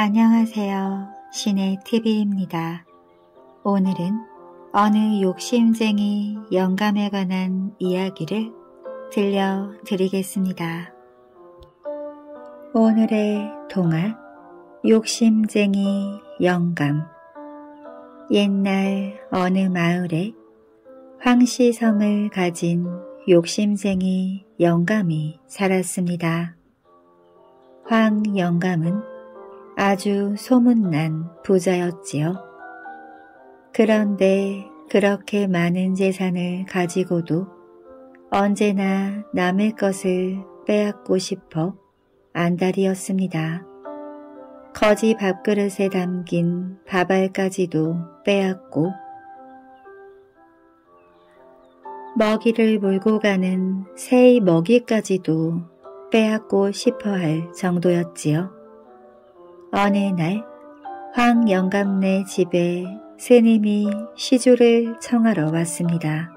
안녕하세요. 신의 TV입니다. 오늘은 어느 욕심쟁이 영감에 관한 이야기를 들려드리겠습니다. 오늘의 동화 욕심쟁이 영감 옛날 어느 마을에 황시성을 가진 욕심쟁이 영감이 살았습니다. 황 영감은 아주 소문난 부자였지요. 그런데 그렇게 많은 재산을 가지고도 언제나 남의 것을 빼앗고 싶어 안달이었습니다. 거지 밥그릇에 담긴 밥알까지도 빼앗고 먹이를 몰고 가는 새의 먹이까지도 빼앗고 싶어 할 정도였지요. 어느 날 황영감네 집에 스님이 시주를 청하러 왔습니다.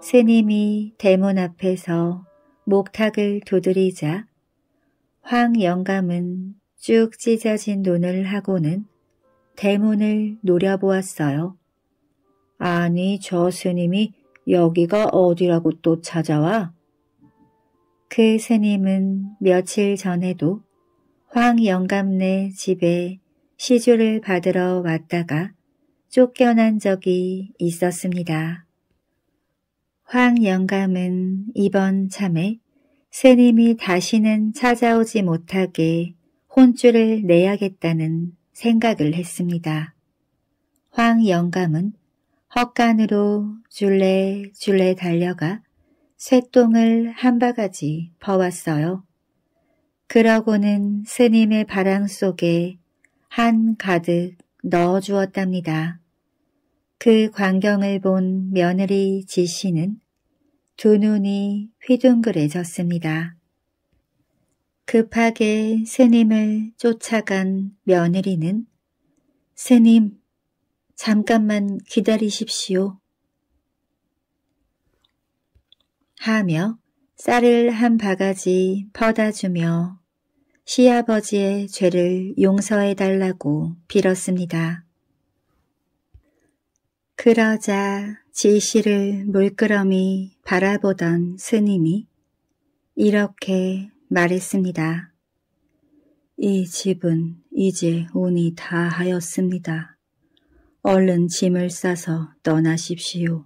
스님이 대문 앞에서 목탁을 두드리자 황영감은 쭉 찢어진 눈을 하고는 대문을 노려보았어요. 아니 저 스님이 여기가 어디라고 또 찾아와? 그 스님은 며칠 전에도 황영감네 집에 시주를 받으러 왔다가 쫓겨난 적이 있었습니다. 황영감은 이번 참에 스님이 다시는 찾아오지 못하게 혼쭐을 내야겠다는 생각을 했습니다. 황영감은 헛간으로 줄레줄레 달려가 쇠똥을 한 바가지 퍼왔어요. 그러고는 스님의 바람 속에 한 가득 넣어 주었답니다. 그 광경을 본 며느리 지씨는 두 눈이 휘둥그레졌습니다. 급하게 스님을 쫓아간 며느리는 스님, 잠깐만 기다리십시오. 하며 쌀을 한 바가지 퍼다 주며 시아버지의 죄를 용서해 달라고 빌었습니다. 그러자 지시를 물끄러미 바라보던 스님이 이렇게 말했습니다. 이 집은 이제 운이 다 하였습니다. 얼른 짐을 싸서 떠나십시오.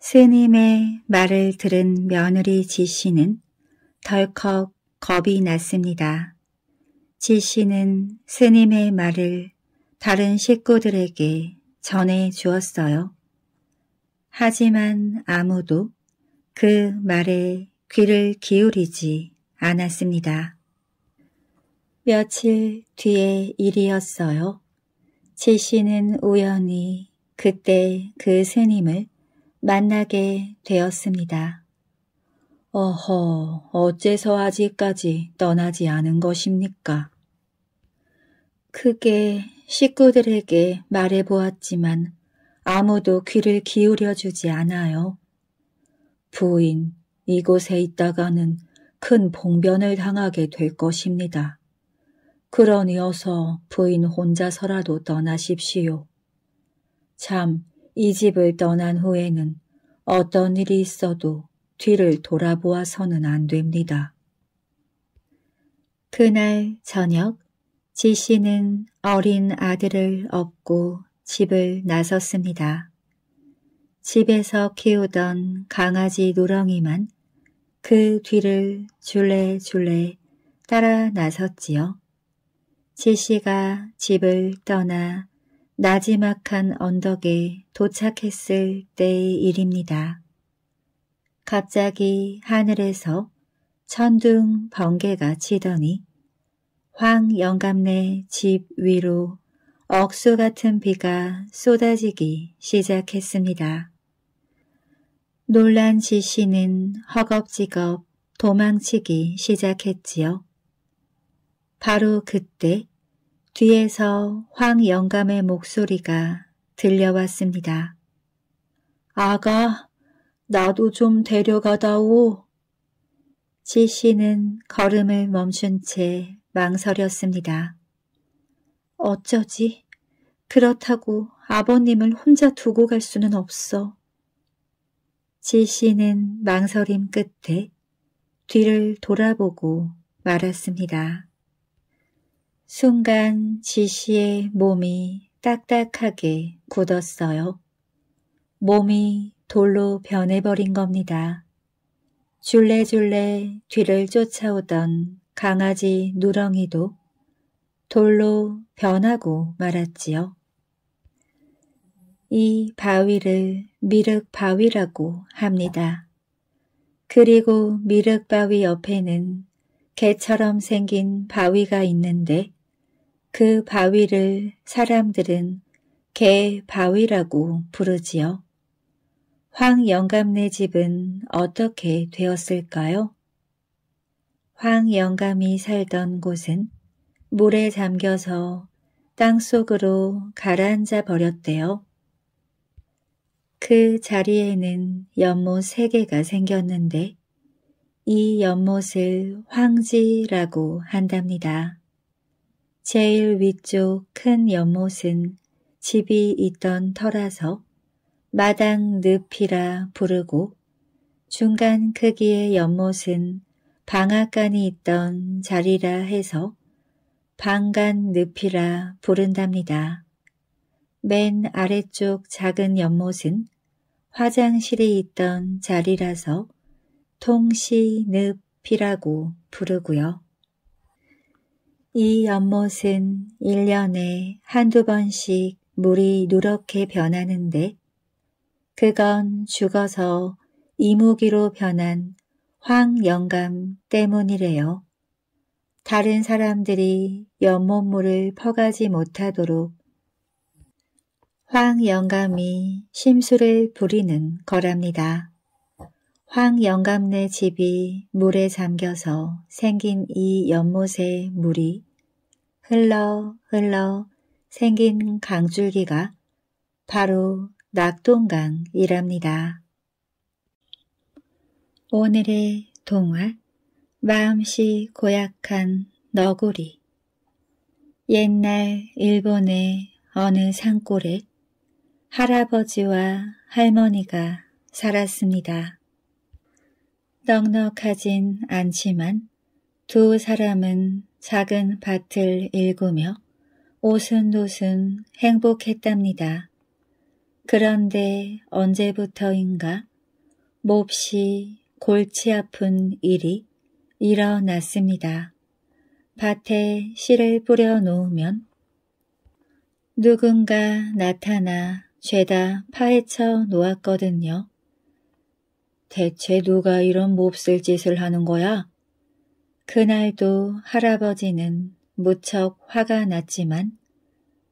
스님의 말을 들은 며느리 지씨는 덜컥 겁이 났습니다. 지씨는 스님의 말을 다른 식구들에게 전해 주었어요. 하지만 아무도 그 말에 귀를 기울이지 않았습니다. 며칠 뒤의 일이었어요. 지씨는 우연히 그때 그 스님을 만나게 되었습니다. 어허, 어째서 아직까지 떠나지 않은 것입니까? 크게 식구들에게 말해보았지만 아무도 귀를 기울여 주지 않아요. 부인, 이곳에 있다가는 큰 봉변을 당하게 될 것입니다. 그러니 어서 부인 혼자서라도 떠나십시오. 참, 이 집을 떠난 후에는 어떤 일이 있어도 뒤를 돌아보아서는 안 됩니다. 그날 저녁 지 씨는 어린 아들을 업고 집을 나섰습니다. 집에서 키우던 강아지 누렁이만 그 뒤를 줄레줄레 따라 나섰지요. 지 씨가 집을 떠나 나지막한 언덕에 도착했을 때의 일입니다. 갑자기 하늘에서 천둥 번개가 치더니 황 영감네 집 위로 억수 같은 비가 쏟아지기 시작했습니다. 놀란 지씨는 허겁지겁 도망치기 시작했지요. 바로 그때 뒤에서 황 영감의 목소리가 들려왔습니다. 아가, 나도 좀 데려가다오. 지씨는 걸음을 멈춘 채 망설였습니다. 어쩌지? 그렇다고 아버님을 혼자 두고 갈 수는 없어. 지씨는 망설임 끝에 뒤를 돌아보고 말았습니다. 순간 지씨의 몸이 딱딱하게 굳었어요. 몸이 돌로 변해버린 겁니다. 줄레줄레 뒤를 쫓아오던 강아지 누렁이도 돌로 변하고 말았지요. 이 바위를 미륵바위라고 합니다. 그리고 미륵바위 옆에는 개처럼 생긴 바위가 있는데 그 바위를 사람들은 개 바위라고 부르지요. 황 영감네 집은 어떻게 되었을까요? 황 영감이 살던 곳은 물에 잠겨서 땅속으로 가라앉아 버렸대요. 그 자리에는 연못 세 개가 생겼는데 이 연못을 황지라고 한답니다. 제일 위쪽 큰 연못은 집이 있던 터라서 마당 늪이라 부르고 중간 크기의 연못은 방앗간이 있던 자리라 해서 방간 늪이라 부른답니다. 맨 아래쪽 작은 연못은 화장실이 있던 자리라서 통시 늪이라고 부르고요. 이 연못은 1년에 한두 번씩 물이 누렇게 변하는데 그건 죽어서 이무기로 변한 황영감 때문이래요. 다른 사람들이 연못물을 퍼가지 못하도록 황영감이 심술을 부리는 거랍니다. 황영감네 집이 물에 잠겨서 생긴 이 연못의 물이 흘러 흘러 생긴 강줄기가 바로 낙동강이랍니다. 오늘의 동화 마음씨 고약한 너구리 옛날 일본의 어느 산골에 할아버지와 할머니가 살았습니다. 넉넉하진 않지만 두 사람은 작은 밭을 일구며 오순도순 행복했답니다. 그런데 언제부터인가 몹시 골치 아픈 일이 일어났습니다. 밭에 씨를 뿌려 놓으면 누군가 나타나 죄다 파헤쳐 놓았거든요. 대체 누가 이런 몹쓸 짓을 하는 거야? 그날도 할아버지는 무척 화가 났지만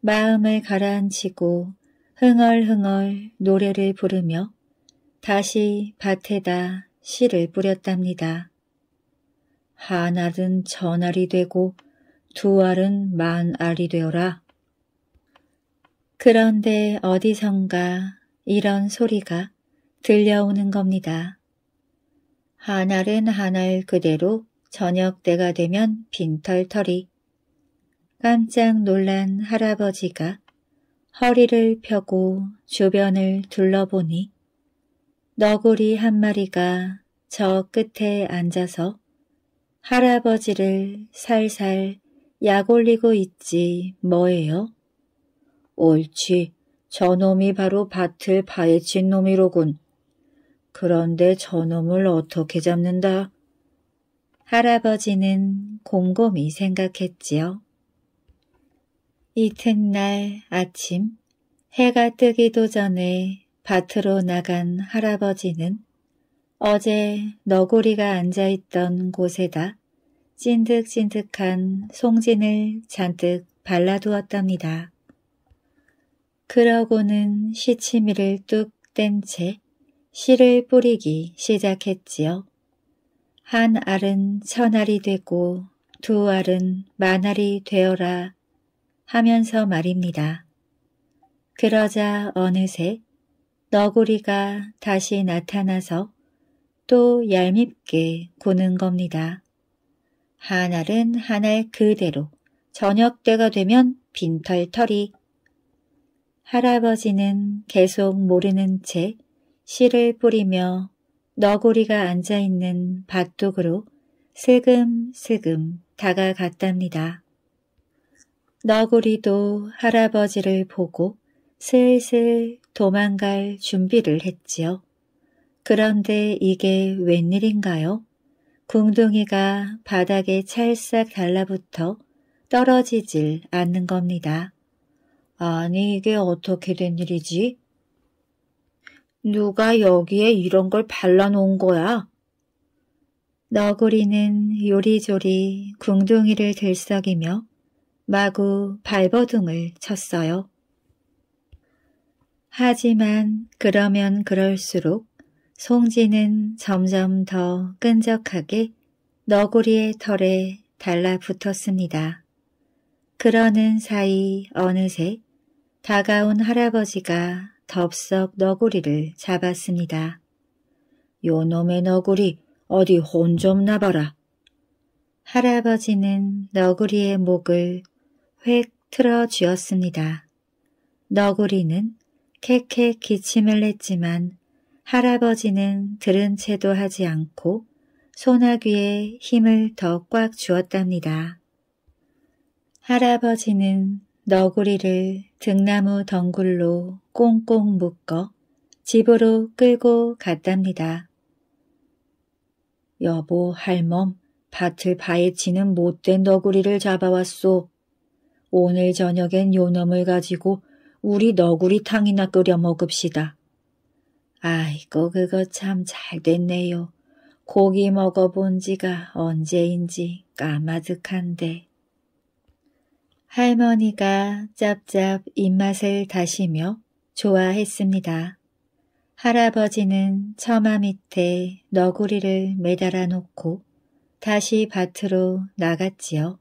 마음을 가라앉히고 흥얼흥얼 노래를 부르며 다시 밭에다 씨를 뿌렸답니다. 한 알은 천 알이 되고 두 알은 만 알이 되어라. 그런데 어디선가 이런 소리가 들려오는 겁니다. 한 알은 한 알 그대로 저녁 때가 되면 빈털터리. 깜짝 놀란 할아버지가 허리를 펴고 주변을 둘러보니 너구리 한 마리가 저 끝에 앉아서 할아버지를 살살 약 올리고 있지 뭐예요? 옳지. 저놈이 바로 밭을 파헤친 놈이로군. 그런데 저놈을 어떻게 잡는다? 할아버지는 곰곰이 생각했지요. 이튿날 아침 해가 뜨기도 전에 밭으로 나간 할아버지는 어제 너구리가 앉아있던 곳에다 찐득찐득한 송진을 잔뜩 발라두었답니다. 그러고는 시치미를 뚝 뗀 채 씨를 뿌리기 시작했지요. 한 알은 천 알이 되고 두 알은 만 알이 되어라 하면서 말입니다. 그러자 어느새 너구리가 다시 나타나서 또 얄밉게 구는 겁니다. 한 알은 한 알 그대로 저녁 때가 되면 빈털털이 할아버지는 계속 모르는 채 씨를 뿌리며 너구리가 앉아있는 밭독으로 슬금슬금 다가갔답니다. 너구리도 할아버지를 보고 슬슬 도망갈 준비를 했지요. 그런데 이게 웬일인가요? 궁둥이가 바닥에 찰싹 달라붙어 떨어지질 않는 겁니다. 아니 이게 어떻게 된 일이지? 누가 여기에 이런 걸 발라놓은 거야? 너구리는 요리조리 궁둥이를 들썩이며 마구 발버둥을 쳤어요. 하지만 그러면 그럴수록 송지는 점점 더 끈적하게 너구리의 털에 달라붙었습니다. 그러는 사이 어느새 다가온 할아버지가 덥석 너구리를 잡았습니다. 요놈의 너구리 어디 혼 좀 나봐라. 할아버지는 너구리의 목을 획 틀어 쥐었습니다. 너구리는 캐캐 기침을 냈지만 할아버지는 들은 채도 하지 않고 소나귀에 힘을 더 꽉 주었답니다. 할아버지는 너구리를 등나무 덩굴로 꽁꽁 묶어 집으로 끌고 갔답니다. 여보, 할멈, 밭을 파헤치는 못된 너구리를 잡아왔소. 오늘 저녁엔 요놈을 가지고 우리 너구리탕이나 끓여 먹읍시다. 아이고, 그거 참 잘 됐네요. 고기 먹어본 지가 언제인지 까마득한데. 할머니가 짭짭 입맛을 다시며 좋아했습니다. 할아버지는 처마 밑에 너구리를 매달아 놓고 다시 밭으로 나갔지요.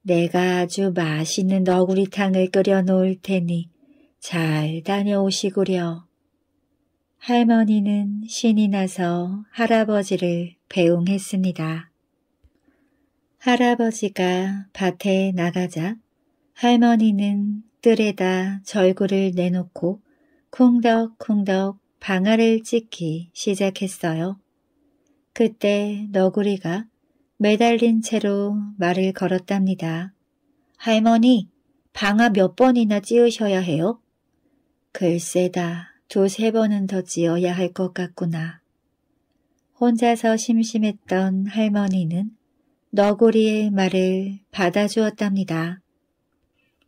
내가 아주 맛있는 너구리탕을 끓여 놓을 테니 잘 다녀오시구려. 할머니는 신이 나서 할아버지를 배웅했습니다. 할아버지가 밭에 나가자 할머니는 뜰에다 절구를 내놓고 쿵덕쿵덕 방아를 찍기 시작했어요. 그때 너구리가 매달린 채로 말을 걸었답니다. 할머니, 방아 몇 번이나 찌으셔야 해요? 글쎄다, 두세 번은 더 찌어야 할 것 같구나. 혼자서 심심했던 할머니는 너구리의 말을 받아주었답니다.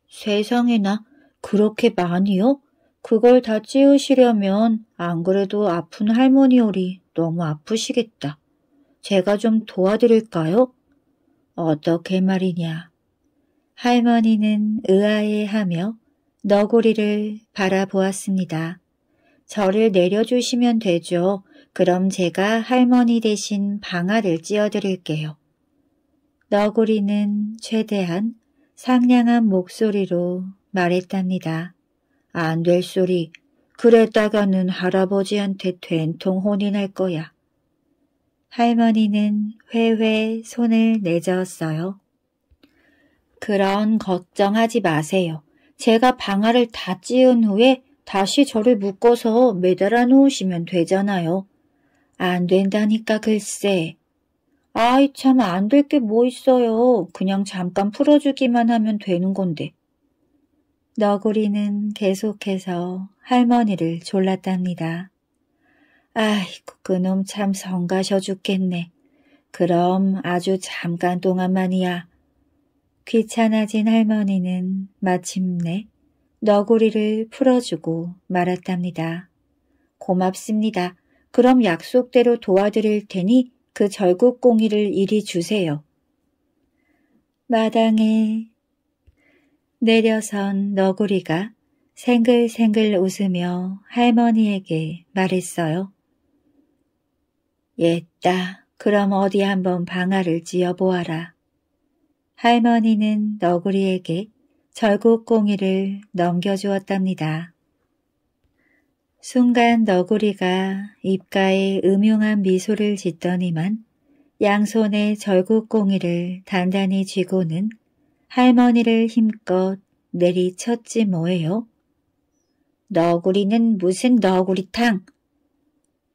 세상에나 그렇게 많이요? 그걸 다 찌우시려면 안 그래도 아픈 할머니오리 너무 아프시겠다. 제가 좀 도와드릴까요? 어떻게 말이냐. 할머니는 의아해하며 너구리를 바라보았습니다. 저를 내려주시면 되죠. 그럼 제가 할머니 대신 방아를 찧어드릴게요. 너구리는 최대한 상냥한 목소리로 말했답니다. 안 될 소리. 그랬다가는 할아버지한테 된통 날 거야. 할머니는 회회 손을 내저었어요. 그런 걱정하지 마세요. 제가 방아를 다 찌은 후에 다시 저를 묶어서 매달아 놓으시면 되잖아요. 안 된다니까 글쎄. 아이 참 안 될 게 뭐 있어요. 그냥 잠깐 풀어주기만 하면 되는 건데. 너구리는 계속해서 할머니를 졸랐답니다. 아이고 그놈 참 성가셔 죽겠네. 그럼 아주 잠깐 동안만이야. 귀찮아진 할머니는 마침내 너구리를 풀어주고 말았답니다. 고맙습니다. 그럼 약속대로 도와드릴 테니 그 절국공이를 이리 주세요. 마당에 내려선 너구리가 생글생글 웃으며 할머니에게 말했어요. 옛다. 그럼 어디 한번 방아를 찧어보아라. 할머니는 너구리에게 절국공이를 넘겨주었답니다. 순간 너구리가 입가에 음흉한 미소를 짓더니만 양손에 절구꽁이를 단단히 쥐고는 할머니를 힘껏 내리쳤지 뭐예요. 너구리는 무슨 너구리탕.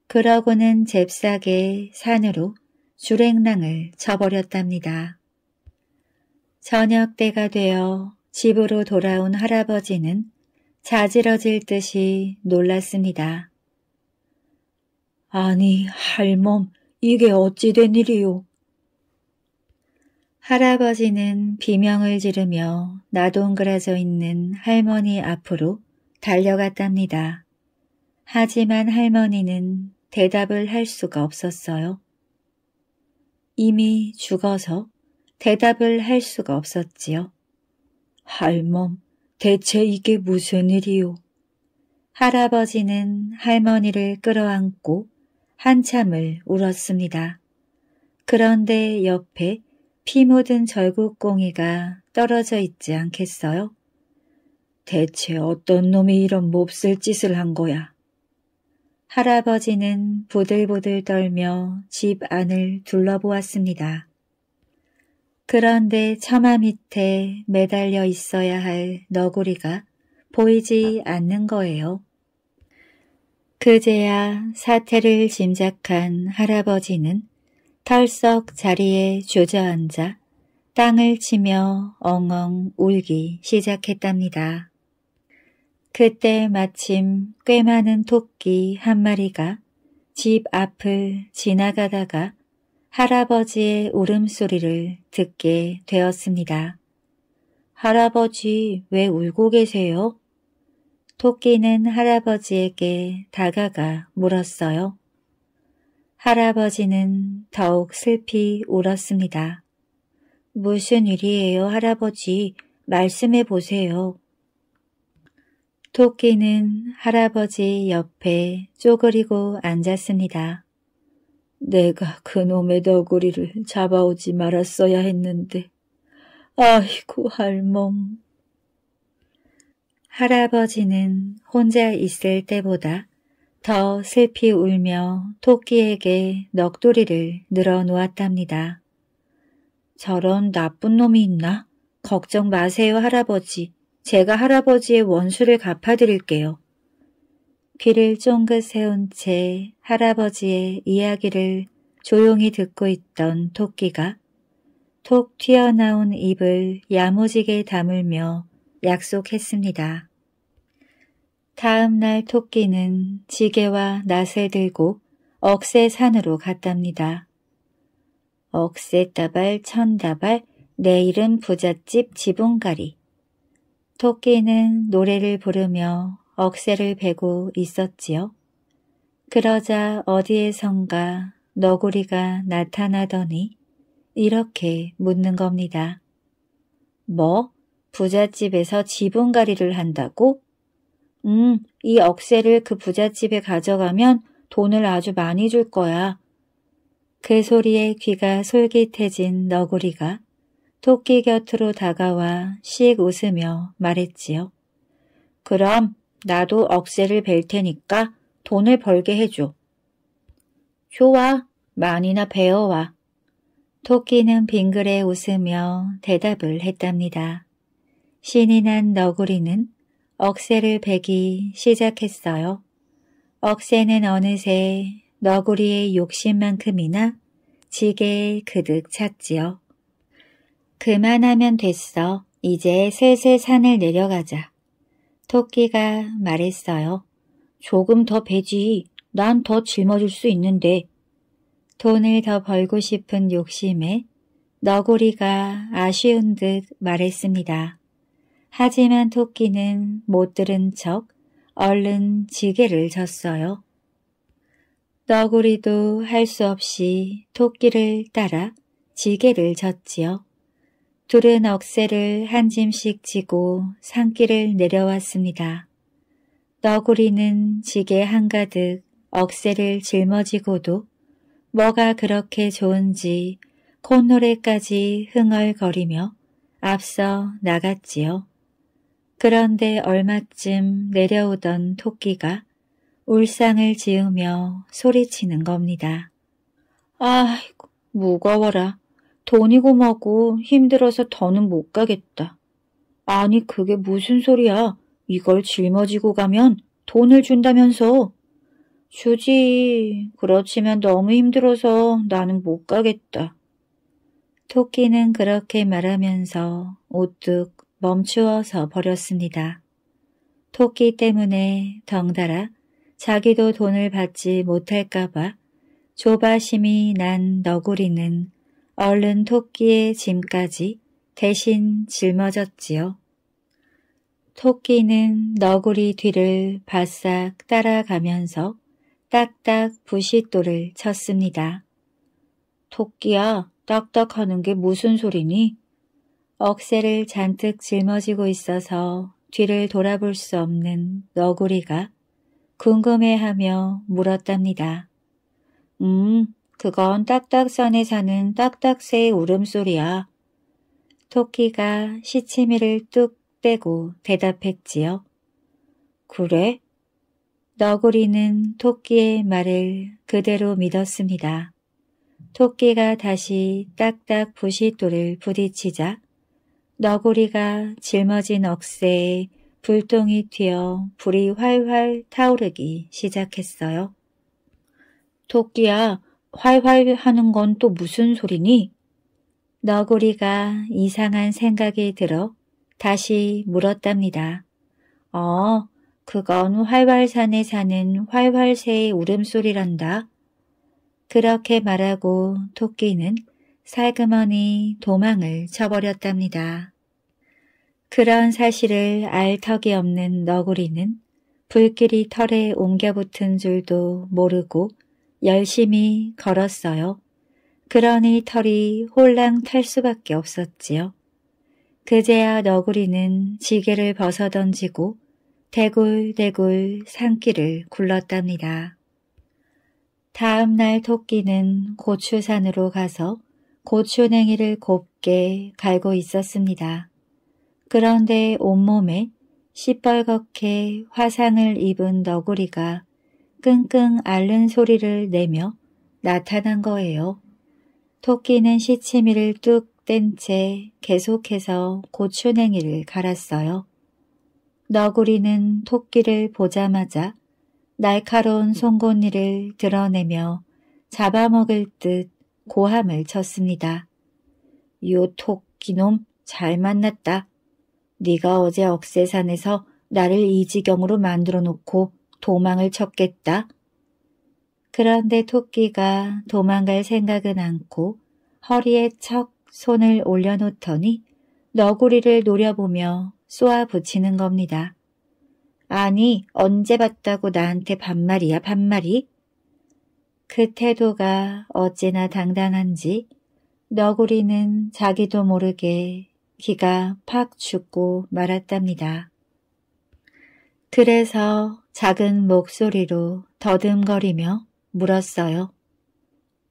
그러고는 잽싸게 산으로 주랭랑을 쳐버렸답니다. 저녁 때가 되어 집으로 돌아온 할아버지는 자지러질 듯이 놀랐습니다. 아니, 할멈, 이게 어찌 된 일이요? 할아버지는 비명을 지르며 나동그라져 있는 할머니 앞으로 달려갔답니다. 하지만 할머니는 대답을 할 수가 없었어요. 이미 죽어서 대답을 할 수가 없었지요. 할멈, 대체 이게 무슨 일이요? 할아버지는 할머니를 끌어안고 한참을 울었습니다. 그런데 옆에 피 묻은 절구꽁이가 떨어져 있지 않겠어요? 대체 어떤 놈이 이런 몹쓸 짓을 한 거야? 할아버지는 부들부들 떨며 집 안을 둘러보았습니다. 그런데 처마 밑에 매달려 있어야 할 너구리가 보이지 않는 거예요. 그제야 사태를 짐작한 할아버지는 털썩 자리에 주저앉아 땅을 치며 엉엉 울기 시작했답니다. 그때 마침 꽤 많은 토끼 한 마리가 집 앞을 지나가다가 할아버지의 울음소리를 듣게 되었습니다. 할아버지 왜 울고 계세요? 토끼는 할아버지에게 다가가 물었어요. 할아버지는 더욱 슬피 울었습니다. 무슨 일이에요, 할아버지? 말씀해 보세요. 토끼는 할아버지 옆에 쪼그리고 앉았습니다. 내가 그놈의 너구리를 잡아오지 말았어야 했는데 아이고 할멈. 할아버지는 혼자 있을 때보다 더 슬피 울며 토끼에게 넋두리를 늘어놓았답니다. 저런 나쁜 놈이 있나? 걱정 마세요 할아버지. 제가 할아버지의 원수를 갚아드릴게요. 귀를 쫑긋 세운 채 할아버지의 이야기를 조용히 듣고 있던 토끼가 톡 튀어나온 입을 야무지게 다물며 약속했습니다. 다음 날 토끼는 지게와 낫을 들고 억새 산으로 갔답니다. 억새 따발 천다발 내일은 부잣집 지붕가리 토끼는 노래를 부르며 억새를 베고 있었지요. 그러자 어디에선가 너구리가 나타나더니 이렇게 묻는 겁니다. 뭐? 부잣집에서 지붕가리를 한다고? 음, 이 억새를 그 부잣집에 가져가면 돈을 아주 많이 줄 거야. 그 소리에 귀가 솔깃해진 너구리가 토끼 곁으로 다가와 씩 웃으며 말했지요. 그럼 나도 억새를 벨 테니까 돈을 벌게 해줘. 좋아, 많이나 배워와. 토끼는 빙그레 웃으며 대답을 했답니다. 신이 난 너구리는 억새를 베기 시작했어요. 억새는 어느새 너구리의 욕심만큼이나 지게에 그득 찼지요. 그만하면 됐어. 이제 슬슬 산을 내려가자. 토끼가 말했어요. 조금 더 배지. 난 더 짊어질 수 있는데. 돈을 더 벌고 싶은 욕심에 너구리가 아쉬운 듯 말했습니다. 하지만 토끼는 못 들은 척 얼른 지게를 졌어요. 너구리도 할 수 없이 토끼를 따라 지게를 졌지요. 둘은 억새를 한 짐씩 지고 산길을 내려왔습니다. 너구리는 지게 한가득 억새를 짊어지고도 뭐가 그렇게 좋은지 콧노래까지 흥얼거리며 앞서 나갔지요. 그런데 얼마쯤 내려오던 토끼가 울상을 지으며 소리치는 겁니다. 아이고 무거워라. 돈이고 뭐고 힘들어서 더는 못 가겠다. 아니 그게 무슨 소리야. 이걸 짊어지고 가면 돈을 준다면서. 주지. 그렇지만 너무 힘들어서 나는 못 가겠다. 토끼는 그렇게 말하면서 우뚝 멈추어서 버렸습니다. 토끼 때문에 덩달아 자기도 돈을 받지 못할까봐 조바심이 난 너구리는 얼른 토끼의 짐까지 대신 짊어졌지요. 토끼는 너구리 뒤를 바싹 따라가면서 딱딱 부싯돌을 쳤습니다. 토끼야, 딱딱하는 게 무슨 소리니? 억새를 잔뜩 짊어지고 있어서 뒤를 돌아볼 수 없는 너구리가 궁금해하며 물었답니다. 음, 그건 딱딱산에 사는 딱딱새의 울음소리야. 토끼가 시치미를 뚝 떼고 대답했지요. 그래? 너구리는 토끼의 말을 그대로 믿었습니다. 토끼가 다시 딱딱 부싯돌을 부딪히자 너구리가 짊어진 억새에 불똥이 튀어 불이 활활 타오르기 시작했어요. 토끼야, 활활 하는 건 또 무슨 소리니? 너구리가 이상한 생각이 들어 다시 물었답니다. 어, 그건 활활산에 사는 활활새의 울음소리란다. 그렇게 말하고 토끼는 살그머니 도망을 쳐버렸답니다. 그런 사실을 알 턱이 없는 너구리는 불길이 털에 옮겨붙은 줄도 모르고 열심히 걸었어요. 그러니 털이 홀랑 탈 수밖에 없었지요. 그제야 너구리는 지게를 벗어던지고 대굴대굴 산길을 굴렀답니다. 다음 날 토끼는 고추산으로 가서 고추냉이를 곱게 갈고 있었습니다. 그런데 온몸에 시뻘겋게 화상을 입은 너구리가 끙끙 앓는 소리를 내며 나타난 거예요. 토끼는 시치미를 뚝 뗀 채 계속해서 고추냉이를 갈았어요. 너구리는 토끼를 보자마자 날카로운 송곳니를 드러내며 잡아먹을 듯 고함을 쳤습니다. 요 토끼놈 잘 만났다. 네가 어제 억새산에서 나를 이 지경으로 만들어 놓고 도망을 쳤겠다. 그런데 토끼가 도망갈 생각은 않고 허리에 척 손을 올려놓더니 너구리를 노려보며 쏘아 붙이는 겁니다. 아니 언제 봤다고 나한테 반말이야 반말이? 그 태도가 어찌나 당당한지 너구리는 자기도 모르게 기가 팍 죽고 말았답니다. 그래서 작은 목소리로 더듬거리며 물었어요.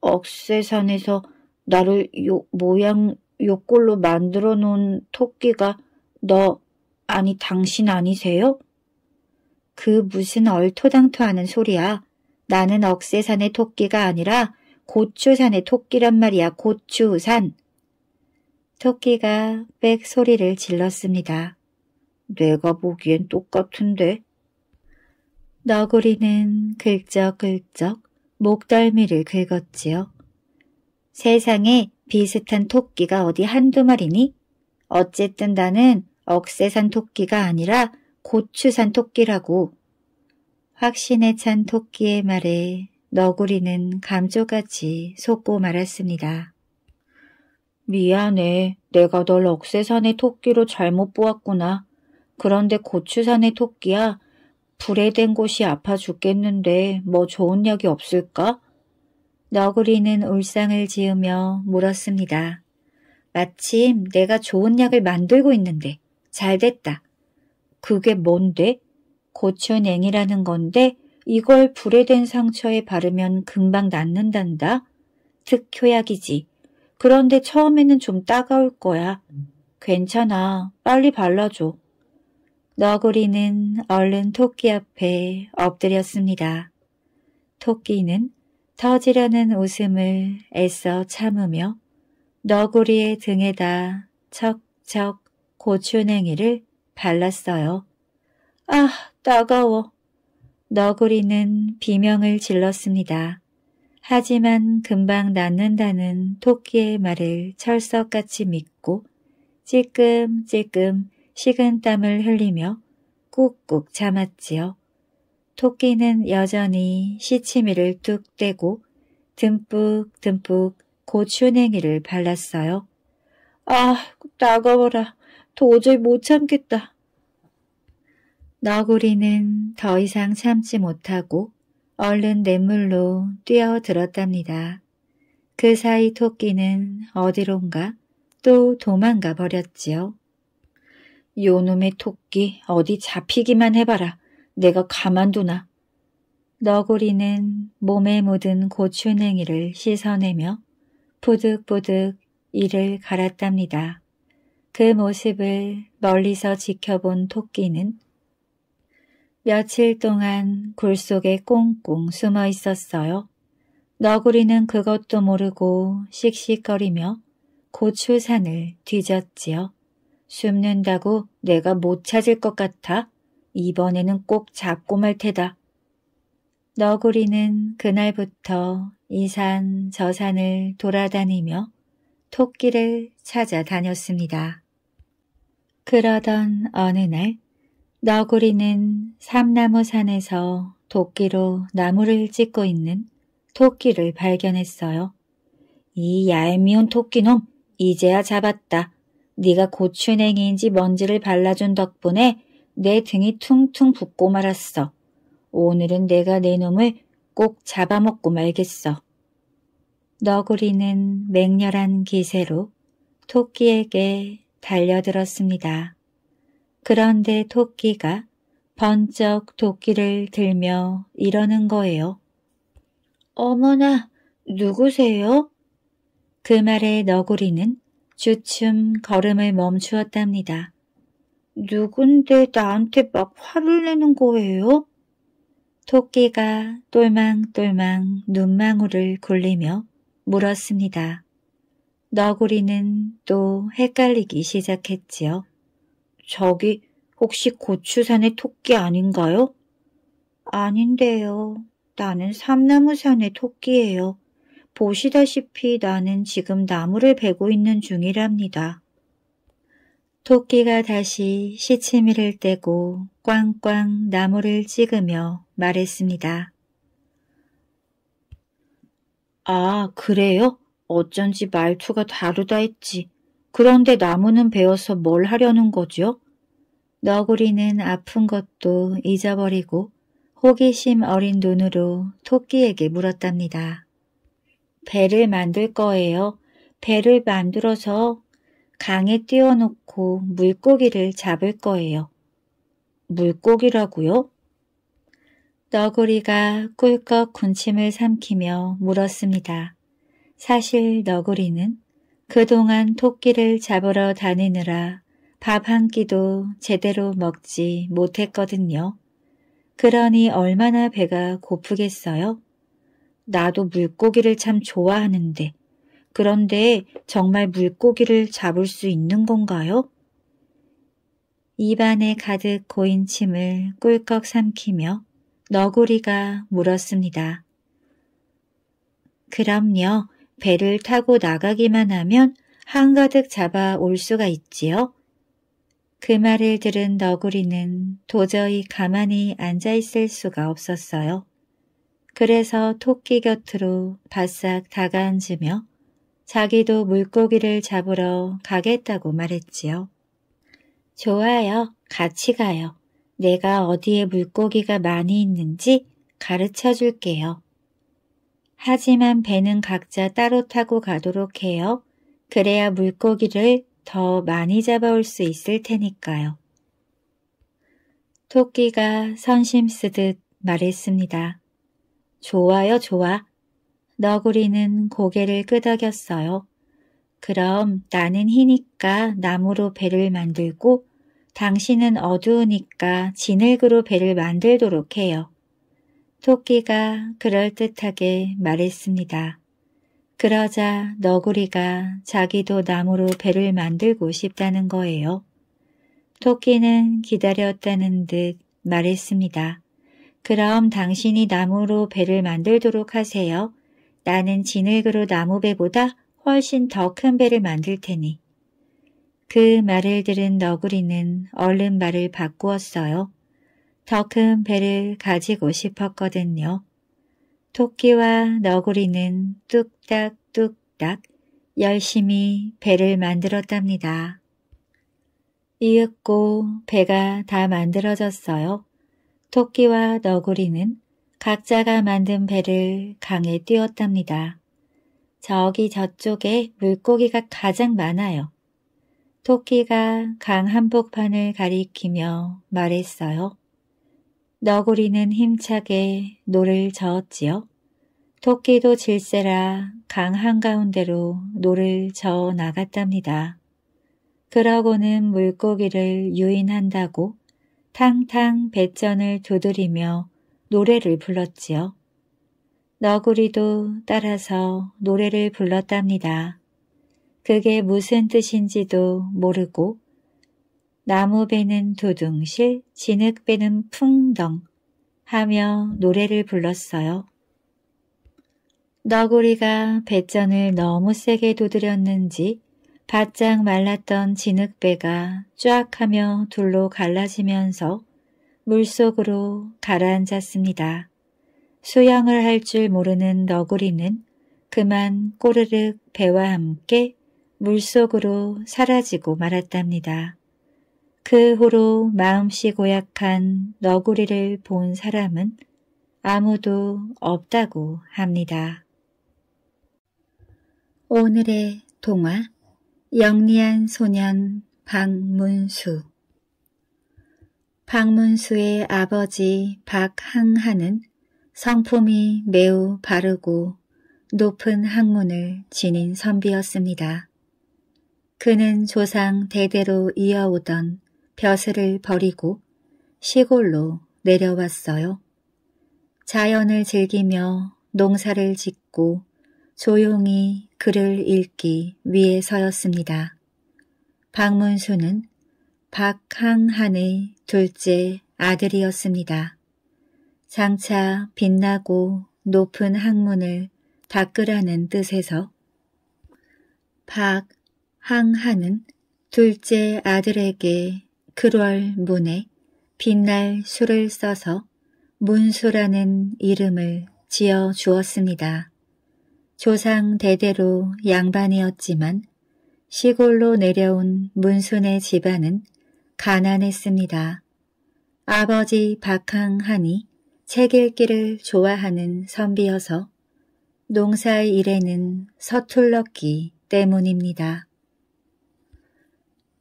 억새산에서 나를 요 모양 요 꼴로 만들어 놓은 토끼가 너 아니 당신 아니세요? 그 무슨 얼토당토하는 소리야. 나는 억새산의 토끼가 아니라 고추산의 토끼란 말이야, 고추산. 토끼가 빽 소리를 질렀습니다. 내가 보기엔 똑같은데. 너구리는 긁적긁적 목덜미를 긁었지요. 세상에 비슷한 토끼가 어디 한두 마리니? 어쨌든 나는 억새산 토끼가 아니라 고추산 토끼라고. 확신에 찬 토끼의 말에 너구리는 감쪽같이 속고 말았습니다. 미안해. 내가 널 억새산의 토끼로 잘못 보았구나. 그런데 고추산의 토끼야. 불에 된 곳이 아파 죽겠는데 뭐 좋은 약이 없을까? 너구리는 울상을 지으며 물었습니다. 마침 내가 좋은 약을 만들고 있는데 잘 됐다. 그게 뭔데? 고추냉이라는 건데 이걸 불에 댄 상처에 바르면 금방 낫는단다. 특효약이지. 그런데 처음에는 좀 따가울 거야. 괜찮아. 빨리 발라줘. 너구리는 얼른 토끼 앞에 엎드렸습니다. 토끼는 터지려는 웃음을 애써 참으며 너구리의 등에다 척척 고추냉이를 발랐어요. 아, 따가워. 너구리는 비명을 질렀습니다. 하지만 금방 낫는다는 토끼의 말을 철석같이 믿고 찔끔찔끔 식은 땀을 흘리며 꾹꾹 참았지요. 토끼는 여전히 시치미를 뚝 떼고 듬뿍 듬뿍 고추냉이를 발랐어요. 아, 따가워라. 도저히 못 참겠다. 너구리는 더 이상 참지 못하고 얼른 냇물로 뛰어들었답니다. 그 사이 토끼는 어디론가 또 도망가 버렸지요. 요놈의 토끼 어디 잡히기만 해봐라. 내가 가만두나. 너구리는 몸에 묻은 고추냉이를 씻어내며 부득부득 이를 갈았답니다. 그 모습을 멀리서 지켜본 토끼는 며칠 동안 굴 속에 꽁꽁 숨어 있었어요. 너구리는 그것도 모르고 씩씩거리며 고추산을 뒤졌지요. 숨는다고 내가 못 찾을 것 같아? 이번에는 꼭 잡고 말 테다. 너구리는 그날부터 이 산 저 산을 돌아다니며 토끼를 찾아다녔습니다. 그러던 어느 날 너구리는 삼나무 산에서 도끼로 나무를 찢고 있는 토끼를 발견했어요. 이 얄미운 토끼놈 이제야 잡았다. 네가 고추냉이인지 뭔지를 발라준 덕분에 내 등이 퉁퉁 붓고 말았어. 오늘은 내가 내 놈을 꼭 잡아먹고 말겠어. 너구리는 맹렬한 기세로 토끼에게 달려들었습니다. 그런데 토끼가 번쩍 도끼를 들며 이러는 거예요. 어머나, 누구세요? 그 말에 너구리는 주춤 걸음을 멈추었답니다. 누군데 나한테 막 화를 내는 거예요? 토끼가 똘망똘망 눈망울을 굴리며 물었습니다. 너구리는 또 헷갈리기 시작했지요. 저기 혹시 고추산의 토끼 아닌가요? 아닌데요. 나는 삼나무산의 토끼예요. 보시다시피 나는 지금 나무를 베고 있는 중이랍니다. 토끼가 다시 시치미를 떼고 꽝꽝 나무를 찍으며 말했습니다. 아, 그래요? 어쩐지 말투가 다르다 했지. 그런데 나무는 베어서 뭘 하려는 거죠? 너구리는 아픈 것도 잊어버리고 호기심 어린 눈으로 토끼에게 물었답니다. 배를 만들 거예요. 배를 만들어서 강에 띄워놓고 물고기를 잡을 거예요. 물고기라고요? 너구리가 꿀꺽 군침을 삼키며 물었습니다. 사실 너구리는 그동안 토끼를 잡으러 다니느라 밥 한 끼도 제대로 먹지 못했거든요. 그러니 얼마나 배가 고프겠어요? 나도 물고기를 참 좋아하는데 그런데 정말 물고기를 잡을 수 있는 건가요? 입안에 가득 고인 침을 꿀꺽 삼키며 너구리가 물었습니다. 그럼요. 배를 타고 나가기만 하면 한가득 잡아 올 수가 있지요. 그 말을 들은 너구리는 도저히 가만히 앉아 있을 수가 없었어요. 그래서 토끼 곁으로 바싹 다가앉으며 자기도 물고기를 잡으러 가겠다고 말했지요. 좋아요. 같이 가요. 내가 어디에 물고기가 많이 있는지 가르쳐 줄게요. 하지만 배는 각자 따로 타고 가도록 해요. 그래야 물고기를 더 많이 잡아올 수 있을 테니까요. 토끼가 선심 쓰듯 말했습니다. 좋아요, 좋아. 너구리는 고개를 끄덕였어요. 그럼 나는 희니까 나무로 배를 만들고 당신은 어두우니까 진흙으로 배를 만들도록 해요. 토끼가 그럴듯하게 말했습니다. 그러자 너구리가 자기도 나무로 배를 만들고 싶다는 거예요. 토끼는 기다렸다는 듯 말했습니다. 그럼 당신이 나무로 배를 만들도록 하세요. 나는 진흙으로 나무배보다 훨씬 더 큰 배를 만들 테니. 그 말을 들은 너구리는 얼른 말을 바꾸었어요. 더 큰 배를 가지고 싶었거든요. 토끼와 너구리는 뚝딱뚝딱 열심히 배를 만들었답니다. 이윽고 배가 다 만들어졌어요. 토끼와 너구리는 각자가 만든 배를 강에 띄웠답니다. 저기 저쪽에 물고기가 가장 많아요. 토끼가 강 한복판을 가리키며 말했어요. 너구리는 힘차게 노를 저었지요. 토끼도 질세라 강 한가운데로 노를 저어 나갔답니다. 그러고는 물고기를 유인한다고 탕탕 배전을 두드리며 노래를 불렀지요. 너구리도 따라서 노래를 불렀답니다. 그게 무슨 뜻인지도 모르고 나무 배는 두둥실, 진흙 배는 풍덩 하며 노래를 불렀어요. 너구리가 배전을 너무 세게 두드렸는지 바짝 말랐던 진흙배가 쫙 하며 둘로 갈라지면서 물속으로 가라앉았습니다. 수영을 할 줄 모르는 너구리는 그만 꼬르륵 배와 함께 물속으로 사라지고 말았답니다. 그 후로 마음씨 고약한 너구리를 본 사람은 아무도 없다고 합니다. 오늘의 동화 영리한 소년 박문수 박문수의 아버지 박항하는 성품이 매우 바르고 높은 학문을 지닌 선비였습니다. 그는 조상 대대로 이어오던 벼슬을 버리고 시골로 내려왔어요. 자연을 즐기며 농사를 짓고 조용히 글을 읽기 위해 서였습니다. 박문수는 박항한의 둘째 아들이었습니다. 장차 빛나고 높은 학문을 닦으라는 뜻에서 박항한은 둘째 아들에게 글월 문에 빛날 수를 써서 문수라는 이름을 지어 주었습니다. 조상 대대로 양반이었지만 시골로 내려온 문순의 집안은 가난했습니다. 아버지 박항한이 책 읽기를 좋아하는 선비여서 농사 일에는 서툴렀기 때문입니다.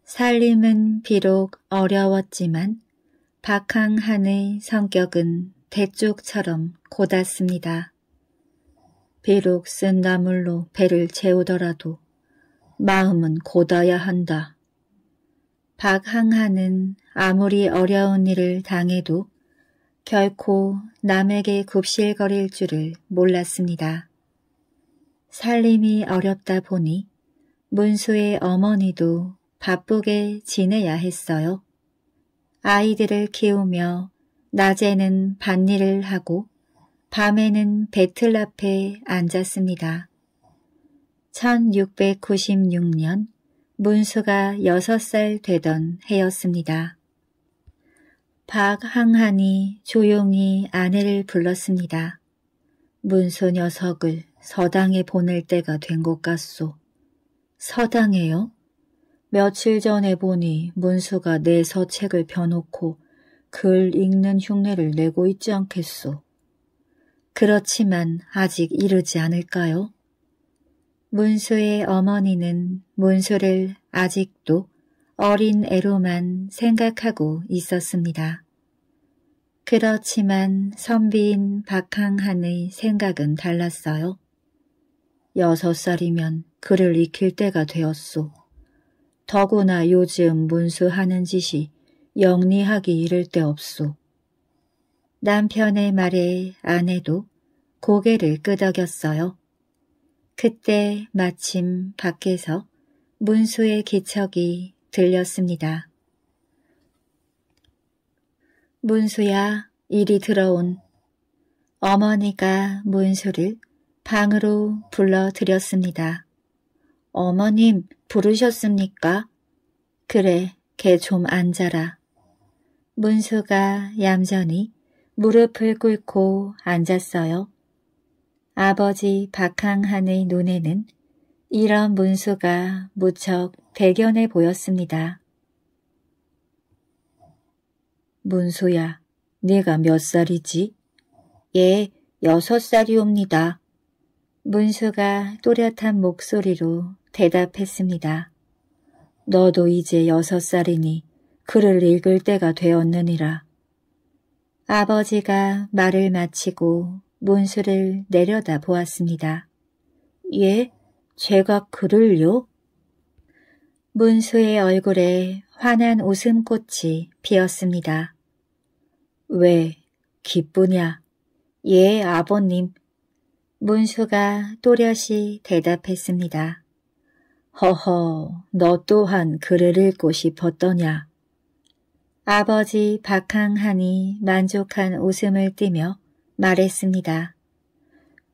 살림은 비록 어려웠지만 박항한의 성격은 대쪽처럼 고닫습니다. 비록 쓴 나물로 배를 채우더라도 마음은 고다야 한다. 박항한은 아무리 어려운 일을 당해도 결코 남에게 굽실거릴 줄을 몰랐습니다. 살림이 어렵다 보니 문수의 어머니도 바쁘게 지내야 했어요. 아이들을 키우며 낮에는 밭일을 하고 밤에는 배틀 앞에 앉았습니다. 1696년 문수가 6살 되던 해였습니다. 박항한이 조용히 아내를 불렀습니다. 문수 녀석을 서당에 보낼 때가 된 것 같소. 서당에요? 며칠 전에 보니 문수가 내 서책을 펴놓고 글 읽는 흉내를 내고 있지 않겠소. 그렇지만 아직 이르지 않을까요? 문수의 어머니는 문수를 아직도 어린 애로만 생각하고 있었습니다. 그렇지만 선비인 박항한의 생각은 달랐어요. 여섯 살이면 글을 익힐 때가 되었소. 더구나 요즘 문수하는 짓이 영리하기 이를 데 없소. 남편의 말에 아내도 고개를 끄덕였어요. 그때 마침 밖에서 문수의 기척이 들렸습니다. 문수야, 이리 들어온. 어머니가 문수를 방으로 불러들였습니다. 어머님, 부르셨습니까? 그래, 걔 좀 앉아라. 문수가 얌전히 무릎을 꿇고 앉았어요. 아버지 박항한의 눈에는 이런 문수가 무척 대견해 보였습니다. 문수야, 네가 몇 살이지? 예, 여섯 살이옵니다. 문수가 또렷한 목소리로 대답했습니다. 너도 이제 여섯 살이니 글을 읽을 때가 되었느니라. 아버지가 말을 마치고 문수를 내려다 보았습니다. 예? 제가 글을요? 문수의 얼굴에 환한 웃음꽃이 피었습니다. 왜 기쁘냐? 예, 아버님. 문수가 또렷이 대답했습니다. 허허, 너 또한 글을 읽고 싶었더냐? 아버지 박항한이 만족한 웃음을 띠며 말했습니다.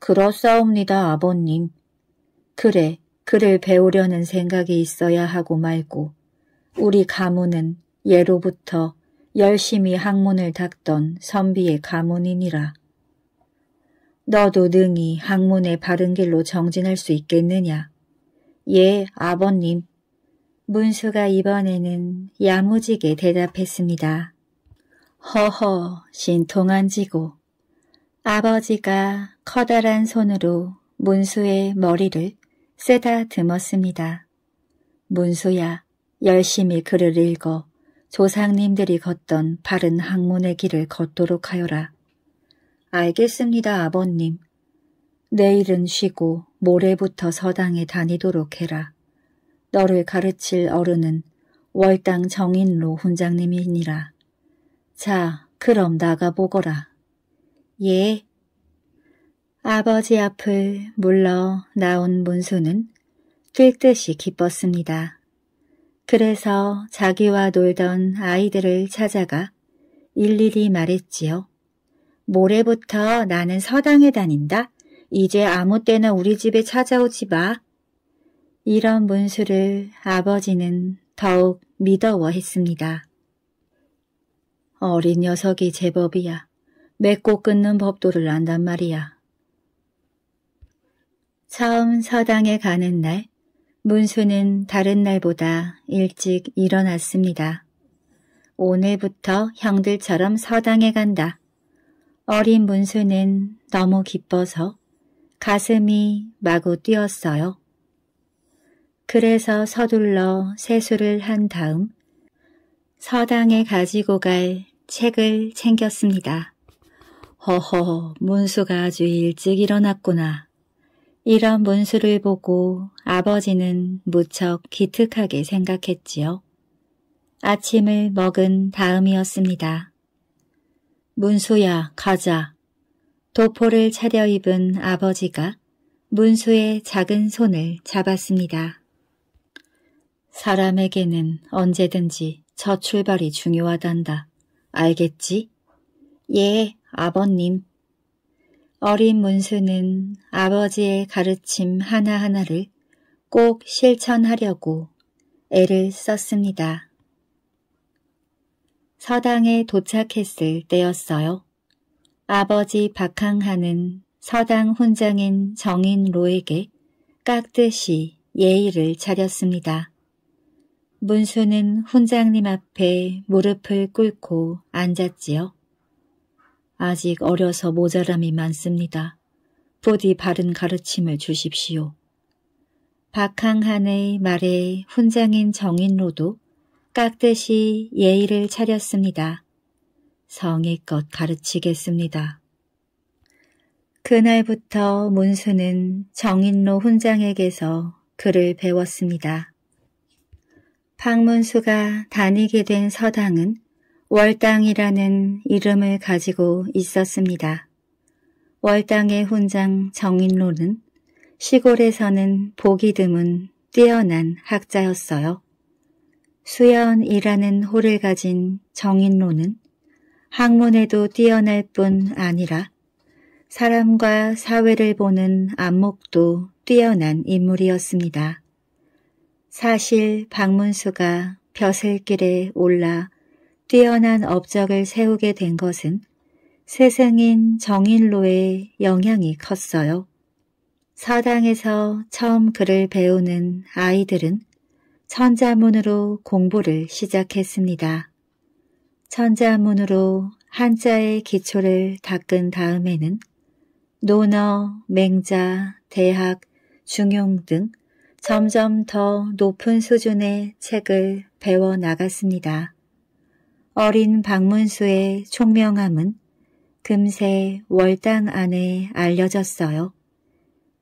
그렇사옵니다, 아버님. 그래, 글을 배우려는 생각이 있어야 하고 말고 우리 가문은 예로부터 열심히 학문을 닦던 선비의 가문이니라. 너도 능히 학문의 바른 길로 정진할 수 있겠느냐? 예, 아버님. 문수가 이번에는 야무지게 대답했습니다. 허허, 신통한 지고. 아버지가 커다란 손으로 문수의 머리를 쓰다듬었습니다. 문수야, 열심히 글을 읽어 조상님들이 걷던 바른 학문의 길을 걷도록 하여라. 알겠습니다, 아버님. 내일은 쉬고 모레부터 서당에 다니도록 해라. 너를 가르칠 어른은 월당 정인로 훈장님이니라. 자, 그럼 나가보거라. 예. 아버지 앞을 물러 나온 문수는 뛸 듯이 기뻤습니다. 그래서 자기와 놀던 아이들을 찾아가 일일이 말했지요. 모레부터 나는 서당에 다닌다. 이제 아무 때나 우리 집에 찾아오지 마. 이런 문수를 아버지는 더욱 믿어워했습니다. 어린 녀석이 제법이야. 맺고 끊는 법도를 안단 말이야. 처음 서당에 가는 날, 문수는 다른 날보다 일찍 일어났습니다. 오늘부터 형들처럼 서당에 간다. 어린 문수는 너무 기뻐서 가슴이 마구 뛰었어요. 그래서 서둘러 세수를 한 다음 서당에 가지고 갈 책을 챙겼습니다. 허허, 문수가 아주 일찍 일어났구나. 이런 문수를 보고 아버지는 무척 기특하게 생각했지요. 아침을 먹은 다음이었습니다. 문수야, 가자. 도포를 차려입은 아버지가 문수의 작은 손을 잡았습니다. 사람에게는 언제든지 첫 출발이 중요하단다. 알겠지? 예, 아버님. 어린 문수는 아버지의 가르침 하나하나를 꼭 실천하려고 애를 썼습니다. 서당에 도착했을 때였어요. 아버지 박항하는 서당 훈장인 정인로에게 깍듯이 예의를 차렸습니다. 문수는 훈장님 앞에 무릎을 꿇고 앉았지요. 아직 어려서 모자람이 많습니다. 부디 바른 가르침을 주십시오. 박항한의 말에 훈장인 정인로도 깍듯이 예의를 차렸습니다. 성의껏 가르치겠습니다. 그날부터 문수는 정인로 훈장에게서 글을 배웠습니다. 박문수가 다니게 된 서당은 월당이라는 이름을 가지고 있었습니다. 월당의 훈장 정인로는 시골에서는 보기 드문 뛰어난 학자였어요. 수연이라는 호를 가진 정인로는 학문에도 뛰어날 뿐 아니라 사람과 사회를 보는 안목도 뛰어난 인물이었습니다. 사실 박문수가 벼슬길에 올라 뛰어난 업적을 세우게 된 것은 스승인 정인로의 영향이 컸어요. 서당에서 처음 글을 배우는 아이들은 천자문으로 공부를 시작했습니다. 천자문으로 한자의 기초를 닦은 다음에는 논어, 맹자, 대학, 중용 등 점점 더 높은 수준의 책을 배워 나갔습니다. 어린 박문수의 총명함은 금세 월당 안에 알려졌어요.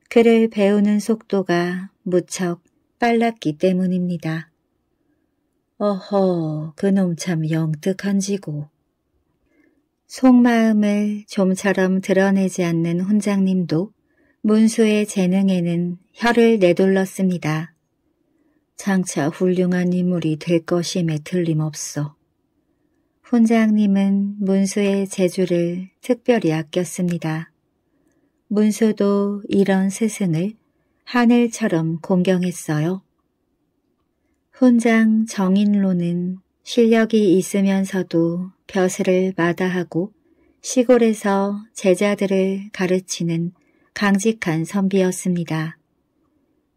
글을 배우는 속도가 무척 빨랐기 때문입니다. 어허, 그놈 참 영특한지고. 속마음을 좀처럼 드러내지 않는 훈장님도 문수의 재능에는 혀를 내둘렀습니다. 장차 훌륭한 인물이 될 것임에 틀림없어. 훈장님은 문수의 재주를 특별히 아꼈습니다. 문수도 이런 스승을 하늘처럼 공경했어요. 훈장 정인로는 실력이 있으면서도 벼슬을 마다하고 시골에서 제자들을 가르치는 강직한 선비였습니다.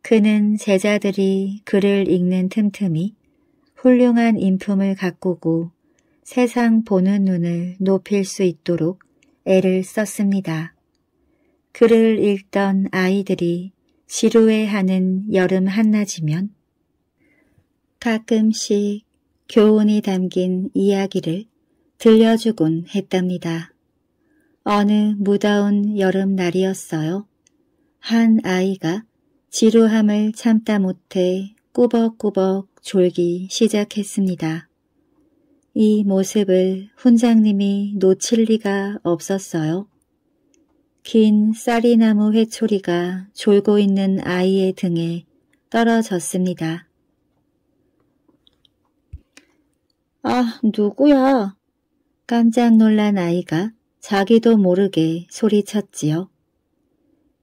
그는 제자들이 글을 읽는 틈틈이 훌륭한 인품을 가꾸고 세상 보는 눈을 높일 수 있도록 애를 썼습니다. 글을 읽던 아이들이 지루해하는 여름 한낮이면 가끔씩 교훈이 담긴 이야기를 들려주곤 했답니다. 어느 무더운 여름날이었어요. 한 아이가 지루함을 참다 못해 꾸벅꾸벅 졸기 시작했습니다. 이 모습을 훈장님이 놓칠 리가 없었어요. 긴 쌀이나무 회초리가 졸고 있는 아이의 등에 떨어졌습니다. 아, 누구야? 깜짝 놀란 아이가 자기도 모르게 소리쳤지요.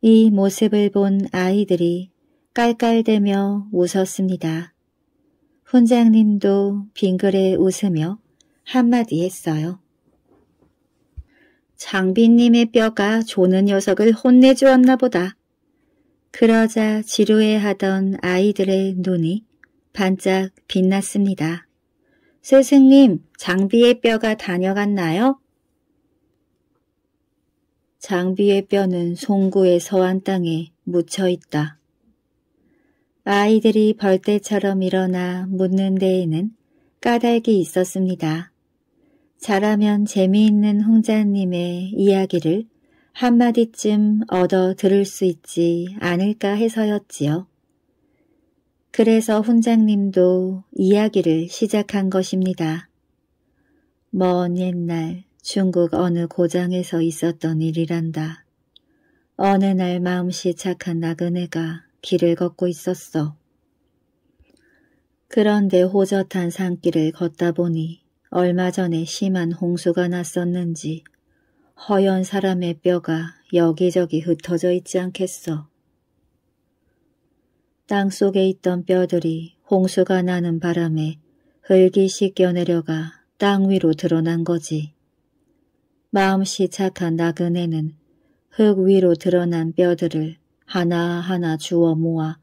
이 모습을 본 아이들이 깔깔대며 웃었습니다. 훈장님도 빙그레 웃으며 한마디 했어요. 장비님의 뼈가 조는 녀석을 혼내주었나 보다. 그러자 지루해하던 아이들의 눈이 반짝 빛났습니다. 스승님, 장비의 뼈가 다녀갔나요? 장비의 뼈는 송구의 서안 땅에 묻혀 있다. 아이들이 벌떼처럼 일어나 묻는 데에는 까닭이 있었습니다. 잘하면 재미있는 홍자님의 이야기를 한마디쯤 얻어 들을 수 있지 않을까 해서였지요. 그래서 훈장님도 이야기를 시작한 것입니다. 먼 옛날 중국 어느 고장에서 있었던 일이란다. 어느 날 마음씨 착한 나그네가 길을 걷고 있었어. 그런데 호젓한 산길을 걷다 보니 얼마 전에 심한 홍수가 났었는지 허연 사람의 뼈가 여기저기 흩어져 있지 않겠어. 땅 속에 있던 뼈들이 홍수가 나는 바람에 흙이 씻겨 내려가 땅 위로 드러난 거지. 마음씨 착한 나그네는 흙 위로 드러난 뼈들을 하나하나 주워 모아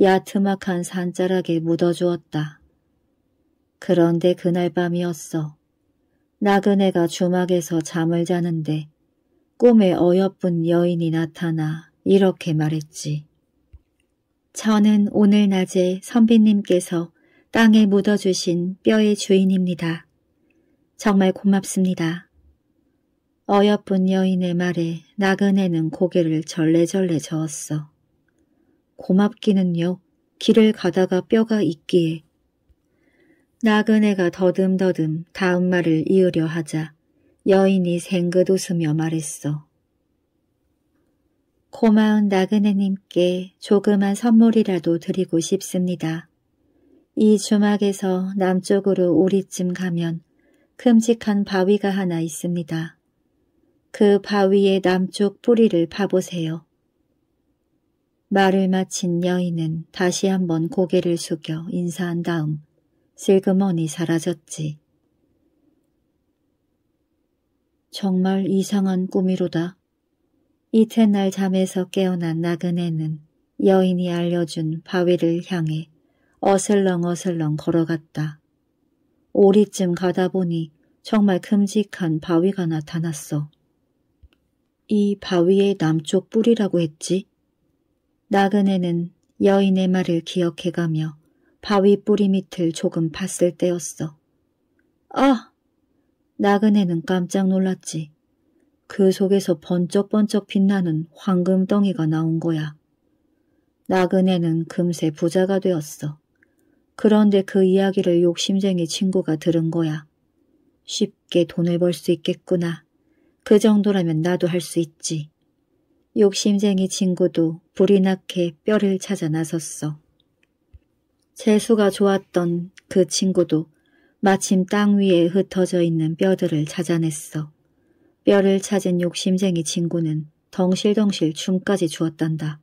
야트막한 산자락에 묻어주었다. 그런데 그날 밤이었어. 나그네가 주막에서 잠을 자는데 꿈에 어여쁜 여인이 나타나 이렇게 말했지. 저는 오늘 낮에 선비님께서 땅에 묻어주신 뼈의 주인입니다. 정말 고맙습니다. 어여쁜 여인의 말에 나그네는 고개를 절레절레 저었어. 고맙기는요. 길을 가다가 뼈가 있기에 나그네가 더듬더듬 다음 말을 이으려 하자 여인이 생긋 웃으며 말했어. 고마운 나그네님께 조그만 선물이라도 드리고 싶습니다. 이 주막에서 남쪽으로 오리쯤 가면 큼직한 바위가 하나 있습니다. 그 바위의 남쪽 뿌리를 파보세요. 말을 마친 여인은 다시 한번 고개를 숙여 인사한 다음 슬그머니 사라졌지. 정말 이상한 꿈이로다. 이튿날 잠에서 깨어난 나그네는 여인이 알려준 바위를 향해 어슬렁어슬렁 걸어갔다. 오리쯤 가다 보니 정말 큼직한 바위가 나타났어. 이 바위의 남쪽 뿌리라고 했지? 나그네는 여인의 말을 기억해가며 바위 뿌리 밑을 조금 봤을 때였어. 아! 나그네는 깜짝 놀랐지. 그 속에서 번쩍번쩍 빛나는 황금덩이가 나온 거야. 나그네는 금세 부자가 되었어. 그런데 그 이야기를 욕심쟁이 친구가 들은 거야. 쉽게 돈을 벌 수 있겠구나. 그 정도라면 나도 할 수 있지. 욕심쟁이 친구도 불이 나게 뼈를 찾아 나섰어. 재수가 좋았던 그 친구도 마침 땅 위에 흩어져 있는 뼈들을 찾아냈어. 뼈를 찾은 욕심쟁이 친구는 덩실덩실 춤까지 주었단다.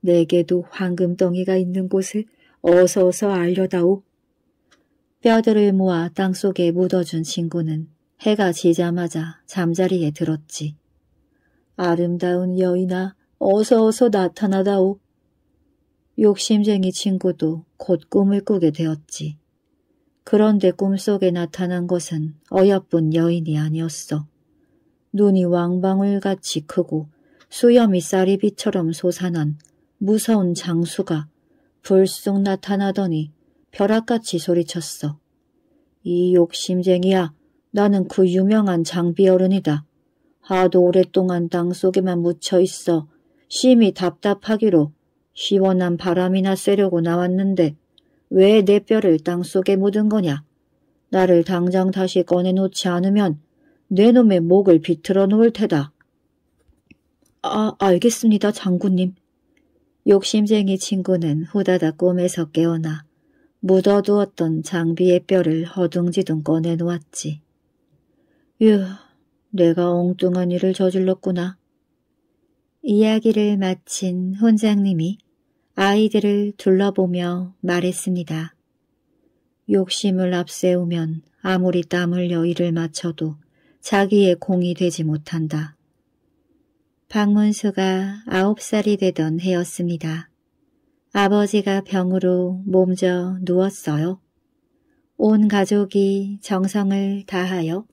내게도 황금덩이가 있는 곳을 어서 어서 알려다오. 뼈들을 모아 땅속에 묻어준 친구는 해가 지자마자 잠자리에 들었지. 아름다운 여인아 어서 어서 나타나다오. 욕심쟁이 친구도 곧 꿈을 꾸게 되었지. 그런데 꿈속에 나타난 것은 어여쁜 여인이 아니었어. 눈이 왕방울같이 크고 수염이 쌀이비처럼 솟아난 무서운 장수가 불쑥 나타나더니 벼락같이 소리쳤어. 이 욕심쟁이야, 나는 그 유명한 장비 어른이다. 하도 오랫동안 땅 속에만 묻혀 있어 심히 답답하기로 시원한 바람이나 쐬려고 나왔는데 왜 내 뼈를 땅 속에 묻은 거냐? 나를 당장 다시 꺼내놓지 않으면 내 놈의 목을 비틀어 놓을 테다. 아, 알겠습니다, 장군님. 욕심쟁이 친구는 후다닥 꿈에서 깨어나 묻어두었던 장비의 뼈를 허둥지둥 꺼내놓았지. 휴, 내가 엉뚱한 일을 저질렀구나. 이야기를 마친 혼장님이 아이들을 둘러보며 말했습니다. 욕심을 앞세우면 아무리 땀 흘려 일을 마쳐도 자기의 공이 되지 못한다. 박문수가 아홉 살이 되던 해였습니다. 아버지가 병으로 몸져 누웠어요. 온 가족이 정성을 다하여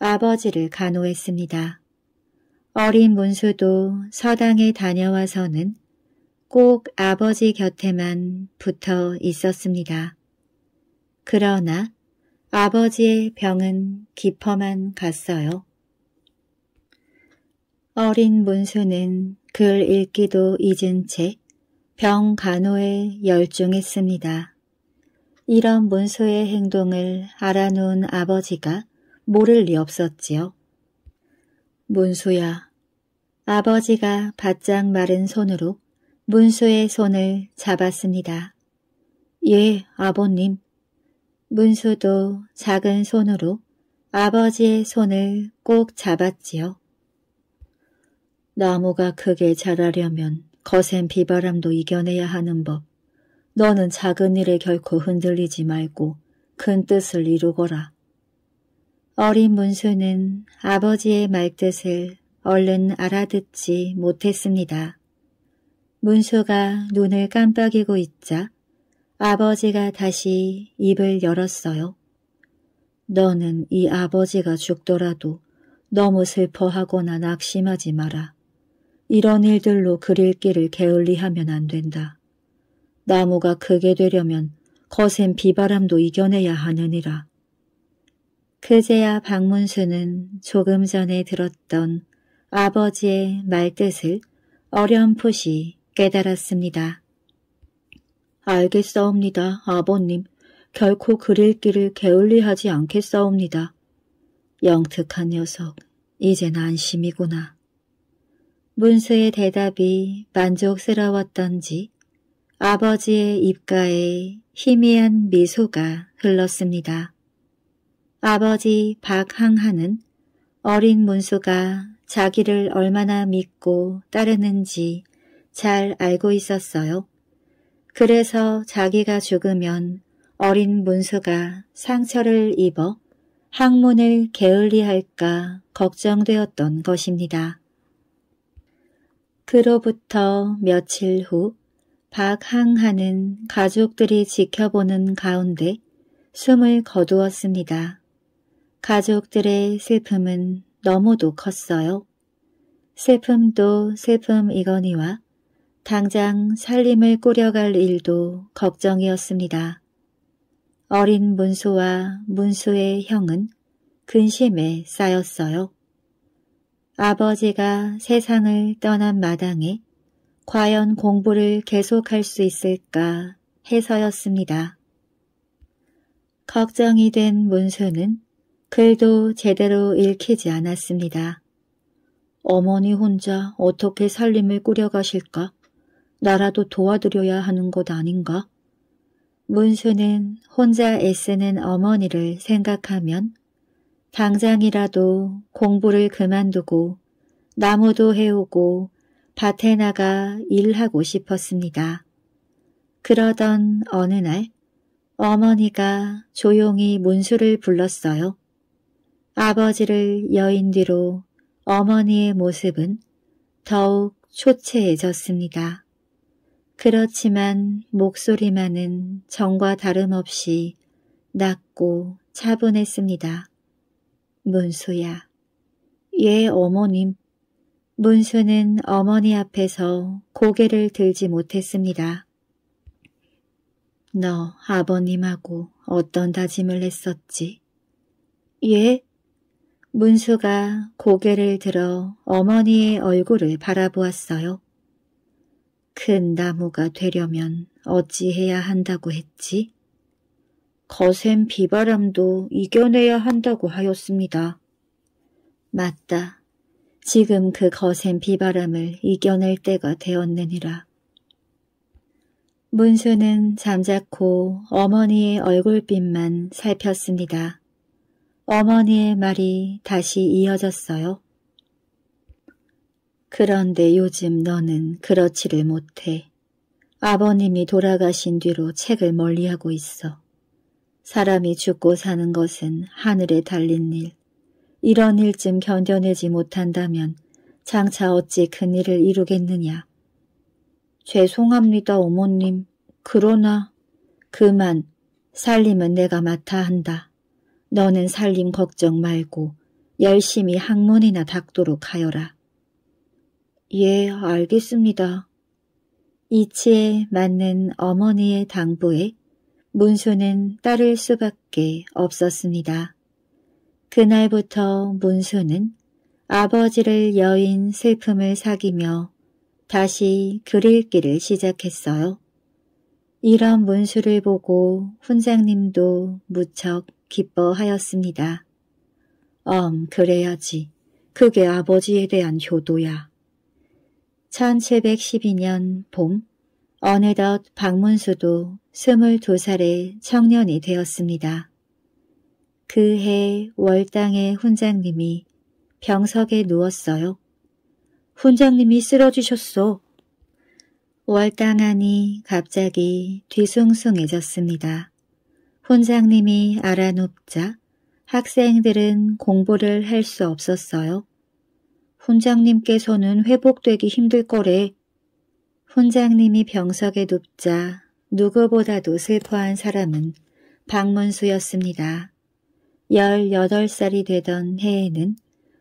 아버지를 간호했습니다. 어린 문수도 서당에 다녀와서는 꼭 아버지 곁에만 붙어 있었습니다. 그러나 아버지의 병은 깊어만 갔어요. 어린 문수는 글 읽기도 잊은 채 병 간호에 열중했습니다. 이런 문수의 행동을 알아놓은 아버지가 모를 리 없었지요. 문수야. 아버지가 바짝 마른 손으로 문수의 손을 잡았습니다. 예, 아버님. 문수도 작은 손으로 아버지의 손을 꼭 잡았지요. 나무가 크게 자라려면 거센 비바람도 이겨내야 하는 법. 너는 작은 일에 결코 흔들리지 말고 큰 뜻을 이루거라. 어린 문수는 아버지의 말뜻을 얼른 알아듣지 못했습니다. 문수가 눈을 깜빡이고 있자 아버지가 다시 입을 열었어요. 너는 이 아버지가 죽더라도 너무 슬퍼하거나 낙심하지 마라. 이런 일들로 그릴 길을 게을리하면 안 된다. 나무가 크게 되려면 거센 비바람도 이겨내야 하느니라. 그제야 박문수는 조금 전에 들었던 아버지의 말뜻을 어렴풋이 깨달았습니다. 알겠사옵니다, 아버님. 결코 그릴 길을 게을리하지 않겠사옵니다. 영특한 녀석, 이젠 안심이구나. 문수의 대답이 만족스러웠던지 아버지의 입가에 희미한 미소가 흘렀습니다. 아버지 박항하는 어린 문수가 자기를 얼마나 믿고 따르는지 잘 알고 있었어요. 그래서 자기가 죽으면 어린 문수가 상처를 입어 학문을 게을리할까 걱정되었던 것입니다. 그로부터 며칠 후 박항하는 가족들이 지켜보는 가운데 숨을 거두었습니다. 가족들의 슬픔은 너무도 컸어요. 슬픔도 슬픔이거니와 당장 살림을 꾸려갈 일도 걱정이었습니다. 어린 문수와 문수의 형은 근심에 쌓였어요. 아버지가 세상을 떠난 마당에 과연 공부를 계속할 수 있을까 해서였습니다. 걱정이 된 문수는 글도 제대로 읽히지 않았습니다. 어머니 혼자 어떻게 살림을 꾸려가실까? 나라도 도와드려야 하는 것 아닌가? 문수는 혼자 애쓰는 어머니를 생각하면 당장이라도 공부를 그만두고 나무도 해오고 밭에 나가 일하고 싶었습니다. 그러던 어느 날 어머니가 조용히 문수를 불렀어요. 아버지를 여인 뒤로 어머니의 모습은 더욱 초췌해졌습니다. 그렇지만 목소리만은 정과 다름없이 낮고 차분했습니다. 문수야. 예, 어머님. 문수는 어머니 앞에서 고개를 들지 못했습니다. 너 아버님하고 어떤 다짐을 했었지? 예? 문수가 고개를 들어 어머니의 얼굴을 바라보았어요. 큰 나무가 되려면 어찌해야 한다고 했지? 거센 비바람도 이겨내야 한다고 하였습니다. 맞다. 지금 그 거센 비바람을 이겨낼 때가 되었느니라. 문수는 잠자코 어머니의 얼굴빛만 살폈습니다. 어머니의 말이 다시 이어졌어요. 그런데 요즘 너는 그렇지를 못해. 아버님이 돌아가신 뒤로 책을 멀리하고 있어. 사람이 죽고 사는 것은 하늘에 달린 일. 이런 일쯤 견뎌내지 못한다면 장차 어찌 큰 일을 이루겠느냐. 죄송합니다, 어머님. 그러나 그만 살림은 내가 맡아 한다. 너는 살림 걱정 말고 열심히 학문이나 닦도록 하여라. 예, 알겠습니다. 이치에 맞는 어머니의 당부에 문수는 따를 수밖에 없었습니다. 그날부터 문수는 아버지를 여인 슬픔을 사귀며 다시 글 읽기를 시작했어요. 이런 문수를 보고 훈장님도 무척 기뻐하였습니다. 엄, 그래야지. 그게 아버지에 대한 효도야. 1712년 봄, 어느덧 박문수도 22살의 청년이 되었습니다. 그해 월당의 훈장님이 병석에 누웠어요. 훈장님이 쓰러지셨어. 월당하니 갑자기 뒤숭숭해졌습니다. 훈장님이 알아눕자 학생들은 공부를 할 수 없었어요. 훈장님께서는 회복되기 힘들 거래. 훈장님이 병석에 눕자 누구보다도 슬퍼한 사람은 박문수였습니다. 18살이 되던 해에는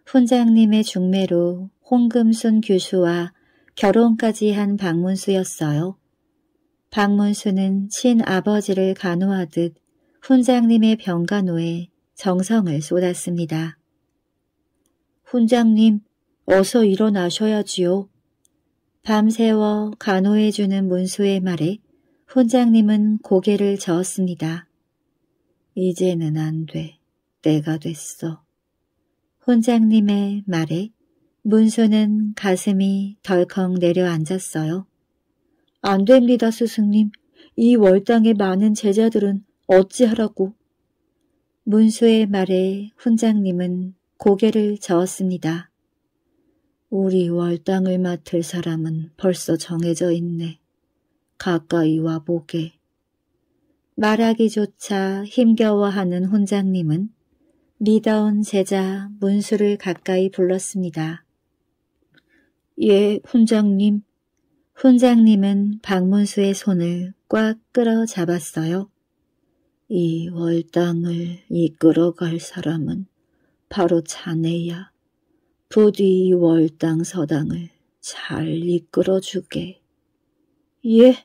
훈장님의 중매로 홍금순 교수와 결혼까지 한 박문수였어요. 박문수는 친아버지를 간호하듯 훈장님의 병간호에 정성을 쏟았습니다. 훈장님, 어서 일어나셔야지요. 밤새워 간호해주는 문수의 말에 훈장님은 고개를 저었습니다. 이제는 안 돼. 때가 됐어. 혼장님의 말에 문수는 가슴이 덜컥 내려앉았어요. 안 됩니다, 스승님. 이 월당의 많은 제자들은 어찌하라고. 문수의 말에 훈장님은 고개를 저었습니다. 우리 월당을 맡을 사람은 벌써 정해져 있네. 가까이 와보게. 말하기조차 힘겨워하는 훈장님은 리더운 제자 문수를 가까이 불렀습니다. 예, 훈장님. 훈장님은 박문수의 손을 꽉 끌어 잡았어요. 이 월당을 이끌어갈 사람은 바로 자네야. 부디 월당 서당을 잘 이끌어주게. 예,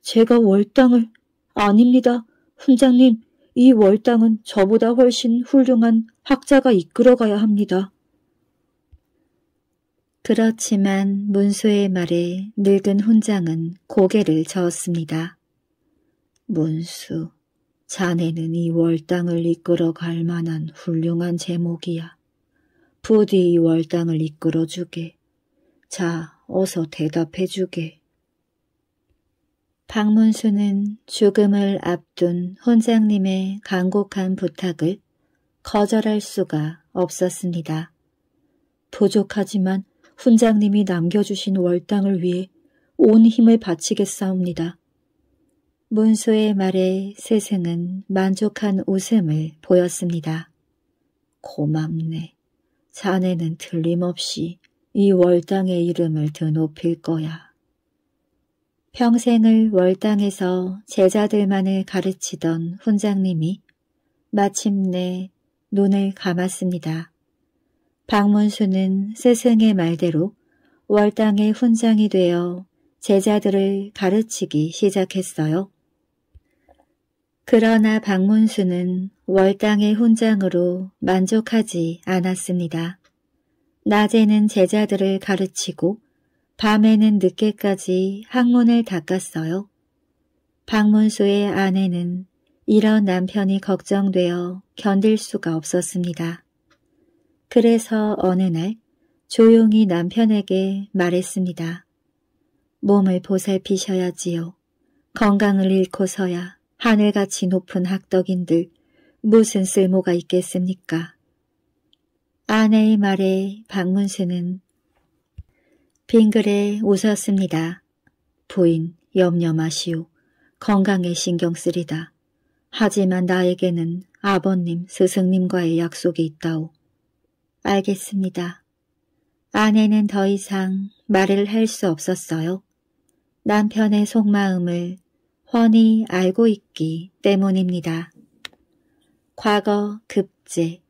제가 월당을... 아닙니다. 훈장님, 이 월당은 저보다 훨씬 훌륭한 학자가 이끌어가야 합니다. 그렇지만 문수의 말에 늙은 훈장은 고개를 저었습니다. 문수, 자네는 이 월당을 이끌어 갈 만한 훌륭한 제목이야. 부디 이 월당을 이끌어 주게. 자, 어서 대답해 주게. 박문수는 죽음을 앞둔 혼장님의 간곡한 부탁을 거절할 수가 없었습니다. 부족하지만 훈장님이 남겨주신 월당을 위해 온 힘을 바치겠사옵니다. 문수의 말에 스승은 만족한 웃음을 보였습니다. 고맙네. 자네는 틀림없이 이 월당의 이름을 드높일 거야. 평생을 월당에서 제자들만을 가르치던 훈장님이 마침내 눈을 감았습니다. 박문수는 스승의 말대로 월당의 훈장이 되어 제자들을 가르치기 시작했어요. 그러나 박문수는 월당의 훈장으로 만족하지 않았습니다. 낮에는 제자들을 가르치고 밤에는 늦게까지 학문을 닦았어요. 박문수의 아내는 이런 남편이 걱정되어 견딜 수가 없었습니다. 그래서 어느 날 조용히 남편에게 말했습니다. 몸을 보살피셔야지요. 건강을 잃고서야 하늘같이 높은 학덕인들 무슨 쓸모가 있겠습니까? 아내의 말에 박문수는 빙글에 웃었습니다. 부인 염려 마시오. 건강에 신경 쓰리다. 하지만 나에게는 아버님, 스승님과의 약속이 있다오. 알겠습니다. 아내는 더 이상 말을 할 수 없었어요. 남편의 속마음을 훤히 알고 있기 때문입니다. 과거 급제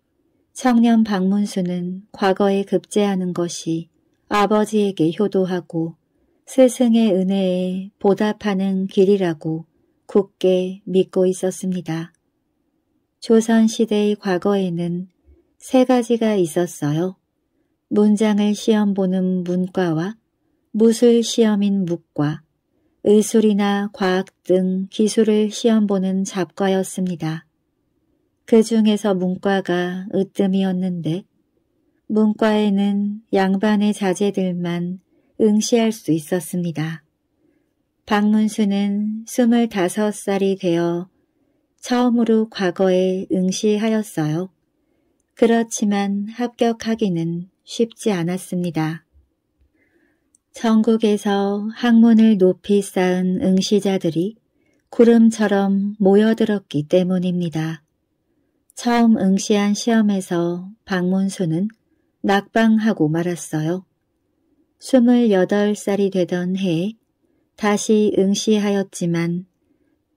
청년 박문수는 과거에 급제하는 것이 아버지에게 효도하고 스승의 은혜에 보답하는 길이라고 굳게 믿고 있었습니다. 조선시대의 과거에는 세 가지가 있었어요. 문장을 시험 보는 문과와 무술 시험인 묵과, 의술이나 과학 등 기술을 시험 보는 잡과였습니다. 그 중에서 문과가 으뜸이었는데 문과에는 양반의 자제들만 응시할 수 있었습니다. 박문수는 25살이 되어 처음으로 과거에 응시하였어요. 그렇지만 합격하기는 쉽지 않았습니다. 전국에서 학문을 높이 쌓은 응시자들이 구름처럼 모여들었기 때문입니다. 처음 응시한 시험에서 박문수는 낙방하고 말았어요. 28살이 되던 해에 다시 응시하였지만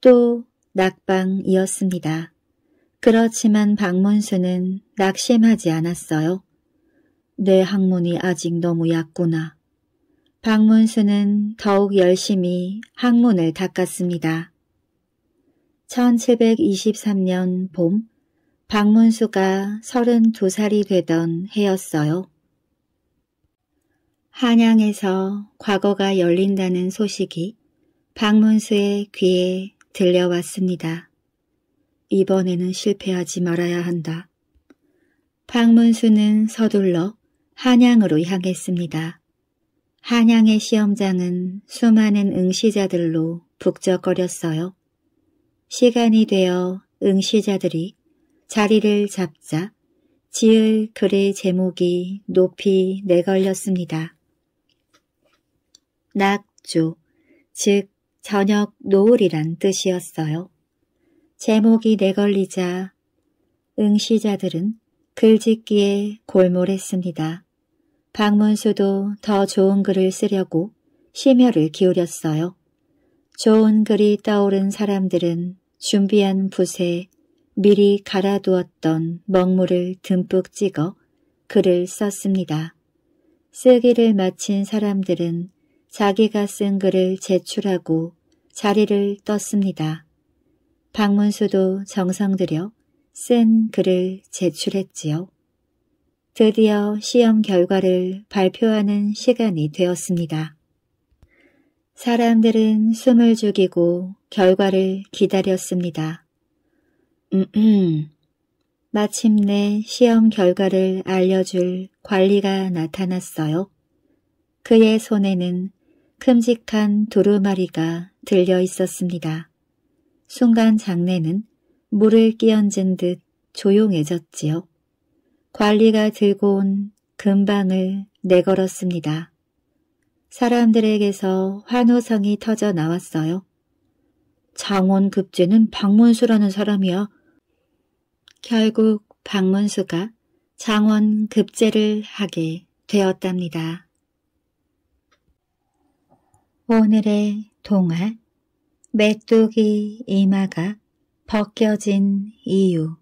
또 낙방이었습니다. 그렇지만 박문수는 낙심하지 않았어요. 내 학문이 아직 너무 얕구나. 박문수는 더욱 열심히 학문을 닦았습니다. 1723년 봄 박문수가 32살이 되던 해였어요. 한양에서 과거가 열린다는 소식이 박문수의 귀에 들려왔습니다. 이번에는 실패하지 말아야 한다. 박문수는 서둘러 한양으로 향했습니다. 한양의 시험장은 수많은 응시자들로 북적거렸어요. 시간이 되어 응시자들이 자리를 잡자 지을 글의 제목이 높이 내걸렸습니다. 낙조, 즉 저녁 노을이란 뜻이었어요. 제목이 내걸리자 응시자들은 글짓기에 골몰했습니다. 박문수도 더 좋은 글을 쓰려고 심혈을 기울였어요. 좋은 글이 떠오른 사람들은 준비한 붓에 미리 갈아두었던 먹물을 듬뿍 찍어 글을 썼습니다. 쓰기를 마친 사람들은 자기가 쓴 글을 제출하고 자리를 떴습니다. 박문수도 정성 들여 쓴 글을 제출했지요. 드디어 시험 결과를 발표하는 시간이 되었습니다. 사람들은 숨을 죽이고 결과를 기다렸습니다. 음음. 마침내 시험 결과를 알려줄 관리가 나타났어요. 그의 손에는 큼직한 두루마리가 들려 있었습니다. 순간 장내는 물을 끼얹은 듯 조용해졌지요. 관리가 들고 온 금방을 내걸었습니다. 사람들에게서 환호성이 터져 나왔어요. 장원급제는 박문수라는 사람이야. 결국 박문수가 장원급제를 하게 되었답니다. 오늘의 동화 메뚜기 이마가 벗겨진 이유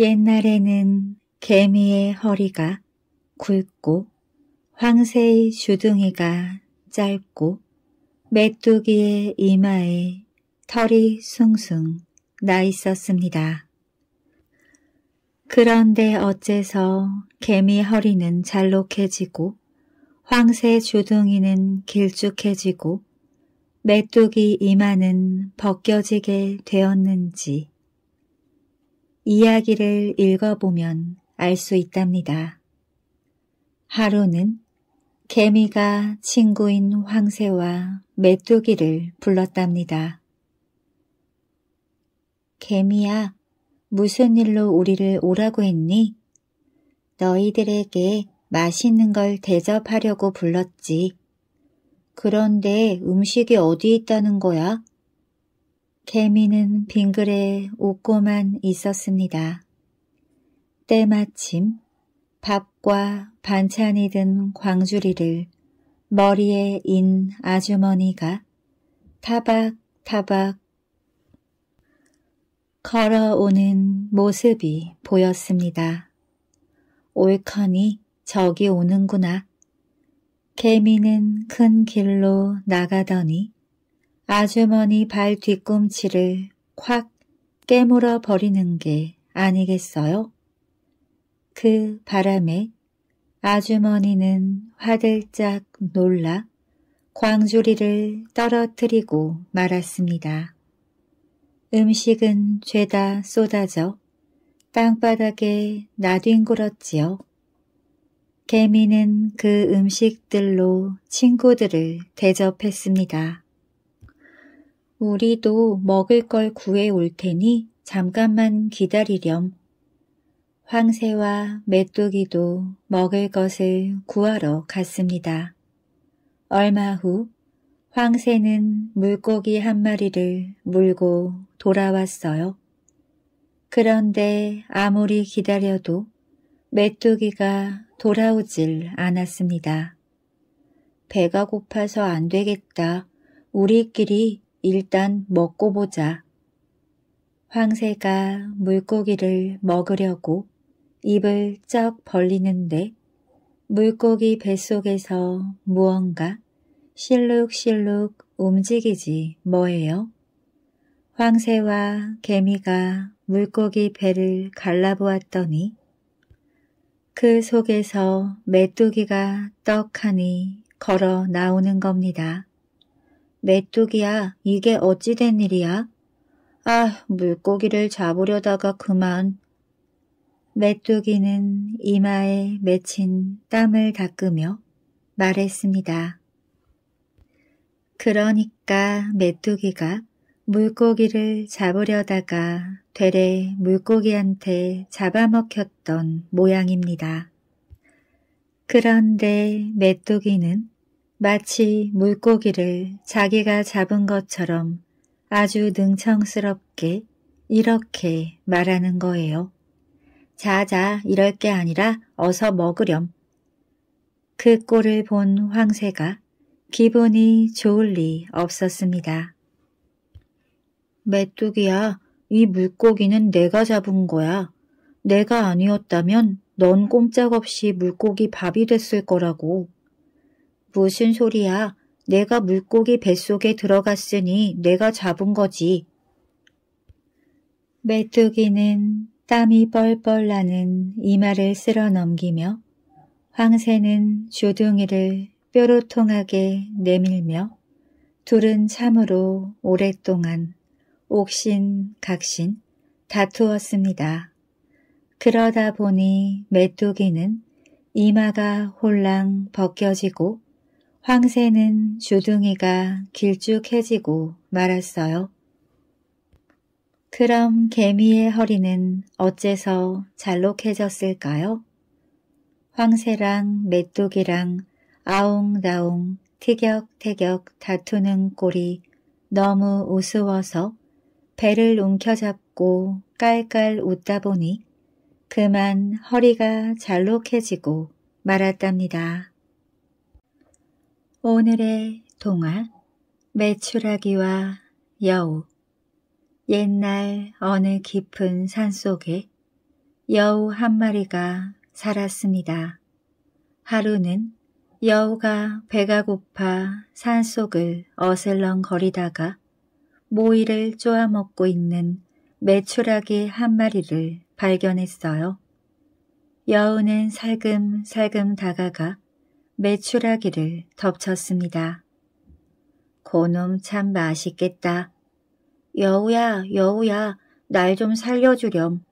옛날에는 개미의 허리가 굵고 황새의 주둥이가 짧고 메뚜기의 이마에 털이 숭숭 나 있었습니다. 그런데 어째서 개미 허리는 잘록해지고 황새 주둥이는 길쭉해지고 메뚜기 이마는 벗겨지게 되었는지 이야기를 읽어보면 알 수 있답니다. 하루는 개미가 친구인 황새와 메뚜기를 불렀답니다. 개미야, 무슨 일로 우리를 오라고 했니? 너희들에게 맛있는 걸 대접하려고 불렀지. 그런데 음식이 어디 있다는 거야? 개미는 빙글에 웃고만 있었습니다. 때마침 밥과 반찬이 든 광주리를 머리에 인 아주머니가 타박타박 걸어오는 모습이 보였습니다. 옳커니 저기 오는구나. 개미는 큰 길로 나가더니 아주머니 발 뒤꿈치를 콱 깨물어 버리는 게 아니겠어요? 그 바람에 아주머니는 화들짝 놀라 광주리를 떨어뜨리고 말았습니다. 음식은 죄다 쏟아져 땅바닥에 나뒹굴었지요. 개미는 그 음식들로 친구들을 대접했습니다. 우리도 먹을 걸 구해 올 테니 잠깐만 기다리렴. 황새와 메뚜기도 먹을 것을 구하러 갔습니다. 얼마 후 황새는 물고기 한 마리를 물고 돌아왔어요. 그런데 아무리 기다려도 메뚜기가 돌아오질 않았습니다. 배가 고파서 안 되겠다. 우리끼리 일단 먹고 보자. 황새가 물고기를 먹으려고 입을 쩍 벌리는데 물고기 뱃속에서 무언가 실룩실룩 움직이지 뭐예요? 황새와 개미가 물고기 배를 갈라보았더니 그 속에서 메뚜기가 떡하니 걸어 나오는 겁니다. 메뚜기야, 이게 어찌 된 일이야? 아, 물고기를 잡으려다가 그만. 메뚜기는 이마에 맺힌 땀을 닦으며 말했습니다. 그러니까 메뚜기가 물고기를 잡으려다가 되레 물고기한테 잡아먹혔던 모양입니다. 그런데 메뚜기는 마치 물고기를 자기가 잡은 것처럼 아주 능청스럽게 이렇게 말하는 거예요. 자자 이럴 게 아니라 어서 먹으렴. 그 꼴을 본 황새가 기분이 좋을 리 없었습니다. 메뚜기야, 이 물고기는 내가 잡은 거야. 내가 아니었다면 넌 꼼짝없이 물고기 밥이 됐을 거라고. 무슨 소리야. 내가 물고기 뱃속에 들어갔으니 내가 잡은 거지. 메뚜기는 땀이 뻘뻘 나는 이마를 쓸어 넘기며 황새는 주둥이를 뾰로통하게 내밀며 둘은 참으로 오랫동안 옥신각신 다투었습니다. 그러다 보니 메뚜기는 이마가 홀랑 벗겨지고 황새는 주둥이가 길쭉해지고 말았어요. 그럼 개미의 허리는 어째서 잘록해졌을까요? 황새랑 메뚜기랑 아웅다웅 티격태격 다투는 꼴이 너무 우스워서 배를 움켜잡고 깔깔 웃다 보니 그만 허리가 잘록해지고 말았답니다. 오늘의 동화 메추라기와 여우 옛날 어느 깊은 산속에 여우 한 마리가 살았습니다. 하루는 여우가 배가 고파 산속을 어슬렁거리다가 모이를 쪼아먹고 있는 메추라기 한 마리를 발견했어요. 여우는 살금살금 다가가 메추라기를 덮쳤습니다. 고놈 참 맛있겠다. 여우야, 여우야, 날 좀 살려주렴.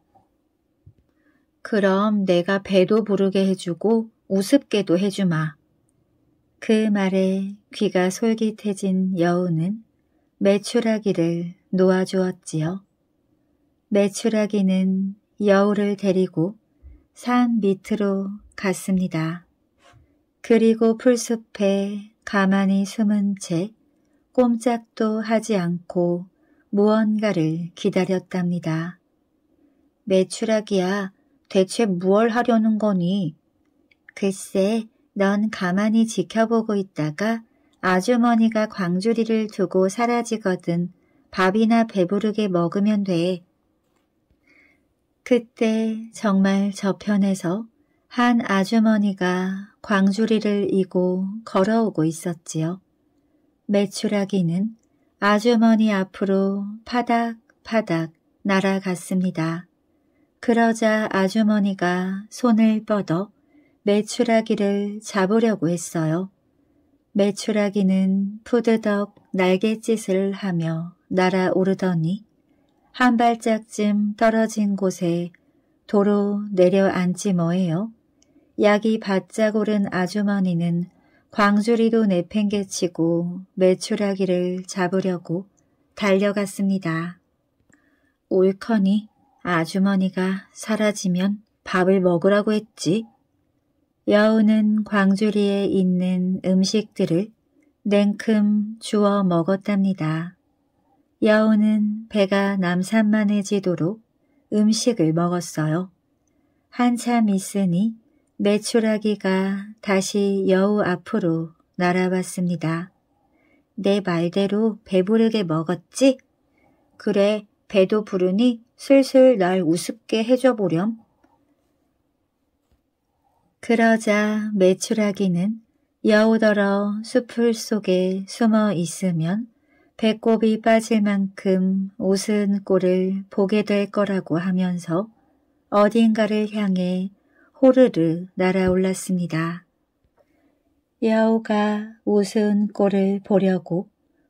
그럼 내가 배도 부르게 해주고 우습게도 해주마. 그 말에 귀가 솔깃해진 여우는 메추라기를 놓아주었지요. 메추라기는 여우를 데리고 산 밑으로 갔습니다. 그리고 풀숲에 가만히 숨은 채 꼼짝도 하지 않고 무언가를 기다렸답니다. 메추라기야, 대체 무얼 하려는 거니? 글쎄, 넌 가만히 지켜보고 있다가 아주머니가 광주리를 두고 사라지거든 밥이나 배부르게 먹으면 돼. 그때 정말 저편에서 한 아주머니가 광주리를 이고 걸어오고 있었지요. 매추라기는 아주머니 앞으로 파닥파닥 날아갔습니다. 그러자 아주머니가 손을 뻗어 매추라기를 잡으려고 했어요. 메추라기는 푸드덕 날갯짓을 하며 날아오르더니 한 발짝쯤 떨어진 곳에 도로 내려앉지 뭐해요. 약이 바짝 오른 아주머니는 광주리도 내팽개치고 메추라기를 잡으려고 달려갔습니다. 옳커니 아주머니가 사라지면 밥을 먹으라고 했지. 여우는 광주리에 있는 음식들을 냉큼 주워 먹었답니다. 여우는 배가 남산만해지도록 음식을 먹었어요. 한참 있으니 메추라기가 다시 여우 앞으로 날아왔습니다. 내 말대로 배부르게 먹었지? 그래, 배도 부르니 슬슬 날 우습게 해줘 보렴. 그러자 메추라기는 여우더러 숲을 속에 숨어 있으면 배꼽이 빠질 만큼 웃은 꼴을 보게 될 거라고 하면서 어딘가를 향해 호르르 날아올랐습니다. 여우가 웃은 꼴을 보려고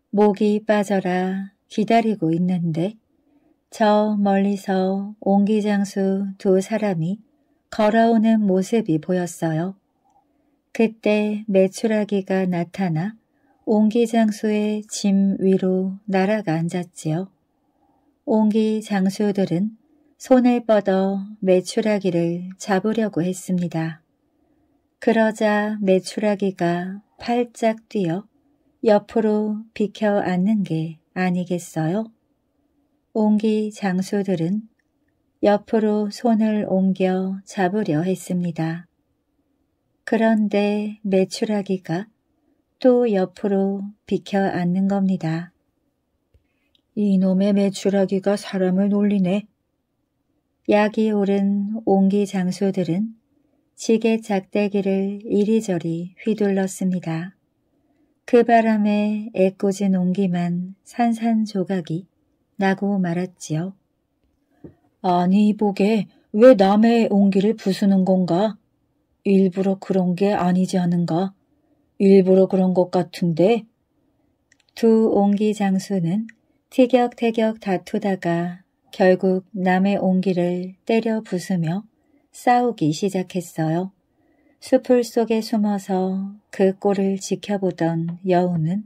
목이 빠져라 기다리고 있는데 저 멀리서 옹기장수 두 사람이 걸어오는 모습이 보였어요. 그때 메추라기가 나타나 옹기장수의 짐 위로 날아가 앉았지요. 옹기장수들은 손을 뻗어 메추라기를 잡으려고 했습니다. 그러자 메추라기가 팔짝 뛰어 옆으로 비켜 앉는 게 아니겠어요? 옹기 장수들은 옆으로 손을 옮겨 잡으려 했습니다. 그런데 메추라기가 또 옆으로 비켜 앉는 겁니다. 이놈의 메추라기가 사람을 놀리네. 약이 오른 옹기 장수들은 지게 작대기를 이리저리 휘둘렀습니다. 그 바람에 애꿎은 옹기만 산산조각이 나고 말았지요. 아니 보게 왜 남의 옹기를 부수는 건가? 일부러 그런 게 아니지 않은가? 일부러 그런 것 같은데? 두 옹기 장수는 티격태격 다투다가 결국 남의 옹기를 때려 부수며 싸우기 시작했어요. 숲을 속에 숨어서 그 꼴을 지켜보던 여우는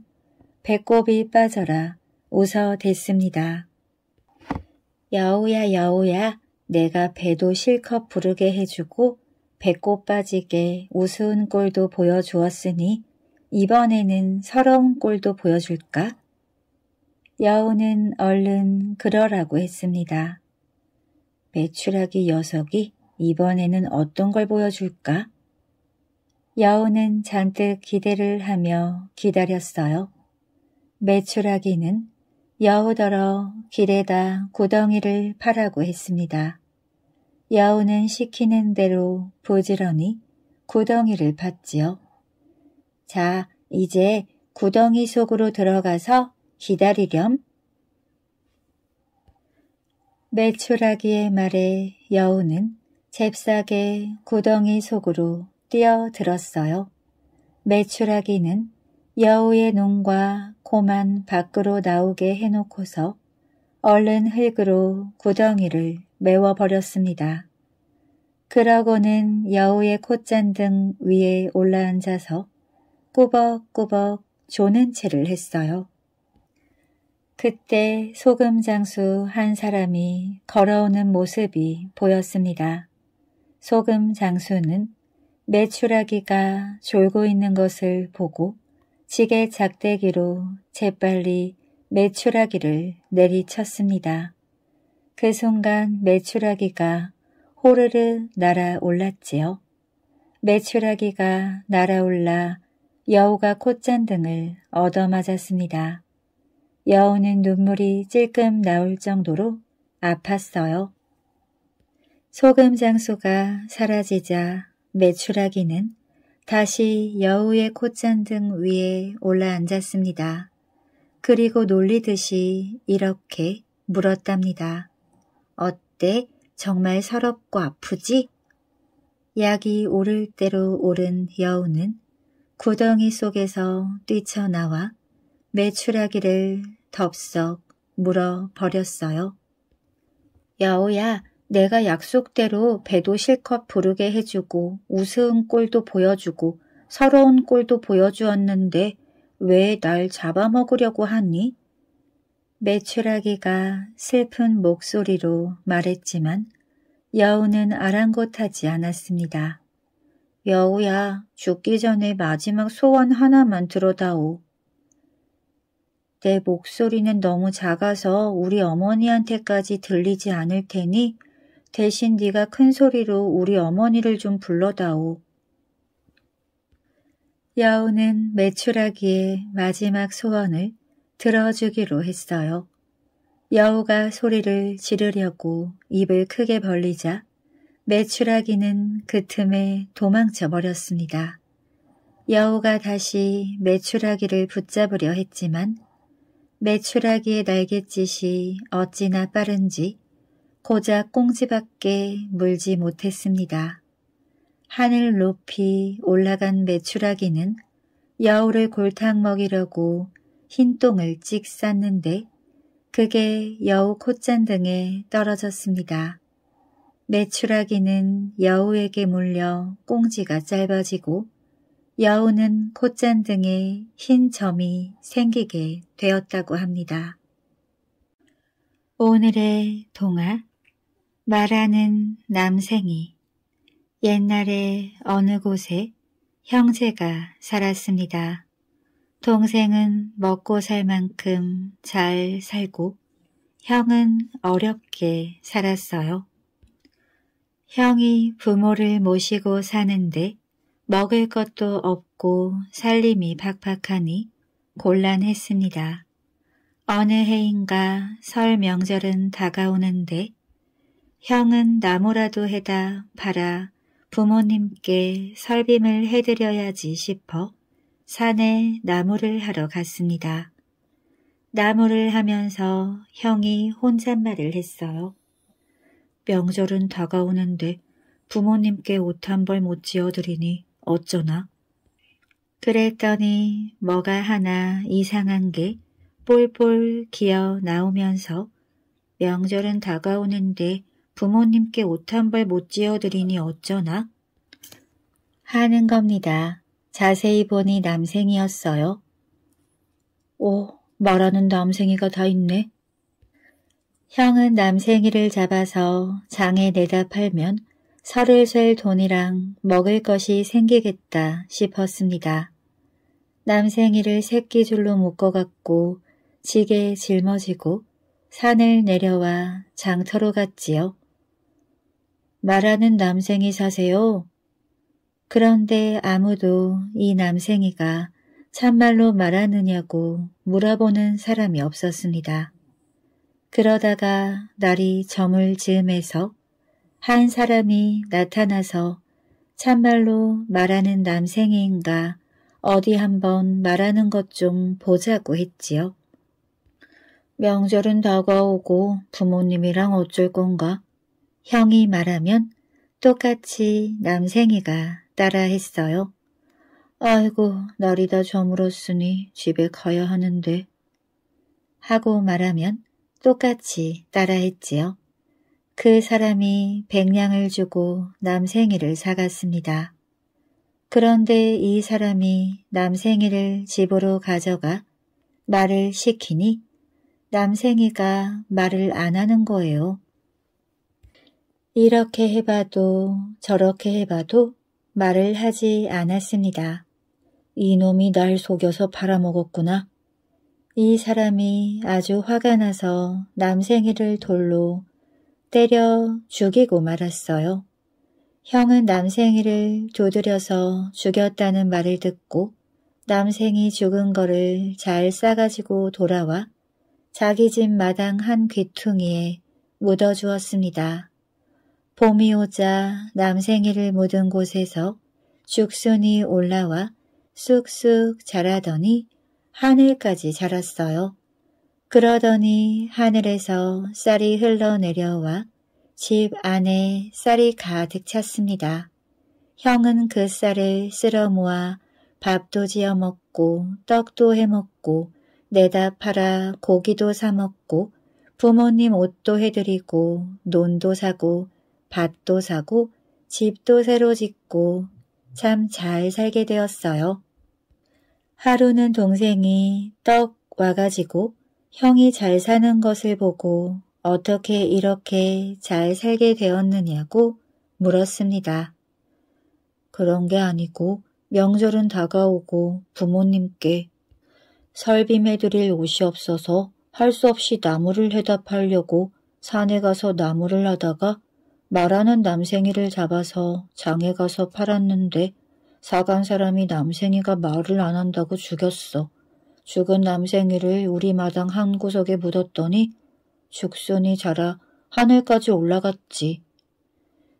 배꼽이 빠져라 웃어댔습니다. 여우야 여우야 내가 배도 실컷 부르게 해주고 배꼽 빠지게 우스운 꼴도 보여주었으니 이번에는 서러운 꼴도 보여줄까? 여우는 얼른 그러라고 했습니다. 매출하기 녀석이 이번에는 어떤 걸 보여줄까? 여우는 잔뜩 기대를 하며 기다렸어요. 매출하기는 여우더러 길에다 구덩이를 파라고 했습니다. 여우는 시키는 대로 부지런히 구덩이를 팠지요. 자, 이제 구덩이 속으로 들어가서 기다리렴. 매출하기의 말에 여우는 잽싸게 구덩이 속으로 뛰어들었어요. 매출하기는 여우의 눈과 코만 밖으로 나오게 해놓고서 얼른 흙으로 구덩이를 메워버렸습니다. 그러고는 여우의 콧잔등 위에 올라앉아서 꾸벅꾸벅 조는 채를 했어요. 그때 소금 장수 한 사람이 걸어오는 모습이 보였습니다. 소금 장수는 매출하기가 졸고 있는 것을 보고 지게 작대기로 재빨리 매출하기를 내리쳤습니다. 그 순간 매출하기가 호르르 날아올랐지요. 매출하기가 날아올라 여우가 콧잔등을 얻어맞았습니다. 여우는 눈물이 찔끔 나올 정도로 아팠어요. 소금 장수가 사라지자 매출하기는 다시 여우의 콧잔등 위에 올라앉았습니다. 그리고 놀리듯이 이렇게 물었답니다. 어때? 정말 서럽고 아프지? 약이 오를 대로 오른 여우는 구덩이 속에서 뛰쳐나와 매출하기를 덥석 물어 버렸어요. 여우야, 내가 약속대로 배도 실컷 부르게 해주고 우스운 꼴도 보여주고 서러운 꼴도 보여주었는데 왜 날 잡아먹으려고 하니? 매출하기가 슬픈 목소리로 말했지만 여우는 아랑곳하지 않았습니다. 여우야, 죽기 전에 마지막 소원 하나만 들어다오. 내 목소리는 너무 작아서 우리 어머니한테까지 들리지 않을 테니 대신 네가 큰 소리로 우리 어머니를 좀 불러다오. 여우는 매출하기에 마지막 소원을 들어주기로 했어요. 여우가 소리를 지르려고 입을 크게 벌리자 매출하기는 그 틈에 도망쳐 버렸습니다. 여우가 다시 매출하기를 붙잡으려 했지만 매출하기의 날갯짓이 어찌나 빠른지 고작 꽁지밖에 물지 못했습니다. 하늘 높이 올라간 매출하기는 여우를 골탕 먹이려고 흰 똥을 찍 쌌는데 그게 여우 콧잔 등에 떨어졌습니다. 메추라기는 여우에게 물려 꽁지가 짧아지고 여우는 콧잔 등에 흰 점이 생기게 되었다고 합니다. 오늘의 동화 말하는 남생이 옛날에 어느 곳에 형제가 살았습니다. 동생은 먹고 살 만큼 잘 살고 형은 어렵게 살았어요. 형이 부모를 모시고 사는데 먹을 것도 없고 살림이 팍팍하니 곤란했습니다. 어느 해인가 설 명절은 다가오는데 형은 나무라도 해다 팔아 부모님께 설빔을 해드려야지 싶어 산에 나무를 하러 갔습니다. 나무를 하면서 형이 혼잣말을 했어요. 명절은 다가오는데 부모님께 옷 한 벌 못 지어드리니 어쩌나? 그랬더니 뭐가 하나 이상한 게 폴폴 기어 나오면서 명절은 다가오는데 부모님께 옷 한 벌 못 지어드리니 어쩌나? 하는 겁니다. 자세히 보니 남생이었어요. 오, 말하는 남생이가 다 있네. 형은 남생이를 잡아서 장에 내다 팔면 설을 쐴 돈이랑 먹을 것이 생기겠다 싶었습니다. 남생이를 새끼줄로 묶어갖고 지게 짊어지고 산을 내려와 장터로 갔지요. 말하는 남생이 사세요. 그런데 아무도 이 남생이가 참말로 말하느냐고 물어보는 사람이 없었습니다. 그러다가 날이 점을 즈음해서 한 사람이 나타나서 참말로 말하는 남생인가 어디 한번 말하는 것 좀 보자고 했지요. 명절은 다가오고 부모님이랑 어쩔 건가? 형이 말하면 똑같이 남생이가 따라했어요. 아이고 날이 다 저물었으니 집에 가야 하는데 하고 말하면 똑같이 따라했지요. 그 사람이 백냥을 주고 남생이를 사갔습니다. 그런데 이 사람이 남생이를 집으로 가져가 말을 시키니 남생이가 말을 안 하는 거예요. 이렇게 해봐도 저렇게 해봐도 말을 하지 않았습니다. 이놈이 날 속여서 팔아먹었구나. 이 사람이 아주 화가 나서 남생이를 돌로 때려 죽이고 말았어요. 형은 남생이를 두드려서 죽였다는 말을 듣고 남생이 죽은 거를 잘 싸가지고 돌아와 자기 집 마당 한 귀퉁이에 묻어주었습니다. 봄이 오자 남생이를 묻은 곳에서 죽순이 올라와 쑥쑥 자라더니 하늘까지 자랐어요. 그러더니 하늘에서 쌀이 흘러내려와 집 안에 쌀이 가득 찼습니다. 형은 그 쌀을 쓸어 모아 밥도 지어 먹고 떡도 해 먹고 내다 팔아 고기도 사 먹고 부모님 옷도 해드리고 논도 사고 밭도 사고 집도 새로 짓고 참 잘 살게 되었어요. 하루는 동생이 떡 와가지고 형이 잘 사는 것을 보고 어떻게 이렇게 잘 살게 되었느냐고 물었습니다. 그런 게 아니고 명절은 다가오고 부모님께 설빔해드릴 옷이 없어서 할 수 없이 나무를 해다 팔려고 산에 가서 나무를 하다가 말하는 남생이를 잡아서 장에 가서 팔았는데 사간 사람이 남생이가 말을 안 한다고 죽였어. 죽은 남생이를 우리 마당 한 구석에 묻었더니 죽순이 자라 하늘까지 올라갔지.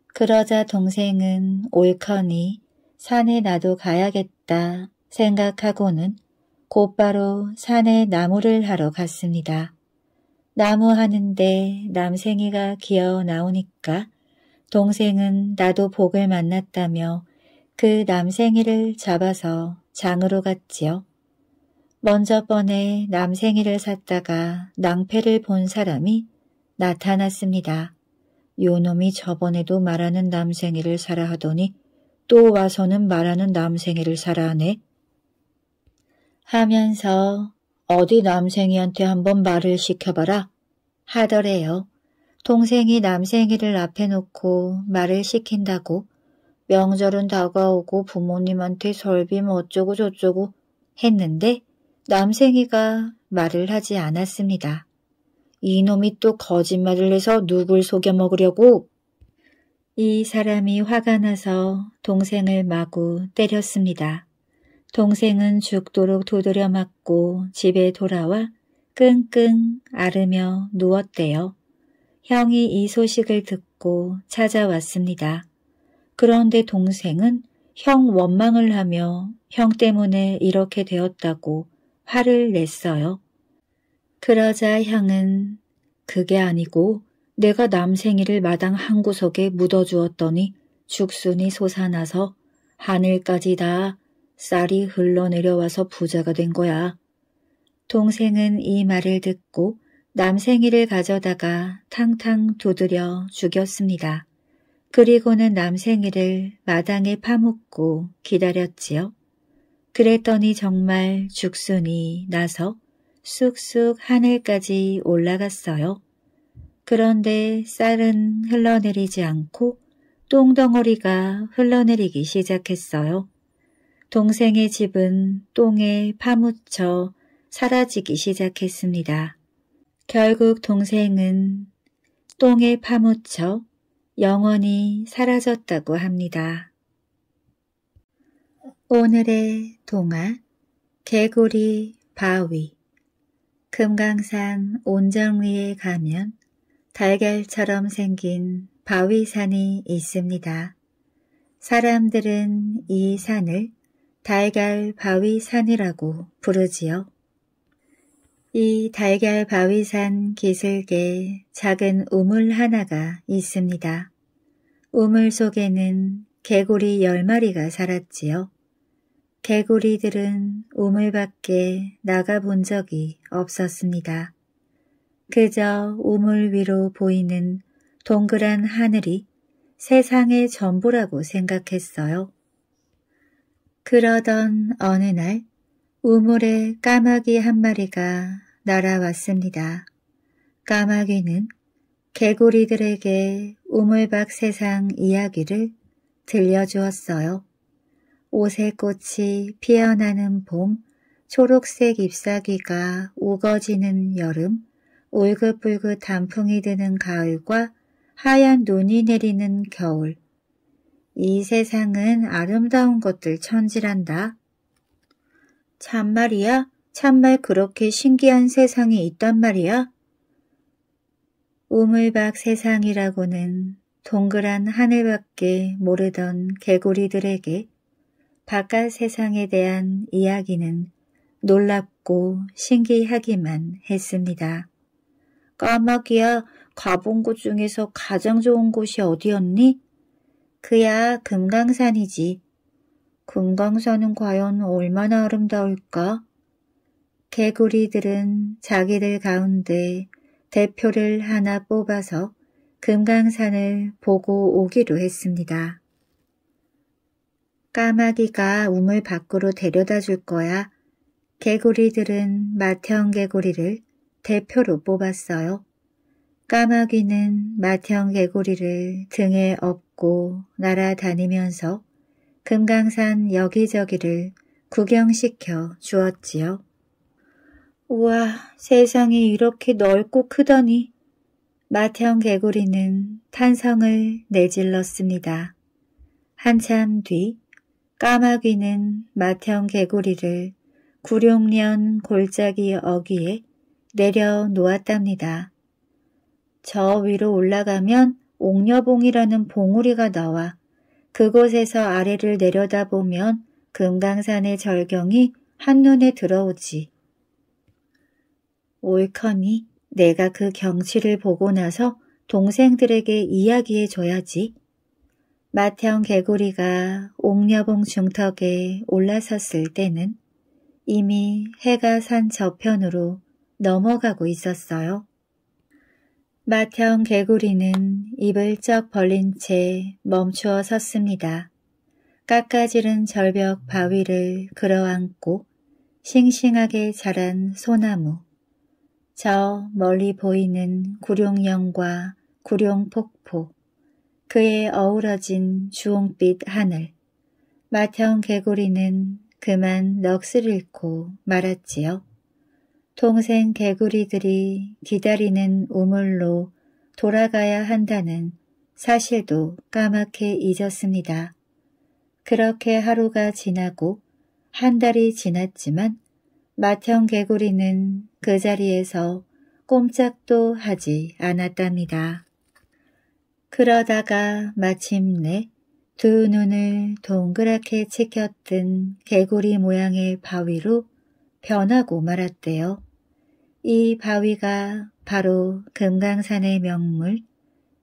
그러자 동생은 옳거니 산에 나도 가야겠다 생각하고는 곧바로 산에 나무를 하러 갔습니다. 나무 하는데 남생이가 기어 나오니까 동생은 나도 복을 만났다며 그 남생이를 잡아서 장으로 갔지요. 먼저 번에 남생이를 샀다가 낭패를 본 사람이 나타났습니다. 요놈이 저번에도 말하는 남생이를 사라 하더니 또 와서는 말하는 남생이를 사라 하네. 하면서 어디 남생이한테 한번 말을 시켜봐라 하더래요. 동생이 남생이를 앞에 놓고 말을 시킨다고 명절은 다가오고 부모님한테 설빔 어쩌고 저쩌고 했는데 남생이가 말을 하지 않았습니다. 이놈이 또 거짓말을 해서 누굴 속여 먹으려고 이 사람이 화가 나서 동생을 마구 때렸습니다. 동생은 죽도록 두드려 맞고 집에 돌아와 끙끙 앓으며 누웠대요. 형이 이 소식을 듣고 찾아왔습니다. 그런데 동생은 형 원망을 하며 형 때문에 이렇게 되었다고 화를 냈어요. 그러자 형은 그게 아니고 내가 남생이를 마당 한 구석에 묻어주었더니 죽순이 솟아나서 하늘까지 다 쌀이 흘러내려와서 부자가 된 거야. 동생은 이 말을 듣고 남생이를 가져다가 탕탕 두드려 죽였습니다. 그리고는 남생이를 마당에 파묻고 기다렸지요. 그랬더니 정말 죽순이 나서 쑥쑥 하늘까지 올라갔어요. 그런데 쌀은 흘러내리지 않고 똥덩어리가 흘러내리기 시작했어요. 동생의 집은 똥에 파묻혀 사라지기 시작했습니다. 결국 동생은 똥에 파묻혀 영원히 사라졌다고 합니다. 오늘의 동화 개구리 바위 금강산 온정리에 가면 달걀처럼 생긴 바위산이 있습니다. 사람들은 이 산을 달걀 바위산이라고 부르지요. 이 달걀 바위산 기슭에 작은 우물 하나가 있습니다. 우물 속에는 개구리 열 마리가 살았지요. 개구리들은 우물 밖에 나가 본 적이 없었습니다. 그저 우물 위로 보이는 동그란 하늘이 세상의 전부라고 생각했어요. 그러던 어느 날 우물에 까마귀 한 마리가 날아왔습니다. 까마귀는 개구리들에게 우물밖 세상 이야기를 들려주었어요. 오색꽃이 피어나는 봄, 초록색 잎사귀가 우거지는 여름, 울긋불긋 단풍이 드는 가을과 하얀 눈이 내리는 겨울. 이 세상은 아름다운 것들 천지란다. 참말이야? 참말 그렇게 신기한 세상이 있단 말이야? 우물박 세상이라고는 동그란 하늘밖에 모르던 개구리들에게 바깥 세상에 대한 이야기는 놀랍고 신기하기만 했습니다. 까마귀야, 가본 곳 중에서 가장 좋은 곳이 어디였니? 그야 금강산이지. 금강산은 과연 얼마나 아름다울까? 개구리들은 자기들 가운데 대표를 하나 뽑아서 금강산을 보고 오기로 했습니다. 까마귀가 우물 밖으로 데려다 줄 거야. 개구리들은 맏형 개구리를 대표로 뽑았어요. 까마귀는 맏형 개구리를 등에 업고 날아다니면서 금강산 여기저기를 구경시켜 주었지요. 우와, 세상이 이렇게 넓고 크더니 마태형 개구리는 탄성을 내질렀습니다. 한참 뒤 까마귀는 마태형 개구리를 구룡련 골짜기 어귀에 내려놓았답니다. 저 위로 올라가면 옥녀봉이라는 봉우리가 나와 그곳에서 아래를 내려다보면 금강산의 절경이 한눈에 들어오지. 옳거니 내가 그 경치를 보고 나서 동생들에게 이야기해 줘야지. 마태형 개구리가 옥녀봉 중턱에 올라섰을 때는 이미 해가 산 저편으로 넘어가고 있었어요. 맏형 개구리는 입을 쩍 벌린 채 멈추어 섰습니다. 깎아지른 절벽 바위를 끌어안고 싱싱하게 자란 소나무, 저 멀리 보이는 구룡령과 구룡폭포, 그에 어우러진 주홍빛 하늘, 맏형 개구리는 그만 넋을 잃고 말았지요. 동생 개구리들이 기다리는 우물로 돌아가야 한다는 사실도 까맣게 잊었습니다. 그렇게 하루가 지나고 한 달이 지났지만 맏형 개구리는 그 자리에서 꼼짝도 하지 않았답니다. 그러다가 마침내 두 눈을 동그랗게 치켰던 개구리 모양의 바위로 변하고 말았대요. 이 바위가 바로 금강산의 명물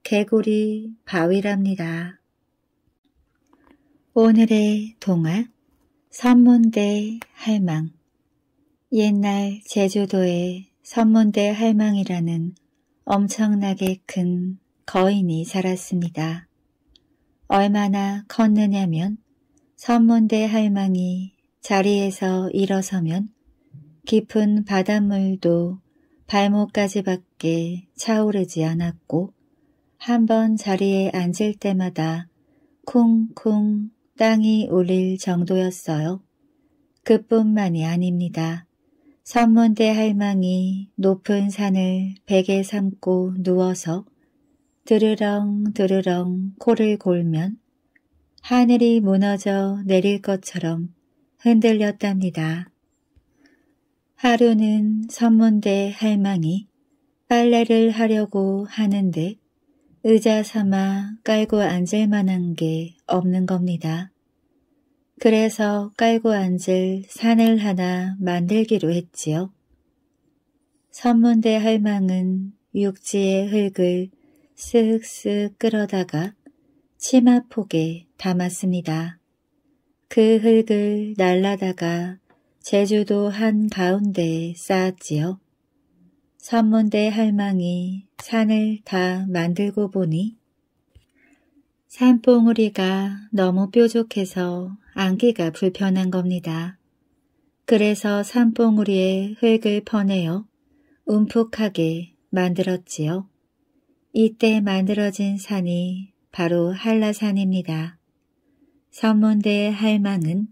개구리 바위랍니다. 오늘의 동화 선문대 할망 옛날 제주도에 선문대 할망이라는 엄청나게 큰 거인이 살았습니다. 얼마나 컸느냐면 선문대 할망이 자리에서 일어서면 깊은 바닷물도 발목까지밖에 차오르지 않았고 한 번 자리에 앉을 때마다 쿵쿵 땅이 울릴 정도였어요. 그뿐만이 아닙니다. 선문대 할망이 높은 산을 베개 삼고 누워서 드르렁 드르렁 코를 골면 하늘이 무너져 내릴 것처럼 흔들렸답니다. 하루는 선문대 할망이 빨래를 하려고 하는데 의자 삼아 깔고 앉을 만한 게 없는 겁니다. 그래서 깔고 앉을 산을 하나 만들기로 했지요. 선문대 할망은 육지의 흙을 쓱쓱 끌어다가 치마폭에 담았습니다. 그 흙을 날라다가 제주도 한 가운데에 쌓았지요. 선문대 할망이 산을 다 만들고 보니 산봉우리가 너무 뾰족해서 안기가 불편한 겁니다. 그래서 산봉우리에 흙을 퍼내어 움푹하게 만들었지요. 이때 만들어진 산이 바로 한라산입니다. 선문대 할망은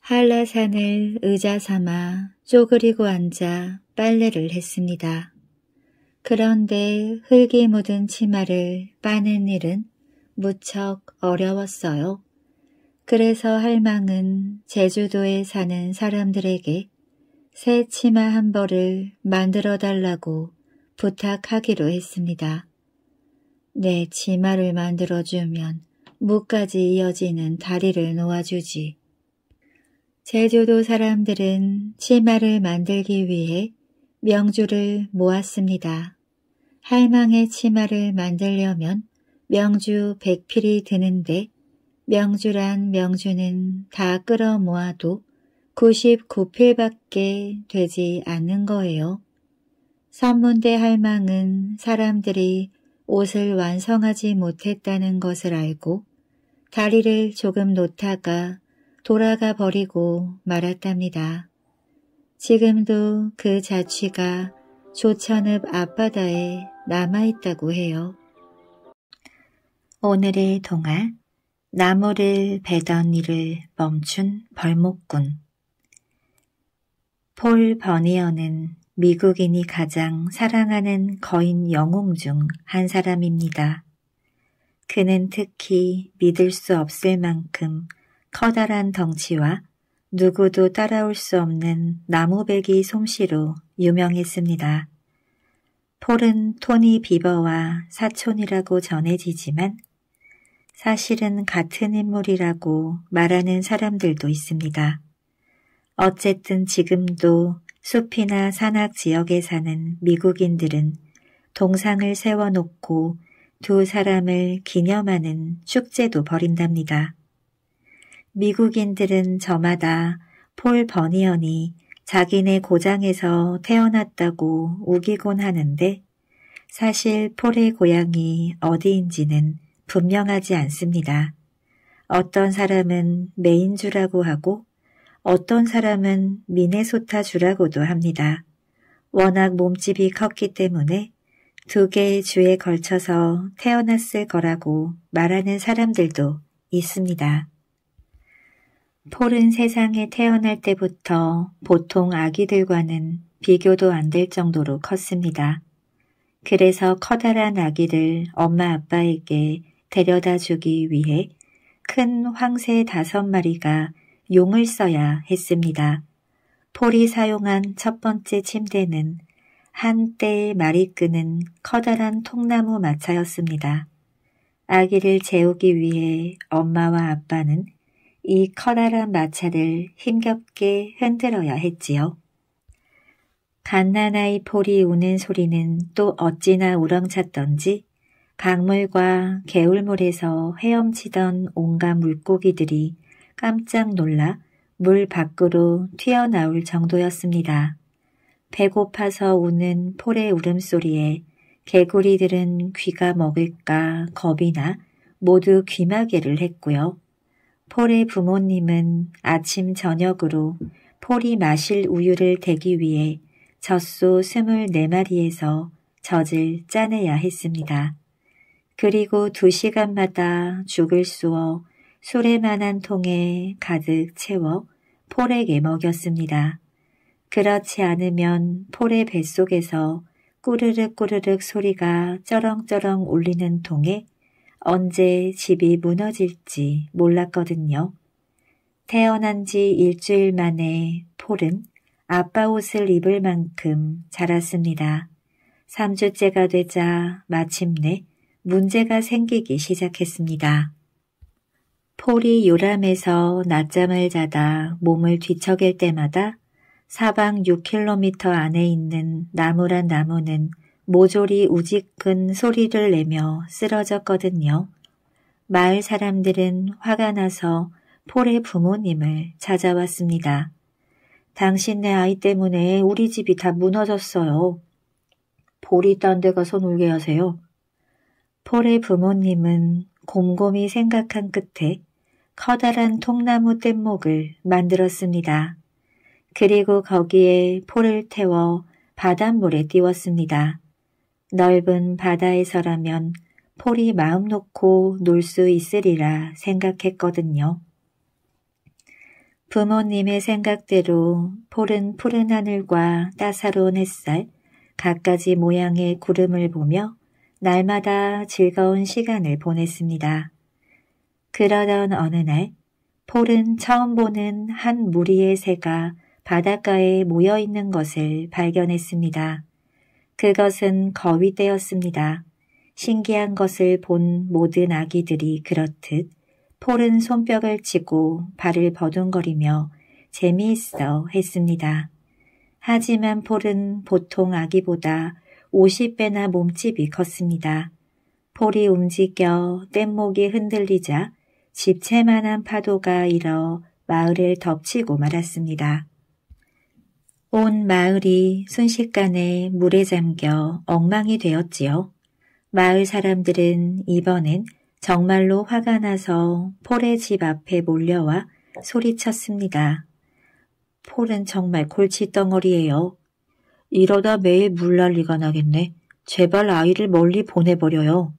한라산을 의자 삼아 쪼그리고 앉아 빨래를 했습니다. 그런데 흙이 묻은 치마를 빠는 일은 무척 어려웠어요. 그래서 할망은 제주도에 사는 사람들에게 새 치마 한 벌을 만들어 달라고 부탁하기로 했습니다. 내 치마를 만들어주면 무까지 이어지는 다리를 놓아주지. 제주도 사람들은 치마를 만들기 위해 명주를 모았습니다. 할망의 치마를 만들려면 명주 백필이 드는데 명주란 명주는 다 끌어 모아도 99필밖에 되지 않는 거예요. 선문대 할망은 사람들이 옷을 완성하지 못했다는 것을 알고 다리를 조금 놓다가 돌아가 버리고 말았답니다. 지금도 그 자취가 조천읍 앞바다에 남아있다고 해요. 오늘의 동화 나무를 베던 일을 멈춘 벌목꾼 폴 버니어는 미국인이 가장 사랑하는 거인 영웅 중 한 사람입니다. 그는 특히 믿을 수 없을 만큼 커다란 덩치와 누구도 따라올 수 없는 나무배기 솜씨로 유명했습니다. 폴은 토니 비버와 사촌이라고 전해지지만 사실은 같은 인물이라고 말하는 사람들도 있습니다. 어쨌든 지금도 숲이나 산악 지역에 사는 미국인들은 동상을 세워놓고 두 사람을 기념하는 축제도 벌인답니다. 미국인들은 저마다 폴 버니언이 자기네 고장에서 태어났다고 우기곤 하는데 사실 폴의 고향이 어디인지는 분명하지 않습니다. 어떤 사람은 메인주라고 하고 어떤 사람은 미네소타 주라고도 합니다. 워낙 몸집이 컸기 때문에 두 개의 주에 걸쳐서 태어났을 거라고 말하는 사람들도 있습니다. 폴은 세상에 태어날 때부터 보통 아기들과는 비교도 안 될 정도로 컸습니다. 그래서 커다란 아기를 엄마 아빠에게 데려다 주기 위해 큰 황새 다섯 마리가 용을 써야 했습니다. 폴이 사용한 첫 번째 침대는 한때의 말이 끄는 커다란 통나무 마차였습니다. 아기를 재우기 위해 엄마와 아빠는 이 커다란 마차를 힘겹게 흔들어야 했지요. 갓난아이 폴이 우는 소리는 또 어찌나 우렁찼던지 강물과 개울물에서 헤엄치던 온갖 물고기들이 깜짝 놀라 물 밖으로 튀어나올 정도였습니다. 배고파서 우는 폴의 울음소리에 개구리들은 귀가 먹을까 겁이 나 모두 귀마개를 했고요. 폴의 부모님은 아침 저녁으로 폴이 마실 우유를 대기 위해 젖소 스물네 마리에서 젖을 짜내야 했습니다. 그리고 두 시간마다 죽을 쑤어 수레만한 통에 가득 채워 폴에게 먹였습니다. 그렇지 않으면 폴의 뱃속에서 꾸르륵 꾸르륵 소리가 쩌렁쩌렁 울리는 통에 언제 집이 무너질지 몰랐거든요. 태어난 지 일주일 만에 폴은 아빠 옷을 입을 만큼 자랐습니다. 3주째가 되자 마침내 문제가 생기기 시작했습니다. 폴이 요람해서 낮잠을 자다 몸을 뒤척일 때마다 사방 6km 안에 있는 나무란 나무는 모조리 우직큰 소리를 내며 쓰러졌거든요. 마을 사람들은 화가 나서 폴의 부모님을 찾아왔습니다. 당신네 아이 때문에 우리 집이 다 무너졌어요. 폴이 딴 데 가서 놀게 하세요. 폴의 부모님은 곰곰이 생각한 끝에 커다란 통나무 뗏목을 만들었습니다. 그리고 거기에 폴을 태워 바닷물에 띄웠습니다. 넓은 바다에서라면 폴이 마음 놓고 놀 수 있으리라 생각했거든요. 부모님의 생각대로 폴은 푸른 하늘과 따사로운 햇살, 갖가지 모양의 구름을 보며 날마다 즐거운 시간을 보냈습니다. 그러던 어느 날 폴은 처음 보는 한 무리의 새가 바닷가에 모여 있는 것을 발견했습니다. 그것은 거위떼였습니다. 신기한 것을 본 모든 아기들이 그렇듯 폴은 손뼉을 치고 발을 버둥거리며 재미있어 했습니다. 하지만 폴은 보통 아기보다 50배나 몸집이 컸습니다. 폴이 움직여 뗏목이 흔들리자 집채만한 파도가 일어 마을을 덮치고 말았습니다. 온 마을이 순식간에 물에 잠겨 엉망이 되었지요. 마을 사람들은 이번엔 정말로 화가 나서 폴의 집 앞에 몰려와 소리쳤습니다. 폴은 정말 골칫덩어리예요. 이러다 매일 물난리가 나겠네. 제발 아이를 멀리 보내버려요.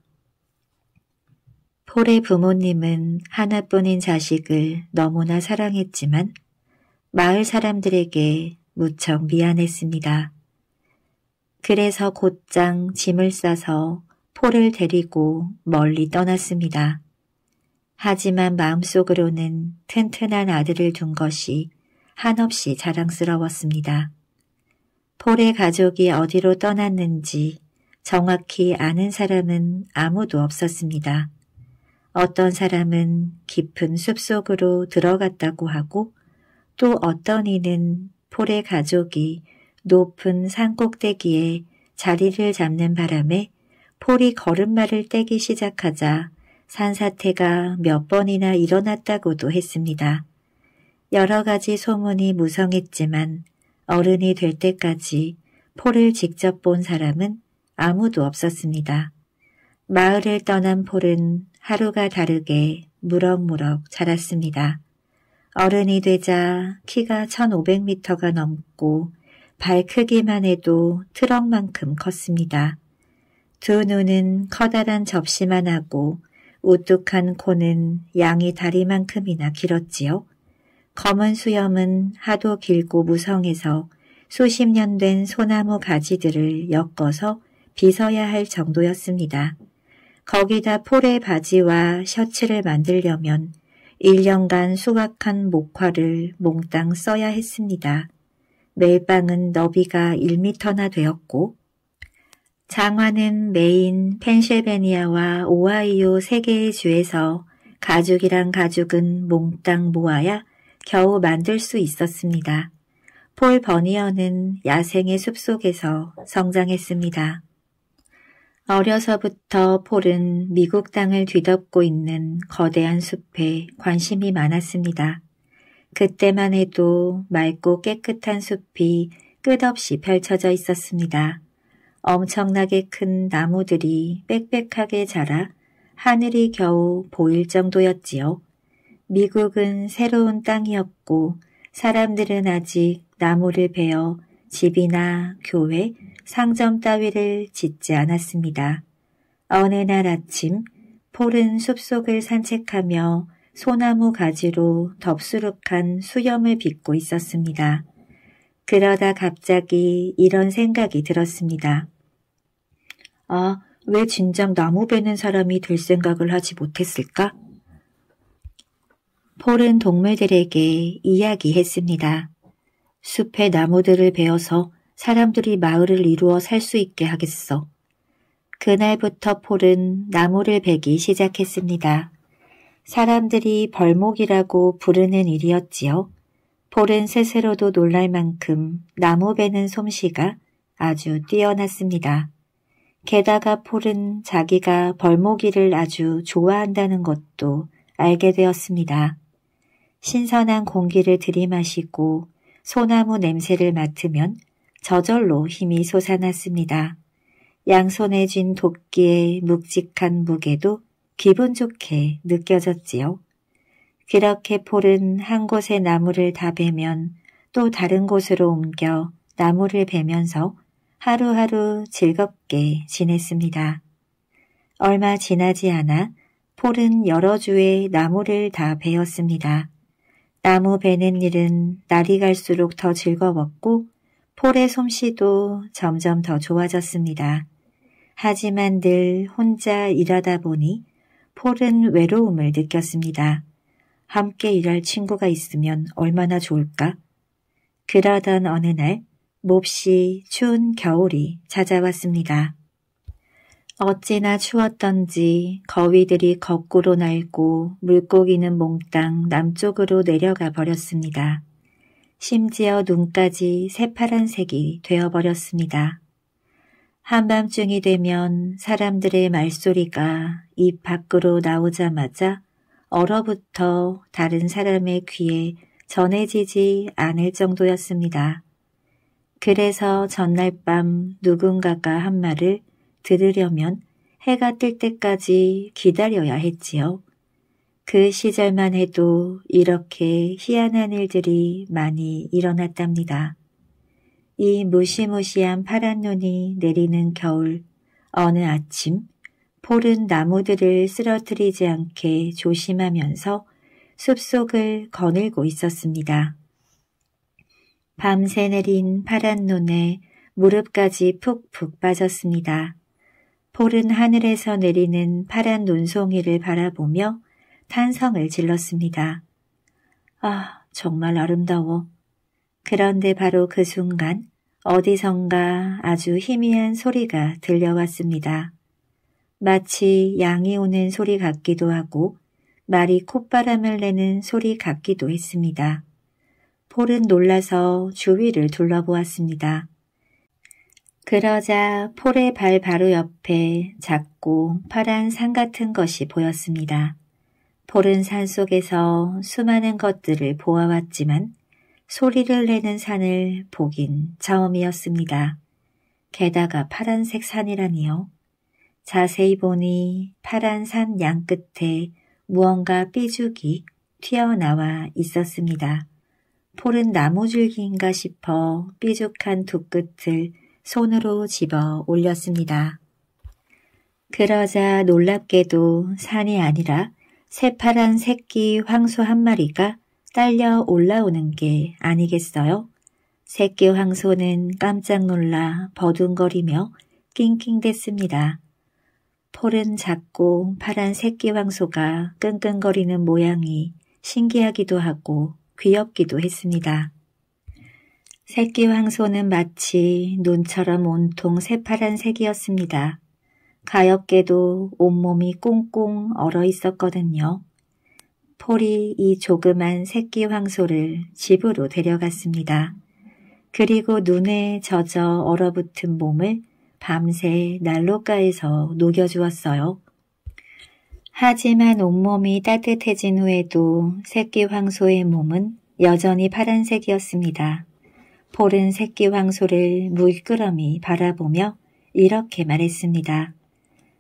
폴의 부모님은 하나뿐인 자식을 너무나 사랑했지만 마을 사람들에게 무척 미안했습니다. 그래서 곧장 짐을 싸서 폴을 데리고 멀리 떠났습니다. 하지만 마음속으로는 튼튼한 아들을 둔 것이 한없이 자랑스러웠습니다. 폴의 가족이 어디로 떠났는지 정확히 아는 사람은 아무도 없었습니다. 어떤 사람은 깊은 숲속으로 들어갔다고 하고 또 어떤 이는 폴의 가족이 높은 산 꼭대기에 자리를 잡는 바람에 폴이 걸음마를 떼기 시작하자 산사태가 몇 번이나 일어났다고도 했습니다. 여러 가지 소문이 무성했지만 어른이 될 때까지 폴을 직접 본 사람은 아무도 없었습니다. 마을을 떠난 폴은 하루가 다르게 무럭무럭 자랐습니다. 어른이 되자 키가 1500m가 넘고 발 크기만 해도 트럭만큼 컸습니다. 두 눈은 커다란 접시만 하고 우뚝한 코는 양이 다리만큼이나 길었지요. 검은 수염은 하도 길고 무성해서 수십 년 된 소나무 가지들을 엮어서 빗어야 할 정도였습니다. 거기다 폴의 바지와 셔츠를 만들려면 1년간 수확한 목화를 몽땅 써야 했습니다. 멜빵은 너비가 1미터나 되었고 장화는 메인, 펜실베니아와 오하이오 세 개의 주에서 가죽이란 가죽은 몽땅 모아야 겨우 만들 수 있었습니다. 폴 버니어는 야생의 숲속에서 성장했습니다. 어려서부터 폴은 미국 땅을 뒤덮고 있는 거대한 숲에 관심이 많았습니다. 그때만 해도 맑고 깨끗한 숲이 끝없이 펼쳐져 있었습니다. 엄청나게 큰 나무들이 빽빽하게 자라 하늘이 겨우 보일 정도였지요. 미국은 새로운 땅이었고 사람들은 아직 나무를 베어 집이나 교회, 상점 따위를 짓지 않았습니다. 어느 날 아침 폴은 숲속을 산책하며 소나무 가지로 덥수룩한 수염을 빚고 있었습니다. 그러다 갑자기 이런 생각이 들었습니다. 아, 왜 진작 나무 베는 사람이 될 생각을 하지 못했을까? 폴은 동물들에게 이야기했습니다. 숲의 나무들을 베어서 사람들이 마을을 이루어 살 수 있게 하겠어. 그날부터 폴은 나무를 베기 시작했습니다. 사람들이 벌목이라고 부르는 일이었지요. 폴은 스스로도 놀랄 만큼 나무 베는 솜씨가 아주 뛰어났습니다. 게다가 폴은 자기가 벌목이를 아주 좋아한다는 것도 알게 되었습니다. 신선한 공기를 들이마시고 소나무 냄새를 맡으면 저절로 힘이 솟아났습니다. 양손에 쥔 도끼의 묵직한 무게도 기분 좋게 느껴졌지요. 그렇게 폴은 한 곳의 나무를 다 베면 또 다른 곳으로 옮겨 나무를 베면서 하루하루 즐겁게 지냈습니다. 얼마 지나지 않아 폴은 여러 주의 나무를 다 베었습니다. 나무 베는 일은 날이 갈수록 더 즐거웠고 폴의 솜씨도 점점 더 좋아졌습니다. 하지만 늘 혼자 일하다 보니 폴은 외로움을 느꼈습니다. 함께 일할 친구가 있으면 얼마나 좋을까? 그러던 어느 날 몹시 추운 겨울이 찾아왔습니다. 어찌나 추웠던지 거위들이 거꾸로 날고 물고기는 몽땅 남쪽으로 내려가 버렸습니다. 심지어 눈까지 새파란 색이 되어버렸습니다. 한밤중이 되면 사람들의 말소리가 입 밖으로 나오자마자 얼어붙어 다른 사람의 귀에 전해지지 않을 정도였습니다. 그래서 전날 밤 누군가가 한 말을 들으려면 해가 뜰 때까지 기다려야 했지요. 그 시절만 해도 이렇게 희한한 일들이 많이 일어났답니다. 이 무시무시한 파란 눈이 내리는 겨울 어느 아침 폴은 나무들을 쓰러뜨리지 않게 조심하면서 숲속을 거닐고 있었습니다. 밤새 내린 파란 눈에 무릎까지 푹푹 빠졌습니다. 폴은 하늘에서 내리는 파란 눈송이를 바라보며 탄성을 질렀습니다. 아, 정말 아름다워. 그런데 바로 그 순간 어디선가 아주 희미한 소리가 들려왔습니다. 마치 양이 오는 소리 같기도 하고 말이 콧바람을 내는 소리 같기도 했습니다. 폴은 놀라서 주위를 둘러보았습니다. 그러자 폴의 발 바로 옆에 작고 파란 산 같은 것이 보였습니다. 폴은 산 속에서 수많은 것들을 보아왔지만 소리를 내는 산을 보긴 처음이었습니다. 게다가 파란색 산이라니요. 자세히 보니 파란 산 양끝에 무언가 삐죽이 튀어나와 있었습니다. 폴은 나무줄기인가 싶어 삐죽한 두 끝을 손으로 집어 올렸습니다. 그러자 놀랍게도 산이 아니라 새파란 새끼 황소 한 마리가 딸려 올라오는 게 아니겠어요? 새끼 황소는 깜짝 놀라 버둥거리며 낑낑댔습니다. 폴은 작고 파란 새끼 황소가 끙끙거리는 모양이 신기하기도 하고 귀엽기도 했습니다. 새끼 황소는 마치 눈처럼 온통 새파란 색이었습니다. 가엽게도 온몸이 꽁꽁 얼어 있었거든요. 폴이 이 조그만 새끼 황소를 집으로 데려갔습니다. 그리고 눈에 젖어 얼어붙은 몸을 밤새 난로가에서 녹여주었어요. 하지만 온몸이 따뜻해진 후에도 새끼 황소의 몸은 여전히 파란색이었습니다. 폴은 새끼 황소를 물끄러미 바라보며 이렇게 말했습니다.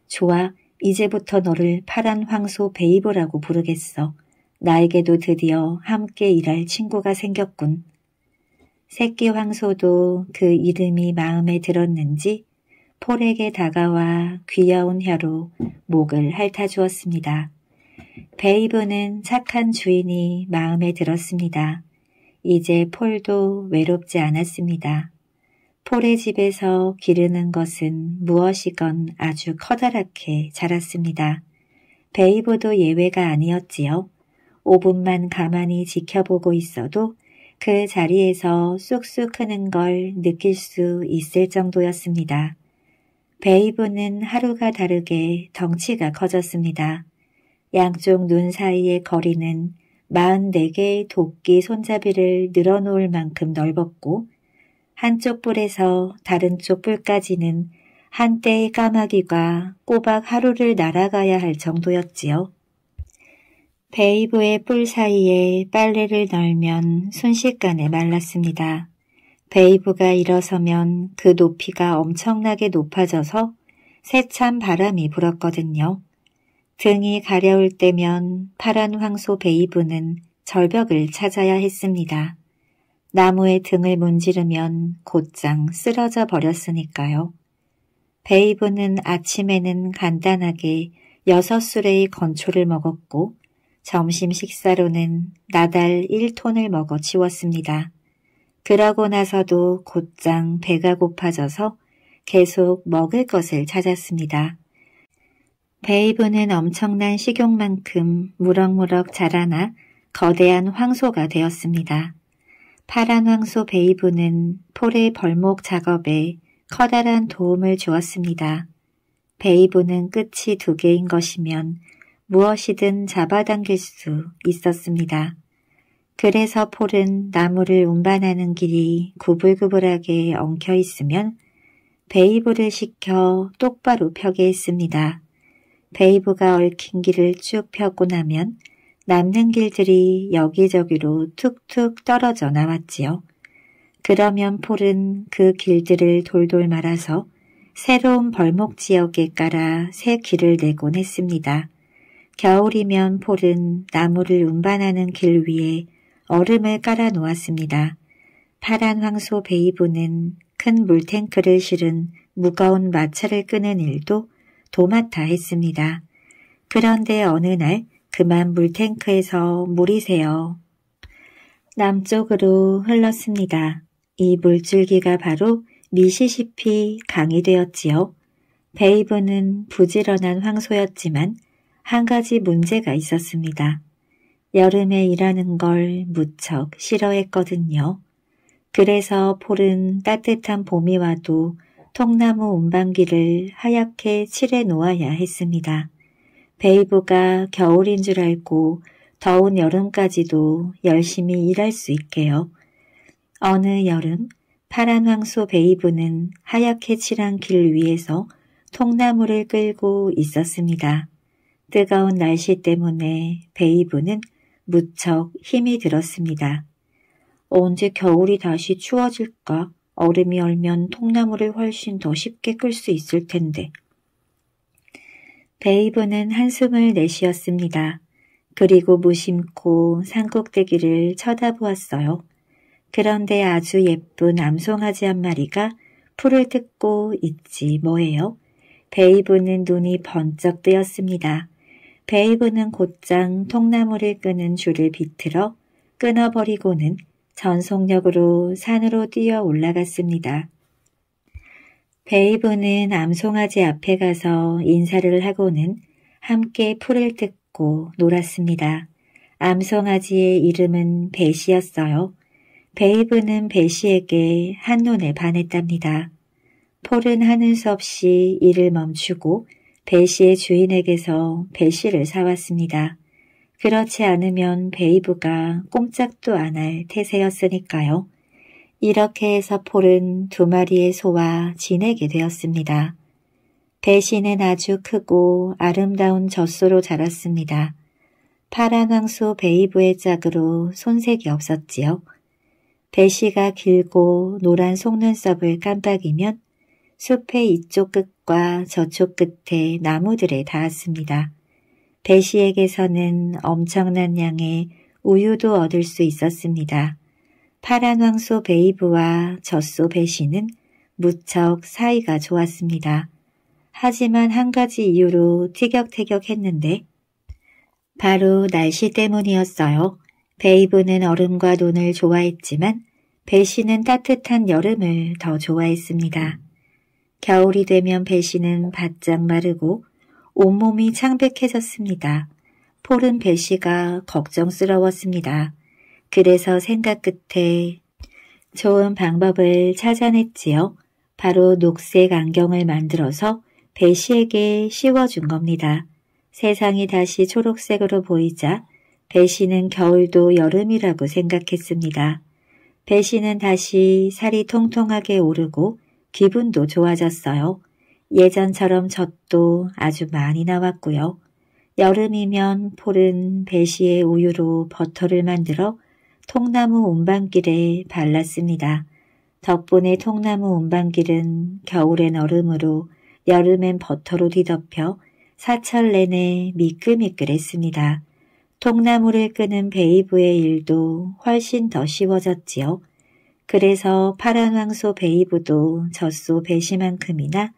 좋아, 이제부터 너를 파란 황소 베이브라고 부르겠어. 나에게도 드디어 함께 일할 친구가 생겼군. 새끼 황소도 그 이름이 마음에 들었는지 폴에게 다가와 귀여운 혀로 목을 핥아주었습니다. 베이브는 착한 주인이 마음에 들었습니다. 이제 폴도 외롭지 않았습니다. 폴의 집에서 기르는 것은 무엇이건 아주 커다랗게 자랐습니다. 베이브도 예외가 아니었지요. 5분만 가만히 지켜보고 있어도 그 자리에서 쑥쑥 크는 걸 느낄 수 있을 정도였습니다. 베이브는 하루가 다르게 덩치가 커졌습니다. 양쪽 눈 사이의 거리는 44개의 도끼 손잡이를 늘어놓을 만큼 넓었고 한쪽 뿔에서 다른 쪽 뿔까지는 한때의 까마귀가 꼬박 하루를 날아가야 할 정도였지요. 베이브의 뿔 사이에 빨래를 널면 순식간에 말랐습니다. 베이브가 일어서면 그 높이가 엄청나게 높아져서 새찬 바람이 불었거든요. 등이 가려울 때면 파란 황소 베이브는 절벽을 찾아야 했습니다. 나무의 등을 문지르면 곧장 쓰러져 버렸으니까요. 베이브는 아침에는 간단하게 여섯 수레의 건초를 먹었고 점심 식사로는 나달 1톤을 먹어 치웠습니다. 그러고 나서도 곧장 배가 고파져서 계속 먹을 것을 찾았습니다. 베이브는 엄청난 식욕만큼 무럭무럭 자라나 거대한 황소가 되었습니다. 파란 황소 베이브는 폴의 벌목 작업에 커다란 도움을 주었습니다. 베이브는 끝이 두 개인 것이면 무엇이든 잡아당길 수 있었습니다. 그래서 폴은 나무를 운반하는 길이 구불구불하게 엉켜 있으면 베이브를 시켜 똑바로 펴게 했습니다. 베이브가 얽힌 길을 쭉 펴고 나면 남는 길들이 여기저기로 툭툭 떨어져 나왔지요. 그러면 폴은 그 길들을 돌돌 말아서 새로운 벌목 지역에 깔아 새 길을 내곤 했습니다. 겨울이면 폴은 나무를 운반하는 길 위에 얼음을 깔아 놓았습니다. 파란 황소 베이브는 큰 물탱크를 실은 무거운 마차를 끄는 일도 도맡아 했습니다. 그런데 어느 날 그만 물탱크에서 물이 새어 남쪽으로 흘렀습니다. 이 물줄기가 바로 미시시피 강이 되었지요. 베이브는 부지런한 황소였지만 한 가지 문제가 있었습니다. 여름에 일하는 걸 무척 싫어했거든요. 그래서 폴은 따뜻한 봄이 와도 통나무 운반기를 하얗게 칠해 놓아야 했습니다. 베이브가 겨울인 줄 알고 더운 여름까지도 열심히 일할 수 있게요. 어느 여름 파란 황소 베이브는 하얗게 칠한 길 위에서 통나무를 끌고 있었습니다. 뜨거운 날씨 때문에 베이브는 무척 힘이 들었습니다. 언제 겨울이 다시 추워질까? 얼음이 얼면 통나무를 훨씬 더 쉽게 끌 수 있을 텐데. 베이브는 한숨을 내쉬었습니다. 그리고 무심코 산꼭대기를 쳐다보았어요. 그런데 아주 예쁜 암송아지 한 마리가 풀을 뜯고 있지 뭐예요. 베이브는 눈이 번쩍 뜨였습니다. 베이브는 곧장 통나무를 끄는 줄을 비틀어 끊어버리고는 전속력으로 산으로 뛰어 올라갔습니다. 베이브는 암송아지 앞에 가서 인사를 하고는 함께 풀을 뜯고 놀았습니다. 암송아지의 이름은 베시였어요. 베이브는 베시에게 한눈에 반했답니다. 폴은 하는 수 없이 일을 멈추고 베시의 주인에게서 베시를 사왔습니다. 그렇지 않으면 베이브가 꼼짝도 안 할 태세였으니까요. 이렇게 해서 폴은 두 마리의 소와 지내게 되었습니다. 배시는 아주 크고 아름다운 젖소로 자랐습니다. 파란 황소 베이브의 짝으로 손색이 없었지요. 배시가 길고 노란 속눈썹을 깜빡이면 숲의 이쪽 끝과 저쪽 끝에 나무들에 닿았습니다. 배시에게서는 엄청난 양의 우유도 얻을 수 있었습니다. 파란 황소 베이브와 젖소 배시는 무척 사이가 좋았습니다. 하지만 한 가지 이유로 티격태격했는데 바로 날씨 때문이었어요. 베이브는 얼음과 눈을 좋아했지만 배시는 따뜻한 여름을 더 좋아했습니다. 겨울이 되면 배시는 바짝 마르고 온몸이 창백해졌습니다. 폴은 배시가 걱정스러웠습니다. 그래서 생각 끝에 좋은 방법을 찾아냈지요. 바로 녹색 안경을 만들어서 배시에게 씌워준 겁니다. 세상이 다시 초록색으로 보이자 배시는 겨울도 여름이라고 생각했습니다. 배시는 다시 살이 통통하게 오르고 기분도 좋아졌어요. 예전처럼 젖도 아주 많이 나왔고요. 여름이면 폴은 배시의 우유로 버터를 만들어 통나무 운반길에 발랐습니다. 덕분에 통나무 운반길은 겨울엔 얼음으로 여름엔 버터로 뒤덮여 사철 내내 미끌미끌했습니다. 통나무를 끄는 베이브의 일도 훨씬 더 쉬워졌지요. 그래서 파란 황소 베이브도 젖소 배시만큼이나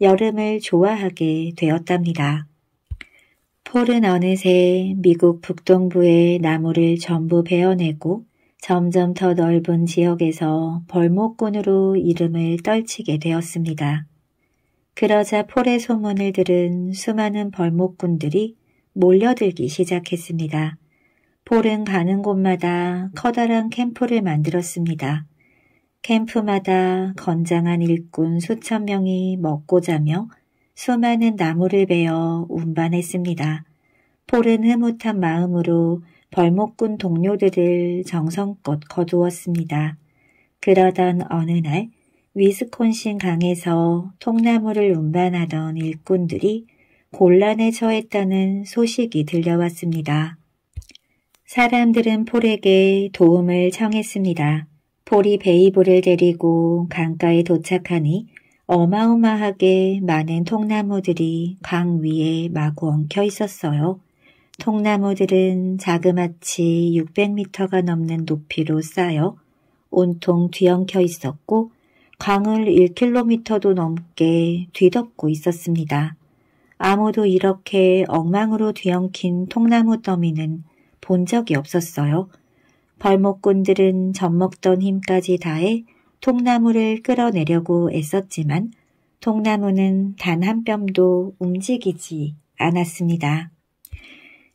여름을 좋아하게 되었답니다. 폴은 어느새 미국 북동부의 나무를 전부 베어내고 점점 더 넓은 지역에서 벌목꾼으로 이름을 떨치게 되었습니다. 그러자 폴의 소문을 들은 수많은 벌목꾼들이 몰려들기 시작했습니다. 폴은 가는 곳마다 커다란 캠프를 만들었습니다. 캠프마다 건장한 일꾼 수천 명이 먹고 자며 수많은 나무를 베어 운반했습니다. 폴은 흐뭇한 마음으로 벌목꾼 동료들을 정성껏 거두었습니다. 그러던 어느 날 위스콘신 강에서 통나무를 운반하던 일꾼들이 곤란에 처했다는 소식이 들려왔습니다. 사람들은 폴에게 도움을 청했습니다. 폴이 베이브를 데리고 강가에 도착하니 어마어마하게 많은 통나무들이 강 위에 마구 엉켜 있었어요. 통나무들은 자그마치 600m가 넘는 높이로 쌓여 온통 뒤엉켜 있었고 강을 1km도 넘게 뒤덮고 있었습니다. 아무도 이렇게 엉망으로 뒤엉킨 통나무 더미는 본 적이 없었어요. 벌목꾼들은 젖먹던 힘까지 다해 통나무를 끌어내려고 애썼지만 통나무는 단 한 뼘도 움직이지 않았습니다.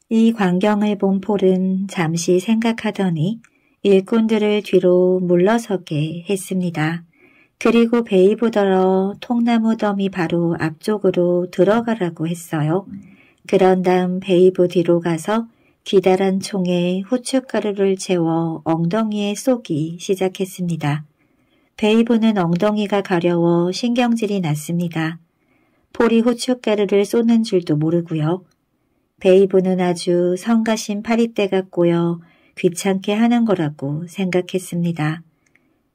이 광경을 본 폴은 잠시 생각하더니 일꾼들을 뒤로 물러서게 했습니다. 그리고 베이브더러 통나무 더미 바로 앞쪽으로 들어가라고 했어요. 그런 다음 베이브 뒤로 가서 기다란 총에 후춧가루를 채워 엉덩이에 쏘기 시작했습니다. 베이브는 엉덩이가 가려워 신경질이 났습니다. 폴이 후춧가루를 쏘는 줄도 모르고요. 베이브는 아주 성가신 파리떼가 꼬여 귀찮게 하는 거라고 생각했습니다.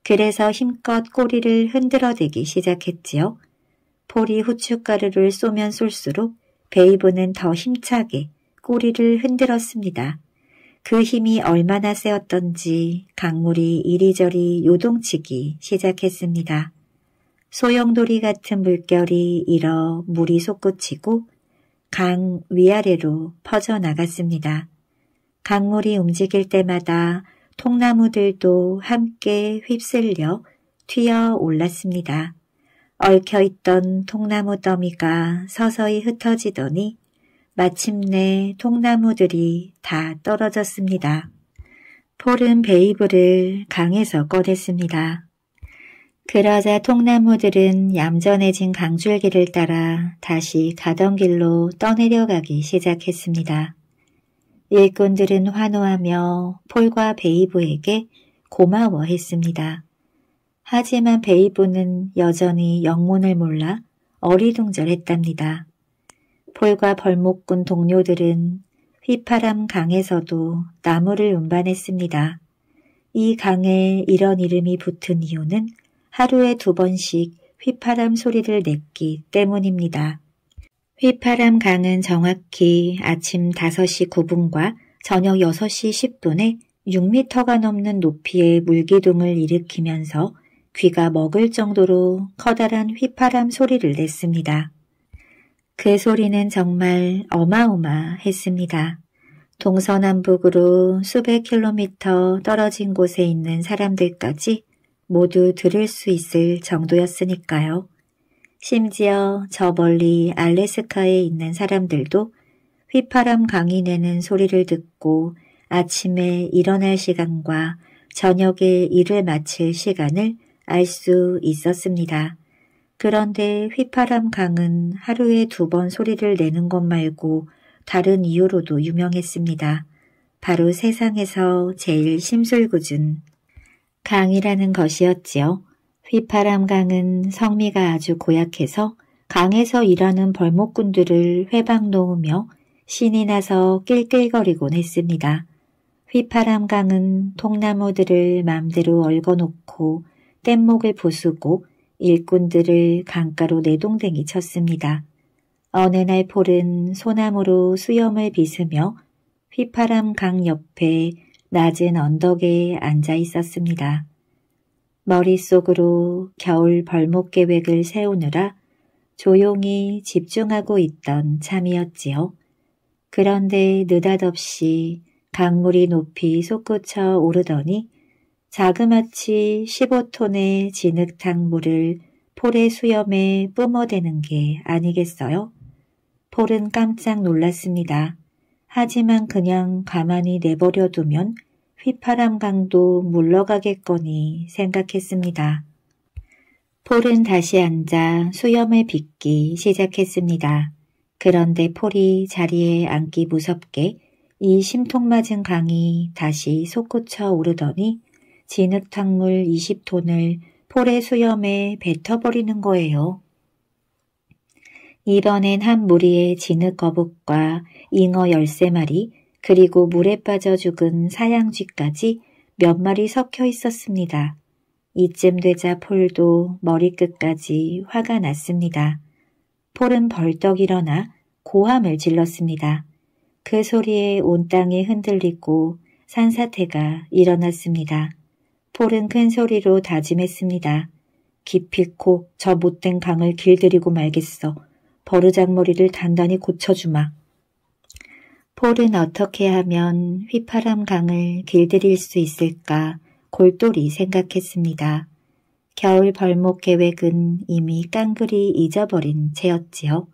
그래서 힘껏 꼬리를 흔들어대기 시작했지요. 폴이 후춧가루를 쏘면 쏠수록 베이브는 더 힘차게 꼬리를 흔들었습니다. 그 힘이 얼마나 세었던지 강물이 이리저리 요동치기 시작했습니다. 소용돌이 같은 물결이 일어 물이 솟구치고 강 위아래로 퍼져나갔습니다. 강물이 움직일 때마다 통나무들도 함께 휩쓸려 튀어 올랐습니다. 얽혀있던 통나무 더미가 서서히 흩어지더니 마침내 통나무들이 다 떨어졌습니다. 폴은 베이브를 강에서 꺼냈습니다. 그러자 통나무들은 얌전해진 강줄기를 따라 다시 가던 길로 떠내려가기 시작했습니다. 일꾼들은 환호하며 폴과 베이브에게 고마워했습니다. 하지만 베이브는 여전히 영문을 몰라 어리둥절했답니다. 폴과 벌목꾼 동료들은 휘파람 강에서도 나무를 운반했습니다. 이 강에 이런 이름이 붙은 이유는 하루에 두 번씩 휘파람 소리를 냈기 때문입니다. 휘파람 강은 정확히 아침 5시 9분과 저녁 6시 10분에 6미터가 넘는 높이의 물기둥을 일으키면서 귀가 먹을 정도로 커다란 휘파람 소리를 냈습니다. 그 소리는 정말 어마어마했습니다. 동서남북으로 수백 킬로미터 떨어진 곳에 있는 사람들까지 모두 들을 수 있을 정도였으니까요. 심지어 저 멀리 알래스카에 있는 사람들도 휘파람 강이 내는 소리를 듣고 아침에 일어날 시간과 저녁에 일을 마칠 시간을 알 수 있었습니다. 그런데 휘파람 강은 하루에 두 번 소리를 내는 것 말고 다른 이유로도 유명했습니다. 바로 세상에서 제일 심술궂은 강이라는 것이었지요. 휘파람 강은 성미가 아주 고약해서 강에서 일하는 벌목꾼들을 회방 놓으며 신이 나서 낄낄거리곤 했습니다. 휘파람 강은 통나무들을 맘대로 얽어놓고 뗏목을 부수고 일꾼들을 강가로 내동댕이 쳤습니다. 어느 날 폴은 소나무로 수염을 빗으며 휘파람 강 옆에 낮은 언덕에 앉아 있었습니다. 머릿속으로 겨울 벌목 계획을 세우느라 조용히 집중하고 있던 참이었지요. 그런데 느닷없이 강물이 높이 솟구쳐 오르더니 자그마치 15톤의 진흙탕 물을 폴의 수염에 뿜어대는 게 아니겠어요? 폴은 깜짝 놀랐습니다. 하지만 그냥 가만히 내버려두면 휘파람 강도 물러가겠거니 생각했습니다. 폴은 다시 앉아 수염을 빗기 시작했습니다. 그런데 폴이 자리에 앉기 무섭게 이 심통맞은 강이 다시 솟구쳐 오르더니 진흙탕물 20톤을 폴의 수염에 뱉어버리는 거예요. 이번엔 한 무리의 진흙 거북과 잉어 13마리 그리고 물에 빠져 죽은 사양쥐까지 몇 마리 섞여 있었습니다. 이쯤 되자 폴도 머리끝까지 화가 났습니다. 폴은 벌떡 일어나 고함을 질렀습니다. 그 소리에 온 땅이 흔들리고 산사태가 일어났습니다. 폴은 큰 소리로 다짐했습니다. 기필코 저 못된 강을 길들이고 말겠어. 버르장머리를 단단히 고쳐주마. 폴은 어떻게 하면 휘파람 강을 길들일 수 있을까 골똘히 생각했습니다. 겨울 벌목 계획은 이미 깡그리 잊어버린 채였지요.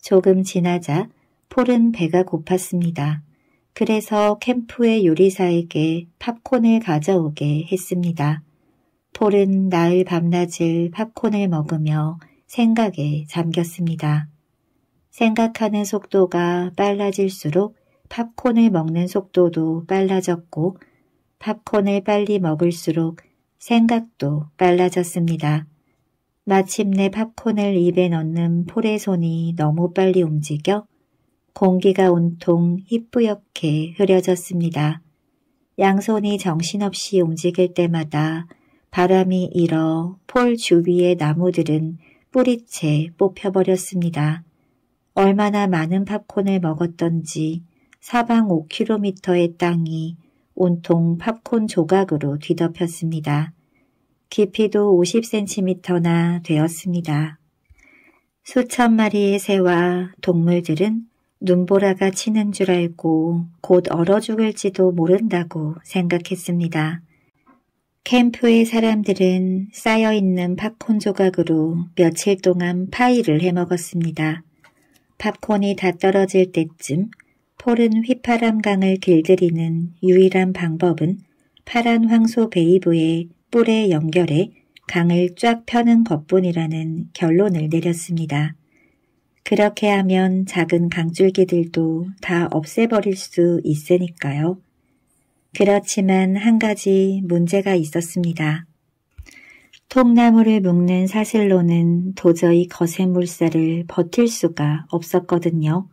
조금 지나자 폴은 배가 고팠습니다. 그래서 캠프의 요리사에게 팝콘을 가져오게 했습니다. 폴은 나흘 밤낮을 팝콘을 먹으며 생각에 잠겼습니다. 생각하는 속도가 빨라질수록 팝콘을 먹는 속도도 빨라졌고 팝콘을 빨리 먹을수록 생각도 빨라졌습니다. 마침내 팝콘을 입에 넣는 폴의 손이 너무 빨리 움직여 공기가 온통 희뿌옇게 흐려졌습니다. 양손이 정신없이 움직일 때마다 바람이 일어 폴 주위의 나무들은 뿌리채 뽑혀버렸습니다. 얼마나 많은 팝콘을 먹었던지 사방 5km의 땅이 온통 팝콘 조각으로 뒤덮였습니다. 깊이도 50cm나 되었습니다. 수천 마리의 새와 동물들은 눈보라가 치는 줄 알고 곧 얼어 죽을지도 모른다고 생각했습니다. 캠프의 사람들은 쌓여있는 팝콘 조각으로 며칠 동안 파이를 해먹었습니다. 팝콘이 다 떨어질 때쯤 폴은 휘파람 강을 길들이는 유일한 방법은 파란 황소 베이브의 뿔에 연결해 강을 쫙 펴는 것뿐이라는 결론을 내렸습니다. 그렇게 하면 작은 강줄기들도 다 없애버릴 수 있으니까요. 그렇지만 한 가지 문제가 있었습니다. 통나무를 묶는 사슬로는 도저히 거센 물살을 버틸 수가 없었거든요.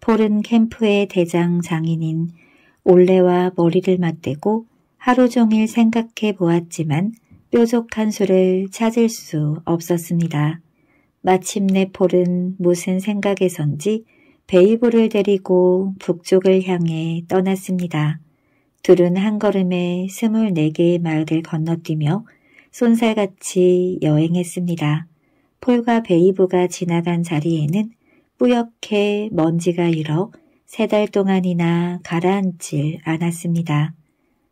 폴은 캠프의 대장 장인인 올레와 머리를 맞대고 하루 종일 생각해 보았지만 뾰족한 수를 찾을 수 없었습니다. 마침내 폴은 무슨 생각에선지 베이브를 데리고 북쪽을 향해 떠났습니다. 둘은 한 걸음에 스물네 개의 마을을 건너뛰며 손살같이 여행했습니다. 폴과 베이브가 지나간 자리에는 뿌옇게 먼지가 일어 세 달 동안이나 가라앉질 않았습니다.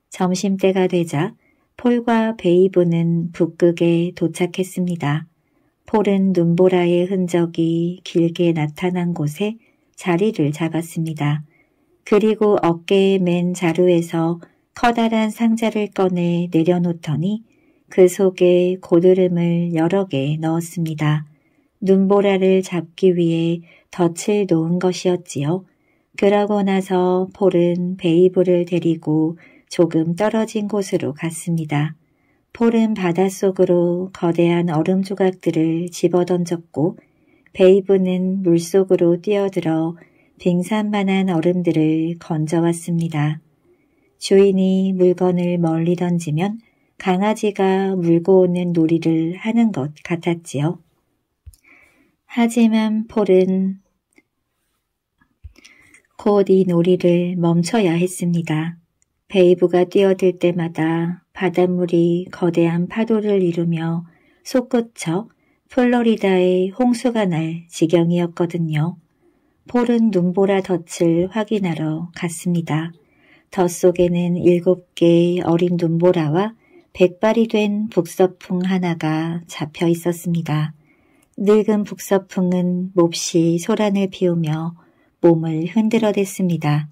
점심때가 되자 폴과 베이브는 북극에 도착했습니다. 폴은 눈보라의 흔적이 길게 나타난 곳에 자리를 잡았습니다. 그리고 어깨에 맨 자루에서 커다란 상자를 꺼내 내려놓더니 그 속에 고드름을 여러 개 넣었습니다. 눈보라를 잡기 위해 덫을 놓은 것이었지요. 그러고 나서 폴은 베이브를 데리고 조금 떨어진 곳으로 갔습니다. 폴은 바닷속으로 거대한 얼음 조각들을 집어던졌고 베이브는 물속으로 뛰어들어 빙산만한 얼음들을 건져왔습니다. 주인이 물건을 멀리 던지면 강아지가 물고 오는 놀이를 하는 것 같았지요. 하지만 폴은 곧 이 놀이를 멈춰야 했습니다. 베이브가 뛰어들 때마다 바닷물이 거대한 파도를 이루며 솟구쳐 플로리다의 홍수가 날 지경이었거든요. 폴은 눈보라 덫을 확인하러 갔습니다. 덫 속에는 일곱 개의 어린 눈보라와 백발이 된 북서풍 하나가 잡혀 있었습니다. 늙은 북서풍은 몹시 소란을 피우며 몸을 흔들어댔습니다.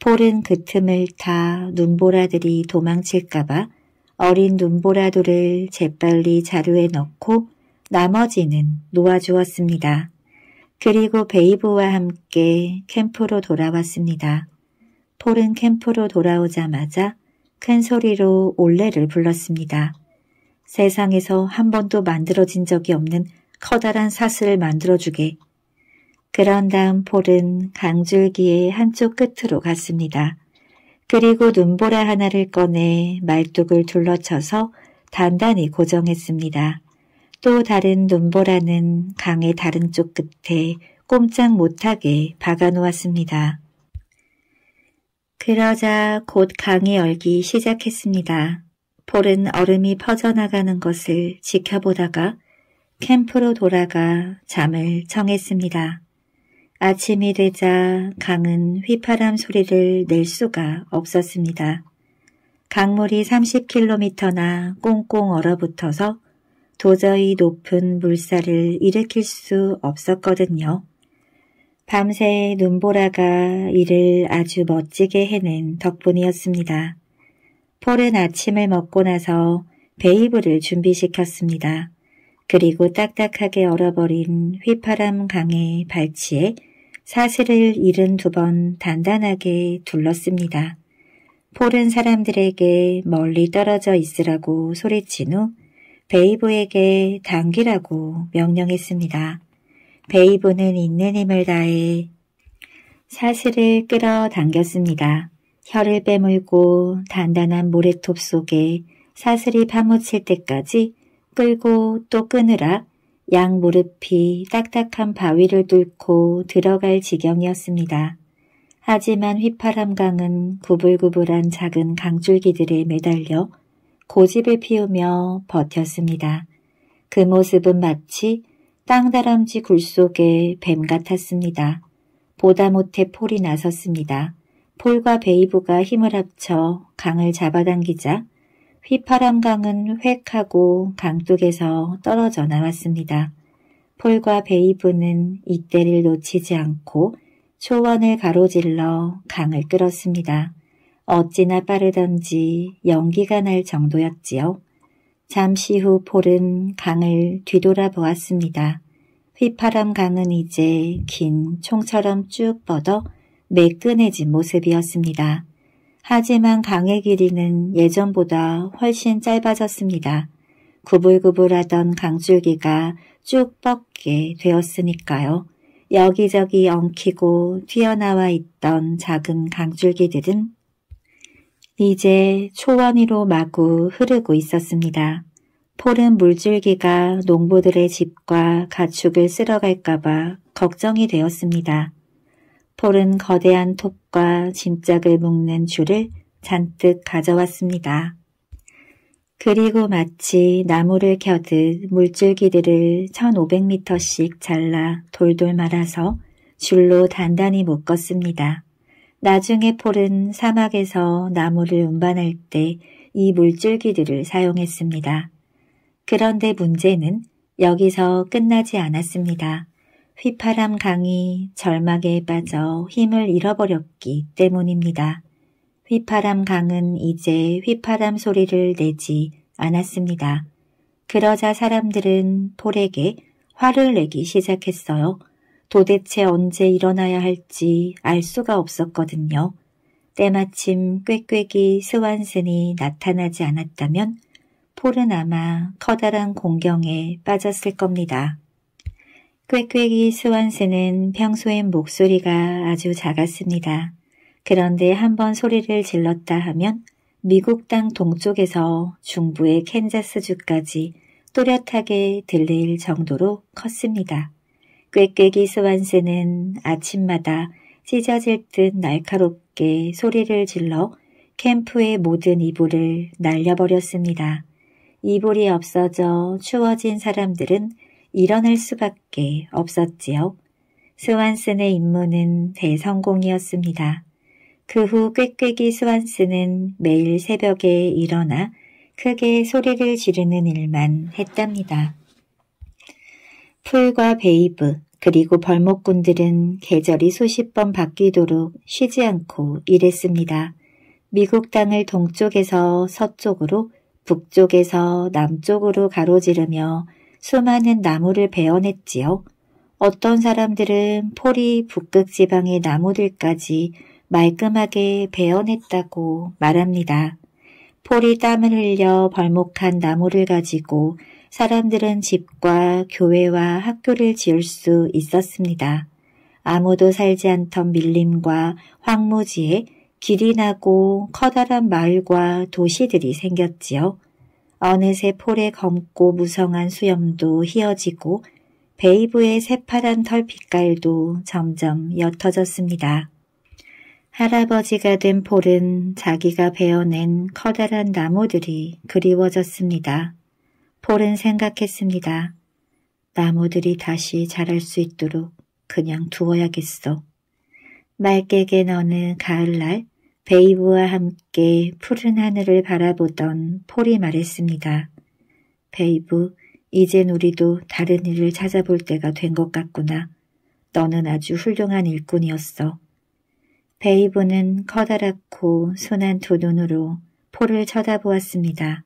폴은 그 틈을 타 눈보라들이 도망칠까봐 어린 눈보라돌을 재빨리 자루에 넣고 나머지는 놓아주었습니다. 그리고 베이브와 함께 캠프로 돌아왔습니다. 폴은 캠프로 돌아오자마자 큰 소리로 올레를 불렀습니다. 세상에서 한 번도 만들어진 적이 없는 커다란 사슬을 만들어주게. 그런 다음 폴은 강줄기의 한쪽 끝으로 갔습니다. 그리고 눈보라 하나를 꺼내 말뚝을 둘러쳐서 단단히 고정했습니다. 또 다른 눈보라는 강의 다른 쪽 끝에 꼼짝 못하게 박아놓았습니다. 그러자 곧 강이 얼기 시작했습니다. 폴은 얼음이 퍼져나가는 것을 지켜보다가 캠프로 돌아가 잠을 청했습니다. 아침이 되자 강은 휘파람 소리를 낼 수가 없었습니다. 강물이 30km나 꽁꽁 얼어붙어서 도저히 높은 물살을 일으킬 수 없었거든요. 밤새 눈보라가 이를 아주 멋지게 해낸 덕분이었습니다. 폴은 아침을 먹고 나서 베이브를 준비시켰습니다. 그리고 딱딱하게 얼어버린 휘파람 강의 발치에 사슬을 일흔 두번 단단하게 둘렀습니다. 폴은 사람들에게 멀리 떨어져 있으라고 소리친 후 베이브에게 당기라고 명령했습니다. 베이브는 있는 힘을 다해 사슬을 끌어당겼습니다. 혀를 빼물고 단단한 모래톱 속에 사슬이 파묻힐 때까지 끌고 또 끊으라 양 무릎이 딱딱한 바위를 뚫고 들어갈 지경이었습니다. 하지만 휘파람강은 구불구불한 작은 강줄기들에 매달려 고집을 피우며 버텼습니다. 그 모습은 마치 땅다람쥐 굴 속의 뱀 같았습니다. 보다 못해 폴이 나섰습니다. 폴과 베이브가 힘을 합쳐 강을 잡아당기자 휘파람강은 획 하고 강둑에서 떨어져 나왔습니다. 폴과 베이브는 이때를 놓치지 않고 초원을 가로질러 강을 끌었습니다. 어찌나 빠르던지 연기가 날 정도였지요. 잠시 후 폴은 강을 뒤돌아보았습니다. 휘파람 강은 이제 긴 총처럼 쭉 뻗어 매끈해진 모습이었습니다. 하지만 강의 길이는 예전보다 훨씬 짧아졌습니다. 구불구불하던 강줄기가 쭉 뻗게 되었으니까요. 여기저기 엉키고 튀어나와 있던 작은 강줄기들은 이제 초원 위로 마구 흐르고 있었습니다. 폴은 물줄기가 농부들의 집과 가축을 쓸어갈까봐 걱정이 되었습니다. 폴은 거대한 톱과 짐짝을 묶는 줄을 잔뜩 가져왔습니다. 그리고 마치 나무를 켜듯 물줄기들을 1500m씩 잘라 돌돌 말아서 줄로 단단히 묶었습니다. 나중에 폴은 사막에서 나무를 운반할 때 이 물줄기들을 사용했습니다. 그런데 문제는 여기서 끝나지 않았습니다. 휘파람 강이 절막에 빠져 힘을 잃어버렸기 때문입니다. 휘파람 강은 이제 휘파람 소리를 내지 않았습니다. 그러자 사람들은 폴에게 화를 내기 시작했어요. 도대체 언제 일어나야 할지 알 수가 없었거든요. 때마침 꾀꾀기 스완슨이 나타나지 않았다면 폴은 아마 커다란 공경에 빠졌을 겁니다. 꾀꾀기 스완스는 평소엔 목소리가 아주 작았습니다. 그런데 한번 소리를 질렀다 하면 미국 땅 동쪽에서 중부의 캔자스주까지 또렷하게 들릴 정도로 컸습니다. 꾀꾀기 스완스는 아침마다 찢어질 듯 날카롭게 소리를 질러 캠프의 모든 이불을 날려버렸습니다. 이불이 없어져 추워진 사람들은 일어날 수밖에 없었지요. 스완슨의 임무는 대성공이었습니다. 그 후 꾀꾀기 스완슨은 매일 새벽에 일어나 크게 소리를 지르는 일만 했답니다. 풀과 베이브 그리고 벌목꾼들은 계절이 수십 번 바뀌도록 쉬지 않고 일했습니다. 미국 땅을 동쪽에서 서쪽으로 북쪽에서 남쪽으로 가로지르며 수많은 나무를 베어냈지요. 어떤 사람들은 폴이 북극 지방의 나무들까지 말끔하게 베어냈다고 말합니다. 폴이 땀을 흘려 벌목한 나무를 가지고 사람들은 집과 교회와 학교를 지을 수 있었습니다. 아무도 살지 않던 밀림과 황무지에 길이 나고 커다란 마을과 도시들이 생겼지요. 어느새 폴의 검고 무성한 수염도 휘어지고 베이브의 새파란 털 빛깔도 점점 옅어졌습니다. 할아버지가 된 폴은 자기가 베어낸 커다란 나무들이 그리워졌습니다. 폴은 생각했습니다. 나무들이 다시 자랄 수 있도록 그냥 두어야겠어. 맑게 갠 어느 가을날 베이브와 함께 푸른 하늘을 바라보던 폴이 말했습니다. 베이브, 이젠 우리도 다른 일을 찾아볼 때가 된 것 같구나. 너는 아주 훌륭한 일꾼이었어. 베이브는 커다랗고 순한 두 눈으로 폴을 쳐다보았습니다.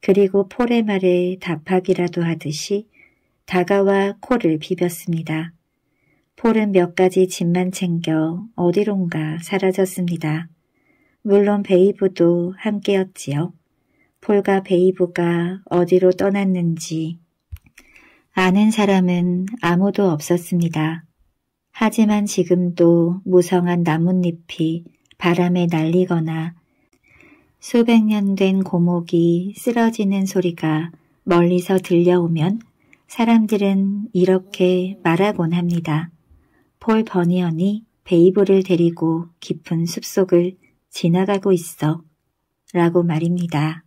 그리고 폴의 말에 답하기라도 하듯이 다가와 코를 비볐습니다. 폴은 몇 가지 짐만 챙겨 어디론가 사라졌습니다. 물론 베이브도 함께였지요. 폴과 베이브가 어디로 떠났는지 아는 사람은 아무도 없었습니다. 하지만 지금도 무성한 나뭇잎이 바람에 날리거나 수백 년 된 고목이 쓰러지는 소리가 멀리서 들려오면 사람들은 이렇게 말하곤 합니다. 폴 버니언이 베이브를 데리고 깊은 숲속을 지나가고 있어 라고 말입니다.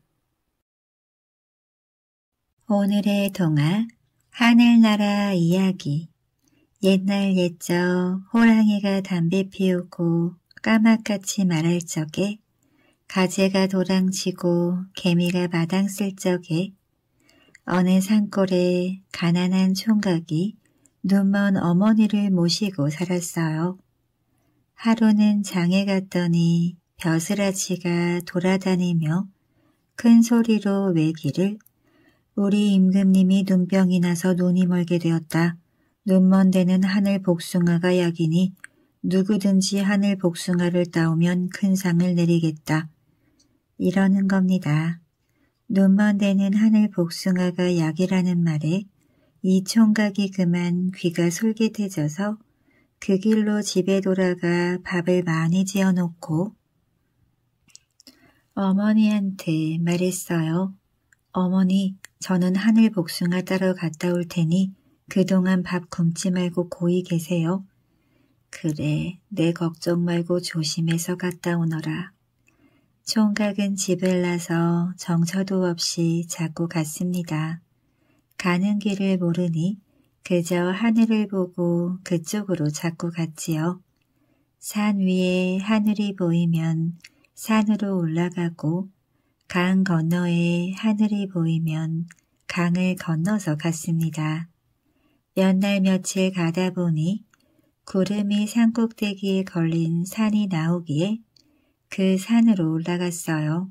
오늘의 동화 하늘나라 이야기 옛날 옛적 호랑이가 담배 피우고 까맣같이 말할 적에 가재가 도랑치고 개미가 마당 쓸 적에 어느 산골에 가난한 총각이 눈먼 어머니를 모시고 살았어요. 하루는 장에 갔더니 벼슬아치가 돌아다니며 큰 소리로 외기를 우리 임금님이 눈병이 나서 눈이 멀게 되었다. 눈먼 데는 하늘 복숭아가 약이니 누구든지 하늘 복숭아를 따오면 큰 상을 내리겠다. 이러는 겁니다. 눈먼 데는 하늘 복숭아가 약이라는 말에 이 총각이 그만 귀가 솔깃해져서 그 길로 집에 돌아가 밥을 많이 지어놓고 어머니한테 말했어요. 어머니, 저는 하늘 복숭아 따러 갔다 올 테니 그동안 밥 굶지 말고 고이 계세요. 그래, 내 걱정 말고 조심해서 갔다 오너라. 총각은 집을 나서 정처도 없이 자꾸 갔습니다. 가는 길을 모르니 그저 하늘을 보고 그쪽으로 자꾸 갔지요. 산 위에 하늘이 보이면 산으로 올라가고 강 건너에 하늘이 보이면 강을 건너서 갔습니다. 몇 날 며칠 가다 보니 구름이 산꼭대기에 걸린 산이 나오기에 그 산으로 올라갔어요.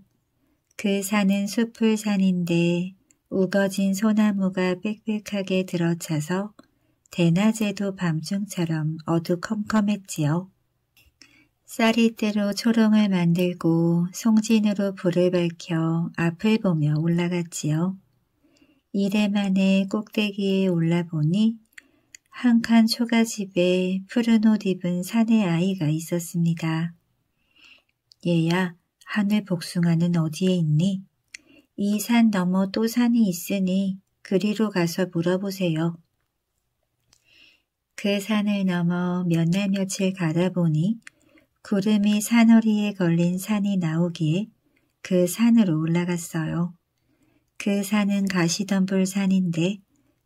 그 산은 숲풀산인데 우거진 소나무가 빽빽하게 들어차서 대낮에도 밤중처럼 어두컴컴했지요. 쌀이대로 초롱을 만들고 송진으로 불을 밝혀 앞을 보며 올라갔지요. 이래 만에 꼭대기에 올라보니 한 칸 초가집에 푸른 옷 입은 사내 아이가 있었습니다. 얘야, 하늘 복숭아는 어디에 있니? 이 산 너머 또 산이 있으니 그리로 가서 물어보세요. 그 산을 넘어 몇 날 며칠 가다 보니 구름이 산허리에 걸린 산이 나오기에 그 산으로 올라갔어요. 그 산은 가시덤불 산인데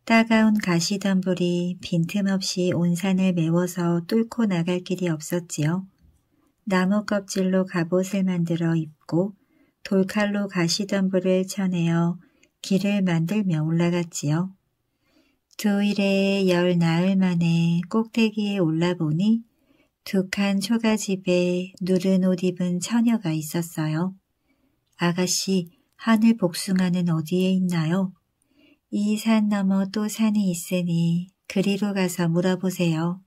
따가운 가시덤불이 빈틈없이 온 산을 메워서 뚫고 나갈 길이 없었지요. 나무 껍질로 갑옷을 만들어 입고 돌칼로 가시덤불을 쳐내어 길을 만들며 올라갔지요. 두 일에 열 나흘 만에 꼭대기에 올라보니 두칸 초가집에 누른 옷 입은 처녀가 있었어요. 아가씨, 하늘 복숭아는 어디에 있나요? 이 산 너머 또 산이 있으니 그리로 가서 물어보세요.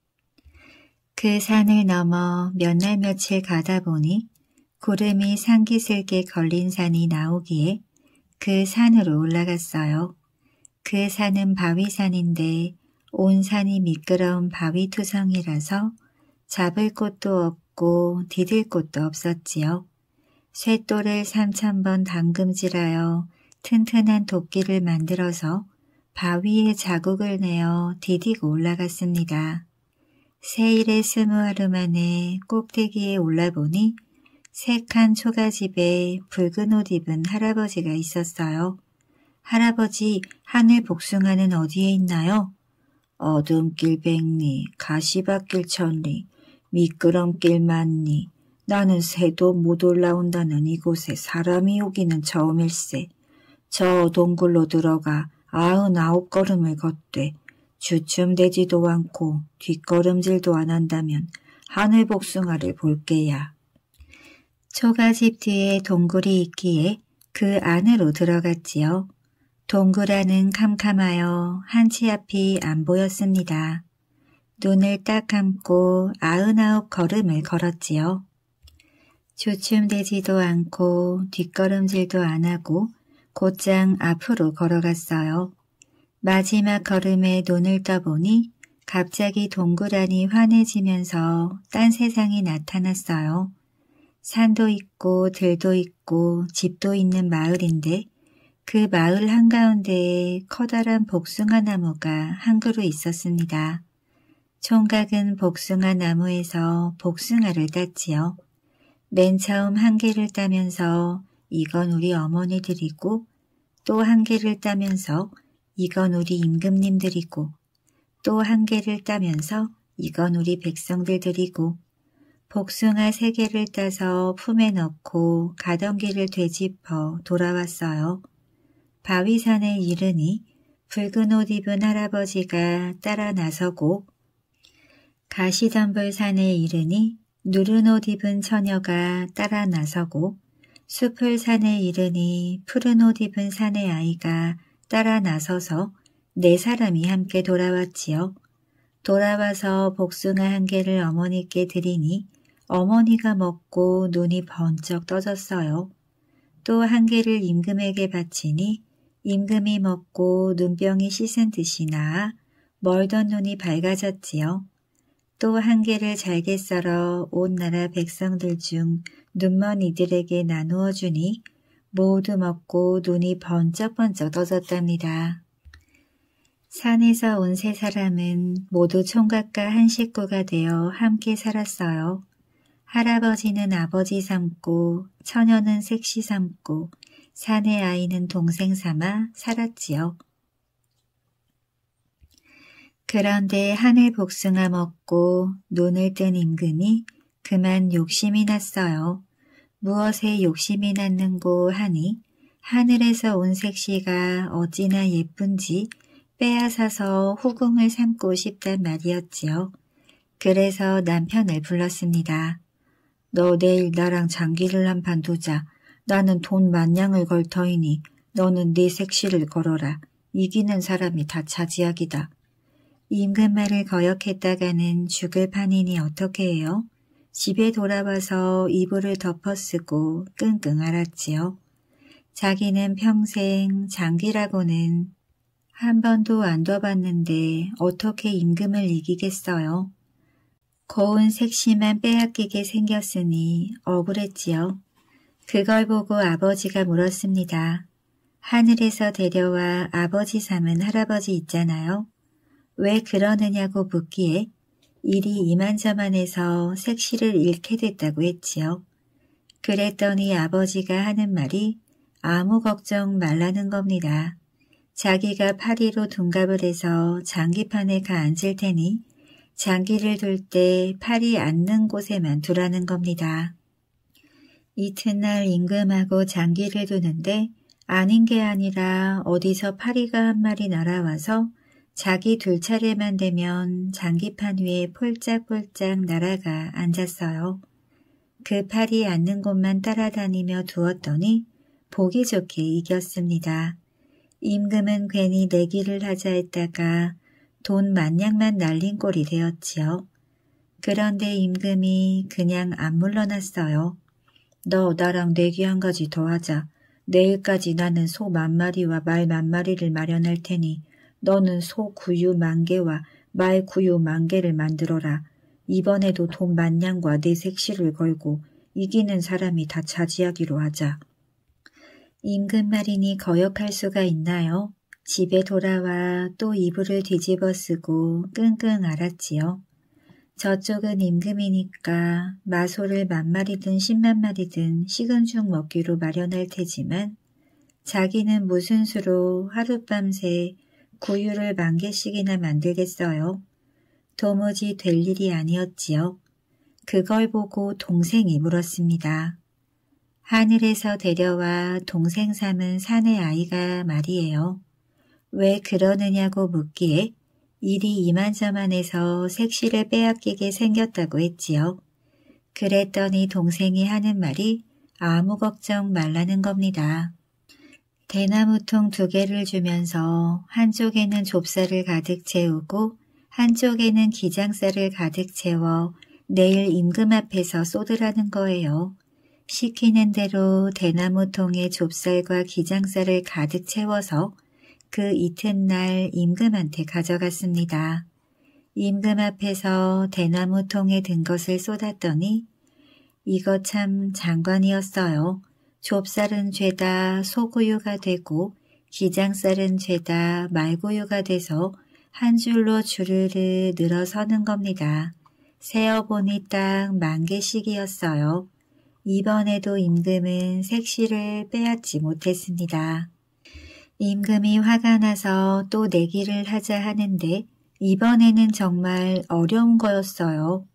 그 산을 넘어 몇 날 며칠 가다 보니 구름이 상기슬게 걸린 산이 나오기에 그 산으로 올라갔어요. 그 산은 바위산인데 온 산이 미끄러운 바위투성이라서 잡을 곳도 없고 디딜 곳도 없었지요. 쇠돌을 삼천 번 담금질하여 튼튼한 도끼를 만들어서 바위에 자국을 내어 디디고 올라갔습니다. 세일의 스무 하루 만에 꼭대기에 올라보니 색한 초가집에 붉은 옷 입은 할아버지가 있었어요. 할아버지, 하늘 복숭아는 어디에 있나요? 어둠길 백리, 가시밭길 천리, 미끄럼길 많니 나는 새도 못 올라온다는 이곳에 사람이 오기는 처음일세. 저 동굴로 들어가 아흔아홉 걸음을 걷되 주춤대지도 않고 뒷걸음질도 안 한다면 하늘 복숭아를 볼게야. 초가집 뒤에 동굴이 있기에 그 안으로 들어갔지요. 동굴 안은 캄캄하여 한치 앞이 안 보였습니다. 눈을 딱 감고 아흔아홉 걸음을 걸었지요. 주춤되지도 않고 뒷걸음질도 안 하고 곧장 앞으로 걸어갔어요. 마지막 걸음에 눈을 떠보니 갑자기 동그라니 환해지면서 딴 세상이 나타났어요. 산도 있고 들도 있고 집도 있는 마을인데 그 마을 한가운데에 커다란 복숭아 나무가 한 그루 있었습니다. 총각은 복숭아 나무에서 복숭아를 땄지요. 맨 처음 한 개를 따면서 이건 우리 어머니 들이고 또 한 개를 따면서 이건 우리 임금님 들이고 또 한 개를 따면서 이건 우리 백성들 들이고 복숭아 세 개를 따서 품에 넣고 가던 길을 되짚어 돌아왔어요. 바위산에 이르니 붉은 옷 입은 할아버지가 따라 나서고 가시덤불산에 이르니 누른 옷 입은 처녀가 따라 나서고 숲을 산에 이르니 푸른 옷 입은 산의 아이가 따라 나서서 네 사람이 함께 돌아왔지요. 돌아와서 복숭아 한 개를 어머니께 드리니 어머니가 먹고 눈이 번쩍 떠졌어요. 또 한 개를 임금에게 바치니 임금이 먹고 눈병이 씻은 듯이 나아 멀던 눈이 밝아졌지요. 또 한 개를 잘게 썰어 온 나라 백성들 중 눈먼 이들에게 나누어 주니 모두 먹고 눈이 번쩍번쩍 떠졌답니다. 산에서 온 세 사람은 모두 총각과 한 식구가 되어 함께 살았어요. 할아버지는 아버지 삼고 처녀는 색시 삼고 사내 아이는 동생 삼아 살았지요. 그런데 하늘 복숭아 먹고 눈을 뜬 임금이 그만 욕심이 났어요. 무엇에 욕심이 났는고 하니 하늘에서 온 색시가 어찌나 예쁜지 빼앗아서 후궁을 삼고 싶단 말이었지요. 그래서 남편을 불렀습니다. 너 내일 나랑 장기를 한 판 두자. 나는 돈 만냥을 걸 터이니 너는 네 색시를 걸어라. 이기는 사람이 다 차지하기다. 임금 말을 거역했다가는 죽을 판이니 어떻게 해요? 집에 돌아와서 이불을 덮어쓰고 끙끙 앓았지요. 자기는 평생 장기라고는 한 번도 안 둬봤는데 어떻게 임금을 이기겠어요? 고운 색시만 빼앗기게 생겼으니 억울했지요. 그걸 보고 아버지가 물었습니다. 하늘에서 데려와 아버지 삼은 할아버지 있잖아요. 왜 그러느냐고 묻기에 일이 이만저만해서 색시를 잃게 됐다고 했지요. 그랬더니 아버지가 하는 말이 아무 걱정 말라는 겁니다. 자기가 파리로 둔갑을 해서 장기판에 가 앉을 테니 장기를 둘 때 팔이 앉는 곳에만 두라는 겁니다. 이튿날 임금하고 장기를 두는데 아닌 게 아니라 어디서 파리가 한 마리 날아와서 자기 둘 차례만 되면 장기판 위에 폴짝폴짝 날아가 앉았어요. 그 팔이 앉는 곳만 따라다니며 두었더니 보기 좋게 이겼습니다. 임금은 괜히 내기를 하자 했다가 돈 만냥만 날린 꼴이 되었지요. 그런데 임금이 그냥 안 물러났어요. 너 나랑 내기 한 가지 더 하자. 내일까지 나는 소 만 마리와 말 만 마리를 마련할 테니 너는 소 구유 만 개와 말 구유 만 개를 만들어라. 이번에도 돈 만냥과 내 색시를 걸고 이기는 사람이 다 차지하기로 하자. 임금 말이니 거역할 수가 있나요? 집에 돌아와 또 이불을 뒤집어 쓰고 끙끙 앓았지요. 저쪽은 임금이니까 마소를 만 마리든 십만 마리든 식은 죽 먹기로 마련할 테지만 자기는 무슨 수로 하룻밤새 구유를 만 개씩이나 만들겠어요. 도무지 될 일이 아니었지요. 그걸 보고 동생이 물었습니다. 하늘에서 데려와 동생 삼은 산의 아이가 말이에요. 왜 그러느냐고 묻기에 일이 이만저만해서 색시를 빼앗기게 생겼다고 했지요. 그랬더니 동생이 하는 말이 아무 걱정 말라는 겁니다. 대나무통 두 개를 주면서 한쪽에는 좁쌀을 가득 채우고 한쪽에는 기장쌀을 가득 채워 내일 임금 앞에서 쏟으라는 거예요. 시키는 대로 대나무통에 좁쌀과 기장쌀을 가득 채워서 그 이튿날 임금한테 가져갔습니다. 임금 앞에서 대나무 통에 든 것을 쏟았더니 이거 참 장관이었어요. 좁쌀은 죄다 소구유가 되고 기장쌀은 죄다 말구유가 돼서 한 줄로 주르르 늘어서는 겁니다. 세어보니 딱 만 개씩이었어요. 이번에도 임금은 색시를 빼앗지 못했습니다. 임금이 화가 나서 또 내기를 하자 하는데 이번에는 정말 어려운 거였어요.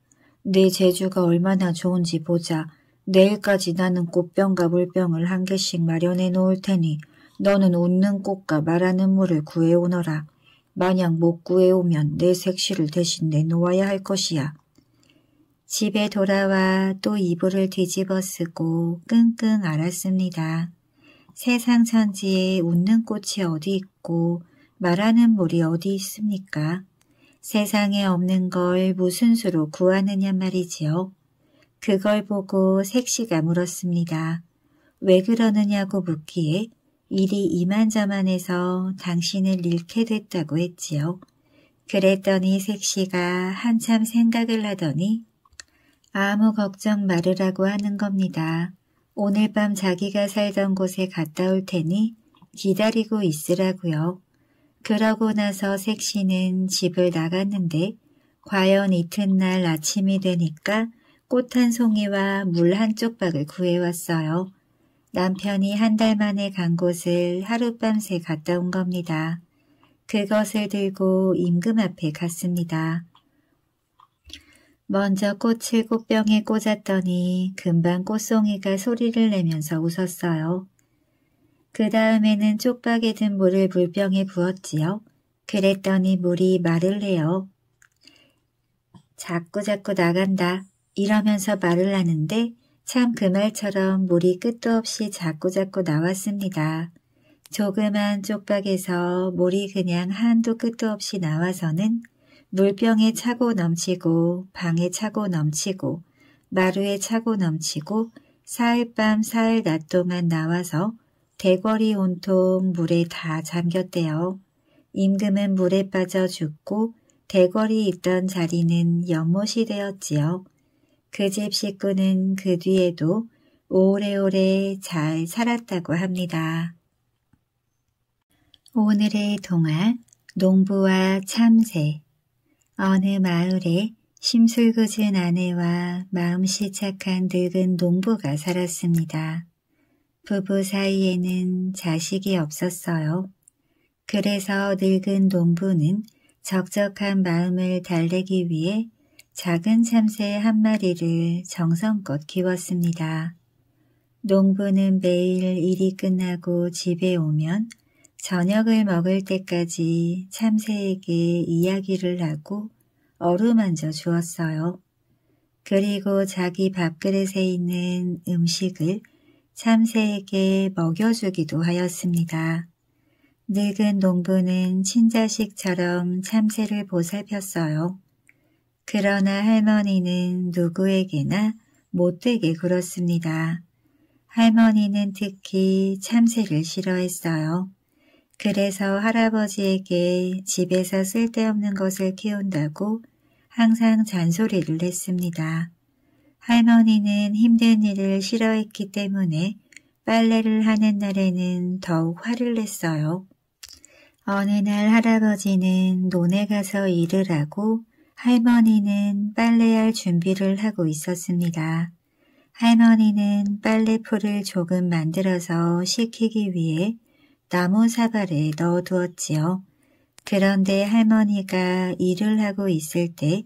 내 재주가 얼마나 좋은지 보자. 내일까지 나는 꽃병과 물병을 한 개씩 마련해 놓을 테니 너는 웃는 꽃과 말하는 물을 구해오너라. 만약 못 구해오면 내 색시를 대신 내놓아야 할 것이야. 집에 돌아와 또 이불을 뒤집어 쓰고 끙끙 앓았습니다. 세상 천지에 웃는 꽃이 어디 있고 말하는 물이 어디 있습니까? 세상에 없는 걸 무슨 수로 구하느냐 말이지요. 그걸 보고 색시가 물었습니다. 왜 그러느냐고 묻기에 일이 이만저만해서 당신을 잃게 됐다고 했지요. 그랬더니 색시가 한참 생각을 하더니 아무 걱정 말으라고 하는 겁니다. 오늘 밤 자기가 살던 곳에 갔다 올 테니 기다리고 있으라고요. 그러고 나서 색시는 집을 나갔는데 과연 이튿날 아침이 되니까 꽃 한 송이와 물 한 쪽박을 구해왔어요. 남편이 한 달 만에 간 곳을 하룻밤새 갔다 온 겁니다. 그것을 들고 임금 앞에 갔습니다. 먼저 꽃을 꽃병에 꽂았더니 금방 꽃송이가 소리를 내면서 웃었어요. 그 다음에는 쪽박에 든 물을 물병에 부었지요. 그랬더니 물이 말을 해요. 자꾸자꾸 나간다. 이러면서 말을 하는데 참 그 말처럼 물이 끝도 없이 자꾸자꾸 나왔습니다. 조그만 쪽박에서 물이 그냥 한도 끝도 없이 나와서는 물병에 차고 넘치고 방에 차고 넘치고 마루에 차고 넘치고 사흘 밤 사흘 낮 동안 나와서 대궐이 온통 물에 다 잠겼대요. 임금은 물에 빠져 죽고 대궐이 있던 자리는 연못이 되었지요. 그 집 식구는 그 뒤에도 오래오래 잘 살았다고 합니다. 오늘의 동화 농부와 참새 어느 마을에 심술궂은 아내와 마음씨 착한 늙은 농부가 살았습니다. 부부 사이에는 자식이 없었어요. 그래서 늙은 농부는 적적한 마음을 달래기 위해 작은 참새 한 마리를 정성껏 키웠습니다. 농부는 매일 일이 끝나고 집에 오면 저녁을 먹을 때까지 참새에게 이야기를 하고 어루만져 주었어요. 그리고 자기 밥그릇에 있는 음식을 참새에게 먹여주기도 하였습니다. 늙은 농부는 친자식처럼 참새를 보살폈어요. 그러나 할머니는 누구에게나 못되게 굴었습니다. 할머니는 특히 참새를 싫어했어요. 그래서 할아버지에게 집에서 쓸데없는 것을 키운다고 항상 잔소리를 했습니다. 할머니는 힘든 일을 싫어했기 때문에 빨래를 하는 날에는 더욱 화를 냈어요. 어느 날 할아버지는 논에 가서 일을 하고 할머니는 빨래할 준비를 하고 있었습니다. 할머니는 빨래풀을 조금 만들어서 식히기 위해 나무 사발에 넣어두었지요. 그런데 할머니가 일을 하고 있을 때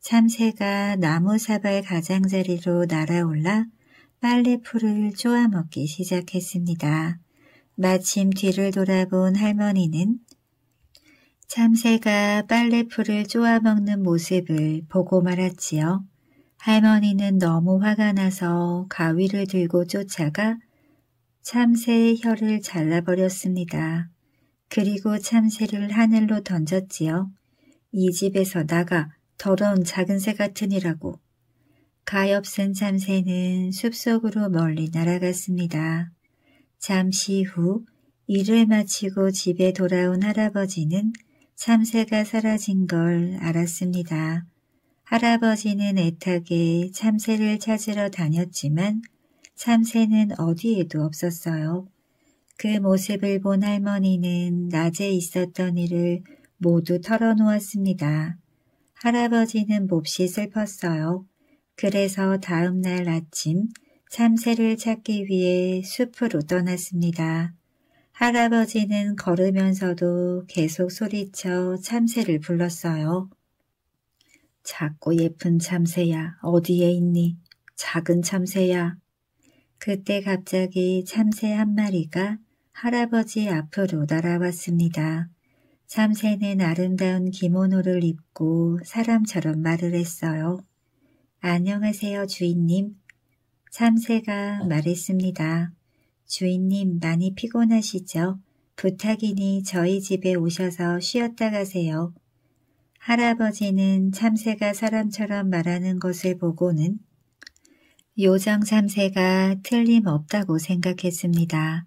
참새가 나무 사발 가장자리로 날아올라 빨래풀을 쪼아먹기 시작했습니다. 마침 뒤를 돌아본 할머니는 참새가 빨래풀을 쪼아먹는 모습을 보고 말았지요. 할머니는 너무 화가 나서 가위를 들고 쫓아가 참새의 혀를 잘라버렸습니다. 그리고 참새를 하늘로 던졌지요. 이 집에서 나가 더러운 작은 새 같으니라고. 가엾은 참새는 숲속으로 멀리 날아갔습니다. 잠시 후 일을 마치고 집에 돌아온 할아버지는 참새가 사라진 걸 알았습니다. 할아버지는 애타게 참새를 찾으러 다녔지만 참새는 어디에도 없었어요. 그 모습을 본 할머니는 낮에 있었던 일을 모두 털어놓았습니다. 할아버지는 몹시 슬펐어요. 그래서 다음 날 아침 참새를 찾기 위해 숲으로 떠났습니다. 할아버지는 걸으면서도 계속 소리쳐 참새를 불렀어요. 작고 예쁜 참새야, 어디에 있니? 작은 참새야. 그때 갑자기 참새 한 마리가 할아버지 앞으로 날아왔습니다. 참새는 아름다운 기모노를 입고 사람처럼 말을 했어요. 안녕하세요, 주인님. 참새가 말했습니다. 주인님 많이 피곤하시죠? 부탁이니 저희 집에 오셔서 쉬었다 가세요. 할아버지는 참새가 사람처럼 말하는 것을 보고는 요정 참새가 틀림없다고 생각했습니다.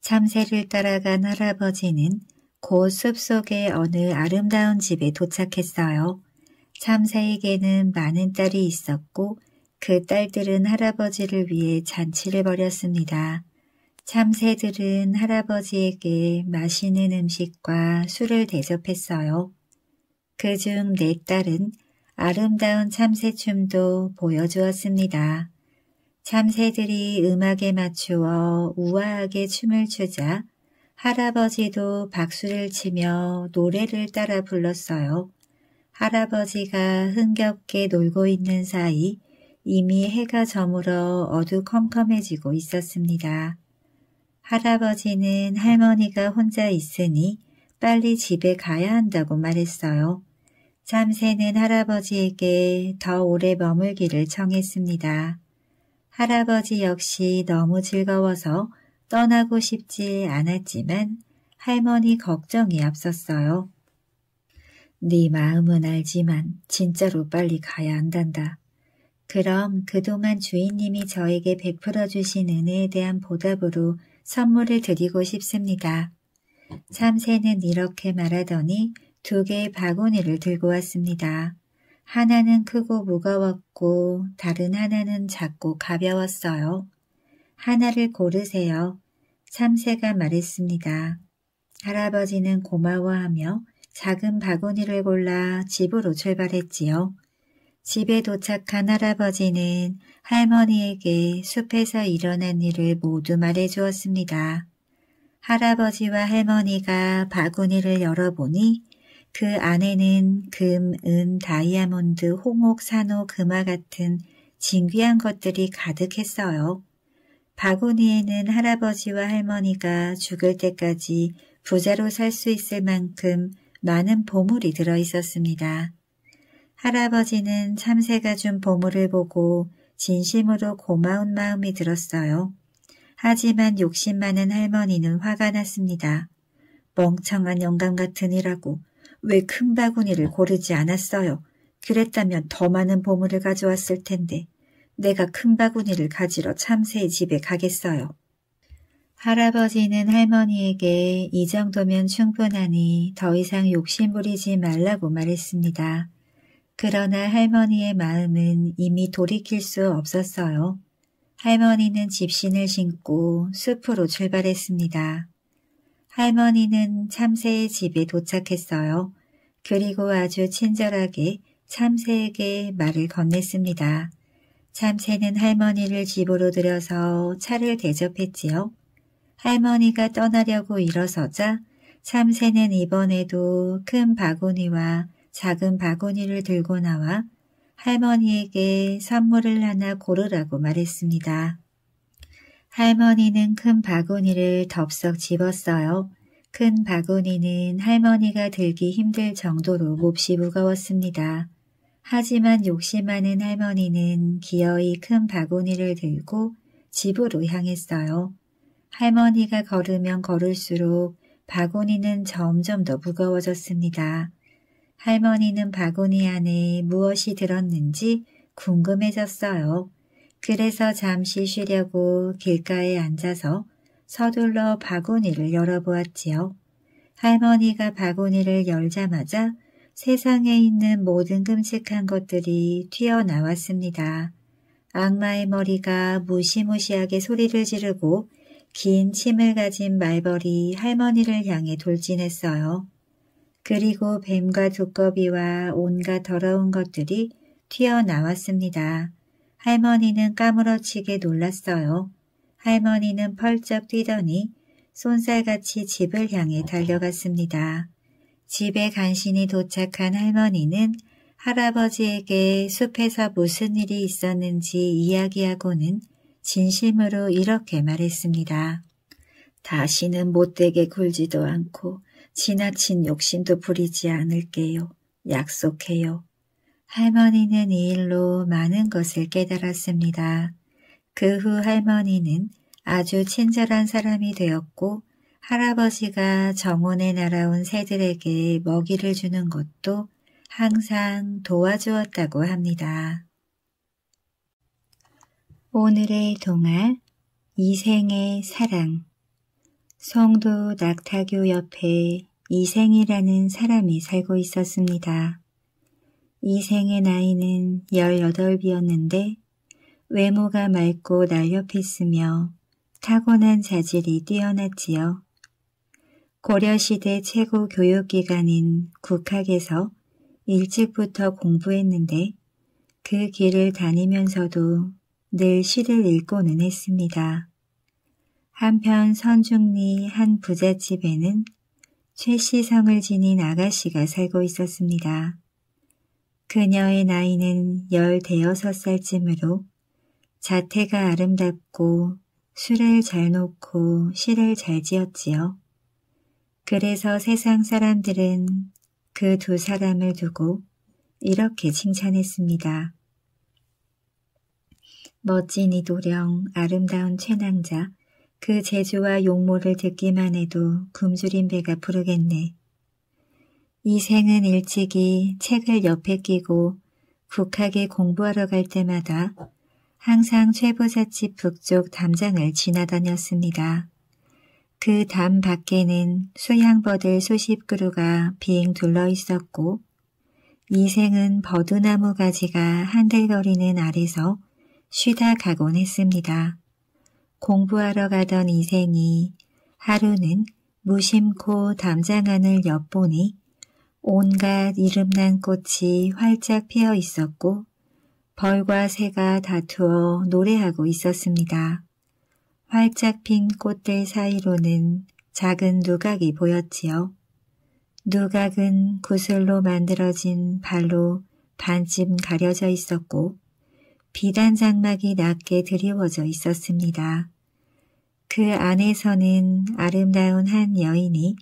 참새를 따라간 할아버지는 곧 숲속의 어느 아름다운 집에 도착했어요. 참새에게는 많은 딸이 있었고 그 딸들은 할아버지를 위해 잔치를 벌였습니다. 참새들은 할아버지에게 맛있는 음식과 술을 대접했어요. 그중네 딸은 아름다운 참새춤도 보여주었습니다. 참새들이 음악에 맞추어 우아하게 춤을 추자 할아버지도 박수를 치며 노래를 따라 불렀어요. 할아버지가 흥겹게 놀고 있는 사이 이미 해가 저물어 어두컴컴해지고 있었습니다. 할아버지는 할머니가 혼자 있으니 빨리 집에 가야 한다고 말했어요. 참새는 할아버지에게 더 오래 머물기를 청했습니다. 할아버지 역시 너무 즐거워서 떠나고 싶지 않았지만 할머니 걱정이 앞섰어요. 네 마음은 알지만 진짜로 빨리 가야 한단다. 그럼 그동안 주인님이 저에게 베풀어 주신 은혜에 대한 보답으로 선물을 드리고 싶습니다. 참새는 이렇게 말하더니 두 개의 바구니를 들고 왔습니다. 하나는 크고 무거웠고 다른 하나는 작고 가벼웠어요. 하나를 고르세요. 참새가 말했습니다. 할아버지는 고마워하며 작은 바구니를 골라 집으로 출발했지요. 집에 도착한 할아버지는 할머니에게 숲에서 일어난 일을 모두 말해 주었습니다. 할아버지와 할머니가 바구니를 열어보니 그 안에는 금, 은, 다이아몬드, 홍옥, 산호, 금화 같은 진귀한 것들이 가득했어요. 바구니에는 할아버지와 할머니가 죽을 때까지 부자로 살 수 있을 만큼 많은 보물이 들어 있었습니다. 할아버지는 참새가 준 보물을 보고 진심으로 고마운 마음이 들었어요. 하지만 욕심 많은 할머니는 화가 났습니다. 멍청한 영감 같은 이라고 왜 큰 바구니를 고르지 않았어요? 그랬다면 더 많은 보물을 가져왔을 텐데 내가 큰 바구니를 가지러 참새의 집에 가겠어요. 할아버지는 할머니에게 이 정도면 충분하니 더 이상 욕심 부리지 말라고 말했습니다. 그러나 할머니의 마음은 이미 돌이킬 수 없었어요. 할머니는 집신을 신고 숲으로 출발했습니다. 할머니는 참새의 집에 도착했어요. 그리고 아주 친절하게 참새에게 말을 건넸습니다. 참새는 할머니를 집으로 들여서 차를 대접했지요. 할머니가 떠나려고 일어서자 참새는 이번에도 큰 바구니와 작은 바구니를 들고 나와 할머니에게 선물을 하나 고르라고 말했습니다. 할머니는 큰 바구니를 덥석 집었어요. 큰 바구니는 할머니가 들기 힘들 정도로 몹시 무거웠습니다. 하지만 욕심 많은 할머니는 기어이 큰 바구니를 들고 집으로 향했어요. 할머니가 걸으면 걸을수록 바구니는 점점 더 무거워졌습니다. 할머니는 바구니 안에 무엇이 들었는지 궁금해졌어요. 그래서 잠시 쉬려고 길가에 앉아서 서둘러 바구니를 열어보았지요. 할머니가 바구니를 열자마자 세상에 있는 모든 끔찍한 것들이 튀어나왔습니다. 악마의 머리가 무시무시하게 소리를 지르고 긴 침을 가진 말벌이 할머니를 향해 돌진했어요. 그리고 뱀과 두꺼비와 온갖 더러운 것들이 튀어나왔습니다. 할머니는 까무러치게 놀랐어요. 할머니는 펄쩍 뛰더니 쏜살같이 집을 향해 달려갔습니다. 집에 간신히 도착한 할머니는 할아버지에게 숲에서 무슨 일이 있었는지 이야기하고는 진심으로 이렇게 말했습니다. 다시는 못되게 굴지도 않고 지나친 욕심도 부리지 않을게요. 약속해요. 할머니는 이 일로 많은 것을 깨달았습니다. 그 후 할머니는 아주 친절한 사람이 되었고 할아버지가 정원에 날아온 새들에게 먹이를 주는 것도 항상 도와주었다고 합니다. 오늘의 동화 이생의 사랑 성도 낙타교 옆에 이생이라는 사람이 살고 있었습니다. 이생의 나이는 18이었는데 외모가 맑고 날렵했으며 타고난 자질이 뛰어났지요. 고려시대 최고 교육기관인 국학에서 일찍부터 공부했는데 그 길을 다니면서도 늘 시를 읽고는 했습니다. 한편 선중리 한 부잣집에는 최씨성을 지닌 아가씨가 살고 있었습니다. 그녀의 나이는 열대여섯 살쯤으로 자태가 아름답고 술을 잘 놓고 시를 잘 지었지요. 그래서 세상 사람들은 그 두 사람을 두고 이렇게 칭찬했습니다. 멋진 이도령, 아름다운 최낭자, 그 제주와 용모를 듣기만 해도 굶주린 배가 부르겠네. 이 생은 일찍이 책을 옆에 끼고 국학에 공부하러 갈 때마다 항상 최부잣집 북쪽 담장을 지나다녔습니다. 그 담 밖에는 수양버들 수십 그루가 빙 둘러 있었고 이생은 버드나무 가지가 한들거리는 아래서 쉬다 가곤 했습니다. 공부하러 가던 이생이 하루는 무심코 담장 안을 엿보니 온갖 이름난 꽃이 활짝 피어 있었고 벌과 새가 다투어 노래하고 있었습니다. 활짝 핀 꽃들 사이로는 작은 누각이 보였지요. 누각은 구슬로 만들어진 발로 반쯤 가려져 있었고 비단 장막이 낮게 드리워져 있었습니다. 그 안에서는 아름다운 한 여인이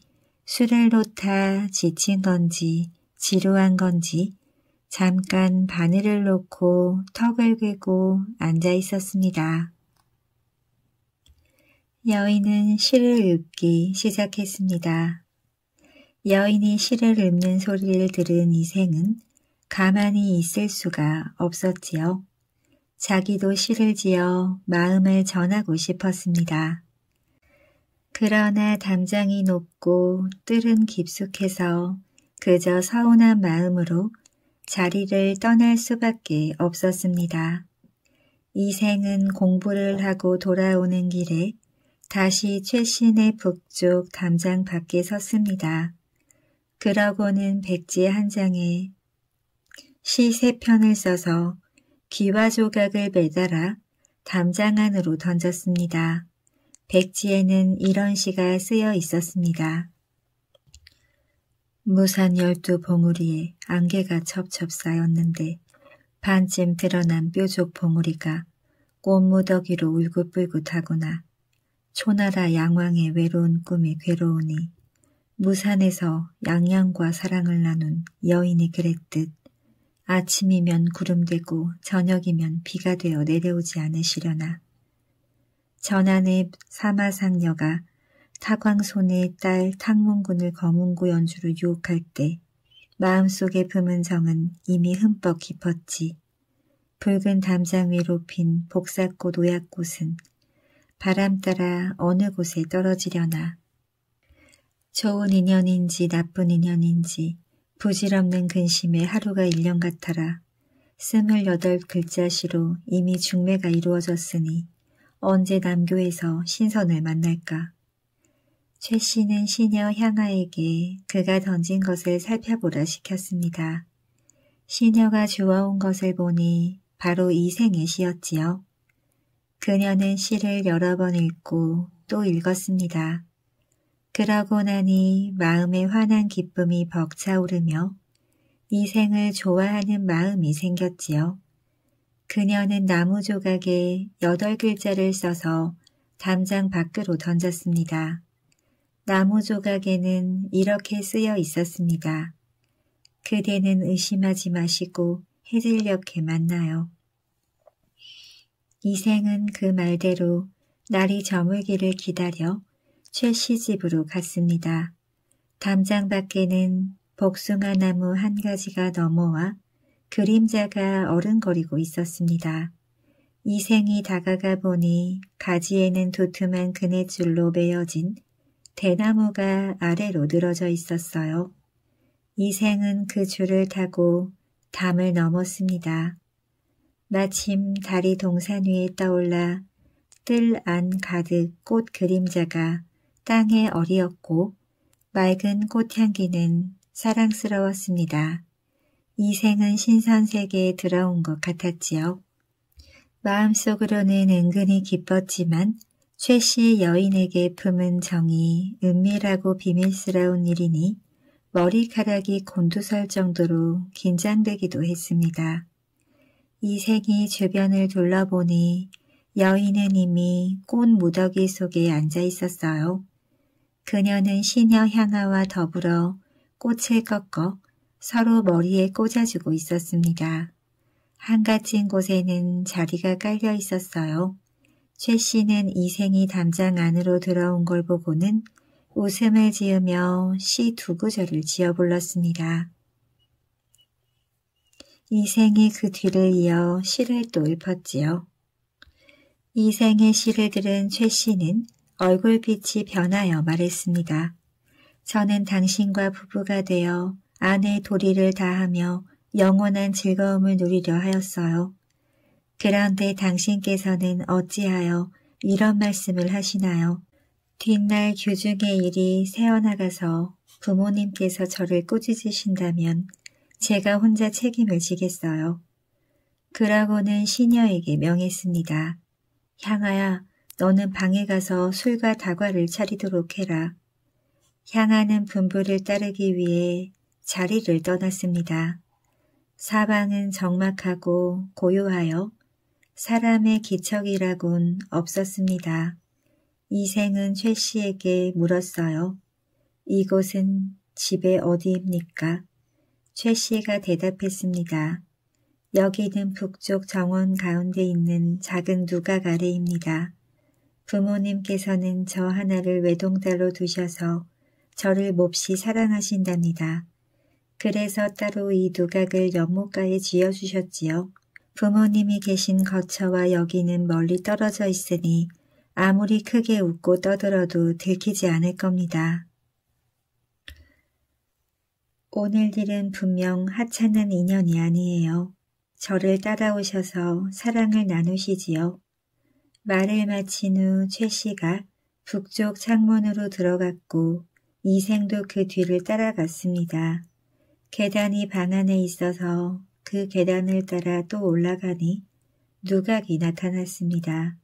술을 놓다 지친 건지 지루한 건지 잠깐 바늘을 놓고 턱을 괴고 앉아 있었습니다. 여인은 시를 읊기 시작했습니다. 여인이 시를 읊는 소리를 들은 이생은 가만히 있을 수가 없었지요. 자기도 시를 지어 마음을 전하고 싶었습니다. 그러나 담장이 높고 뜰은 깊숙해서 그저 서운한 마음으로 자리를 떠날 수밖에 없었습니다. 이 생은 공부를 하고 돌아오는 길에 다시 최신의 북쪽 담장 밖에 섰습니다. 그러고는 백지 한 장에 시 세 편을 써서 귀와 조각을 매달아 담장 안으로 던졌습니다. 백지에는 이런 시가 쓰여 있었습니다. 무산 열두 봉우리에 안개가 첩첩 쌓였는데 반쯤 드러난 뾰족 봉우리가 꽃무더기로 울긋불긋하구나. 초나라 양왕의 외로운 꿈이 괴로우니 무산에서 양양과 사랑을 나눈 여인이 그랬듯 아침이면 구름 되고 저녁이면 비가 되어 내려오지 않으시려나. 전안의 사마상녀가 타광손의 딸 탕문군을 거문고 연주로 유혹할 때 마음속의 품은 정은 이미 흠뻑 깊었지. 붉은 담장 위로 핀 복사꽃 오약꽃은 바람 따라 어느 곳에 떨어지려나. 좋은 인연인지 나쁜 인연인지 부질없는 근심에 하루가 1년 같아라. 스물여덟 글자시로 이미 중매가 이루어졌으니 언제 남교에서 신선을 만날까. 최 씨는 시녀 향아에게 그가 던진 것을 살펴보라 시켰습니다. 시녀가 주워온 것을 보니 바로 이 생의 시였지요. 그녀는 시를 여러 번 읽고 또 읽었습니다. 그러고 나니 마음에 환한 기쁨이 벅차오르며 이 생을 좋아하는 마음이 생겼지요. 그녀는 나무 조각에 여덟 글자를 써서 담장 밖으로 던졌습니다. 나무 조각에는 이렇게 쓰여 있었습니다. 그대는 의심하지 마시고 해질녘에 만나요. 이생은 그 말대로 날이 저물기를 기다려 최씨 집으로 갔습니다. 담장 밖에는 복숭아 나무 한 가지가 넘어와 그림자가 어른거리고 있었습니다. 이생이 다가가 보니 가지에는 도톰한 그네줄로 매어진 대나무가 아래로 늘어져 있었어요. 이생은 그 줄을 타고 담을 넘었습니다. 마침 달이 동산 위에 떠올라 뜰 안 가득 꽃 그림자가 땅에 어리었고 맑은 꽃향기는 사랑스러웠습니다. 이생은 신선세계에 들어온 것 같았지요. 마음속으로는 은근히 기뻤지만 최 씨의 여인에게 품은 정이 은밀하고 비밀스러운 일이니 머리카락이 곤두설 정도로 긴장되기도 했습니다. 이생이 주변을 둘러보니 여인은 이미 꽃 무더기 속에 앉아 있었어요. 그녀는 시녀 향아와 더불어 꽃을 꺾어 서로 머리에 꽂아주고 있었습니다. 한가진 곳에는 자리가 깔려 있었어요. 최 씨는 이생이 담장 안으로 들어온 걸 보고는 웃음을 지으며 시 두 구절을 지어 불렀습니다. 이생이 그 뒤를 이어 시를 또 읊었지요. 이생의 시를 들은 최 씨는 얼굴빛이 변하여 말했습니다. 저는 당신과 부부가 되어 아내 도리를 다하며 영원한 즐거움을 누리려 하였어요. 그런데 당신께서는 어찌하여 이런 말씀을 하시나요? 뒷날 규중의 일이 새어나가서 부모님께서 저를 꾸짖으신다면 제가 혼자 책임을 지겠어요. 그러고는 시녀에게 명했습니다. 향아야, 너는 방에 가서 술과 다과를 차리도록 해라. 향하는 분부를 따르기 위해 자리를 떠났습니다. 사방은 적막하고 고요하여 사람의 기척이라곤 없었습니다. 이생은 최 씨에게 물었어요. 이곳은 집에 어디입니까? 최 씨가 대답했습니다. 여기는 북쪽 정원 가운데 있는 작은 누각 아래입니다. 부모님께서는 저 하나를 외동딸로 두셔서 저를 몹시 사랑하신답니다. 그래서 따로 이 누각을 연못가에 지어주셨지요. 부모님이 계신 거처와 여기는 멀리 떨어져 있으니 아무리 크게 웃고 떠들어도 들키지 않을 겁니다. 오늘 일은 분명 하찮은 인연이 아니에요. 저를 따라오셔서 사랑을 나누시지요. 말을 마친 후 최 씨가 북쪽 창문으로 들어갔고 이생도 그 뒤를 따라갔습니다. 계단이 방 안에 있어서 그 계단을 따라 또 올라가니 누각이 나타났습니다.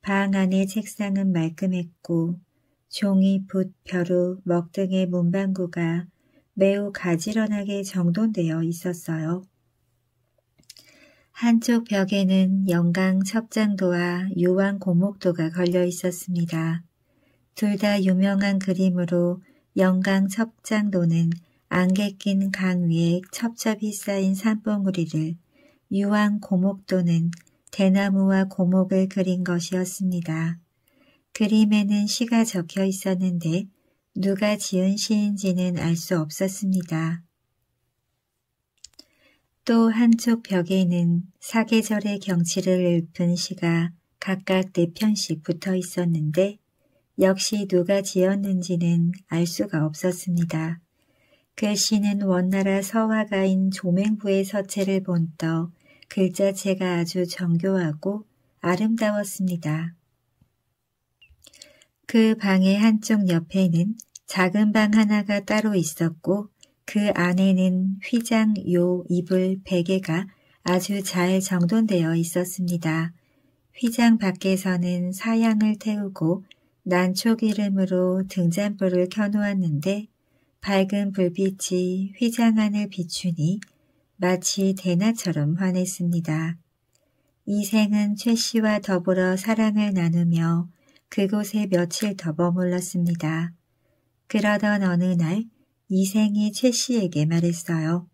방 안의 책상은 말끔했고 종이, 붓, 벼루, 먹 등의 문방구가 매우 가지런하게 정돈되어 있었어요. 한쪽 벽에는 영강 첩장도와 유황 고목도가 걸려 있었습니다. 둘 다 유명한 그림으로 영강 첩장도는 안개 낀 강 위에 첩첩이 쌓인 산봉우리를 유황 고목도는 대나무와 고목을 그린 것이었습니다. 그림에는 시가 적혀 있었는데 누가 지은 시인지는 알 수 없었습니다. 또 한쪽 벽에는 사계절의 경치를 읊은 시가 각각 네 편씩 붙어 있었는데 역시 누가 지었는지는 알 수가 없었습니다. 그 시는 원나라 서화가인 조맹부의 서체를 본떠 글자체가 아주 정교하고 아름다웠습니다. 그 방의 한쪽 옆에는 작은 방 하나가 따로 있었고 그 안에는 휘장, 요, 이불, 베개가 아주 잘 정돈되어 있었습니다. 휘장 밖에서는 사양을 태우고 난초기름으로 등잔불을 켜놓았는데 밝은 불빛이 휘장 안을 비추니 마치 대낮처럼 환했습니다. 이생은 최 씨와 더불어 사랑을 나누며 그곳에 며칠 더 머물렀습니다. 그러던 어느 날 이생이 최 씨에게 말했어요.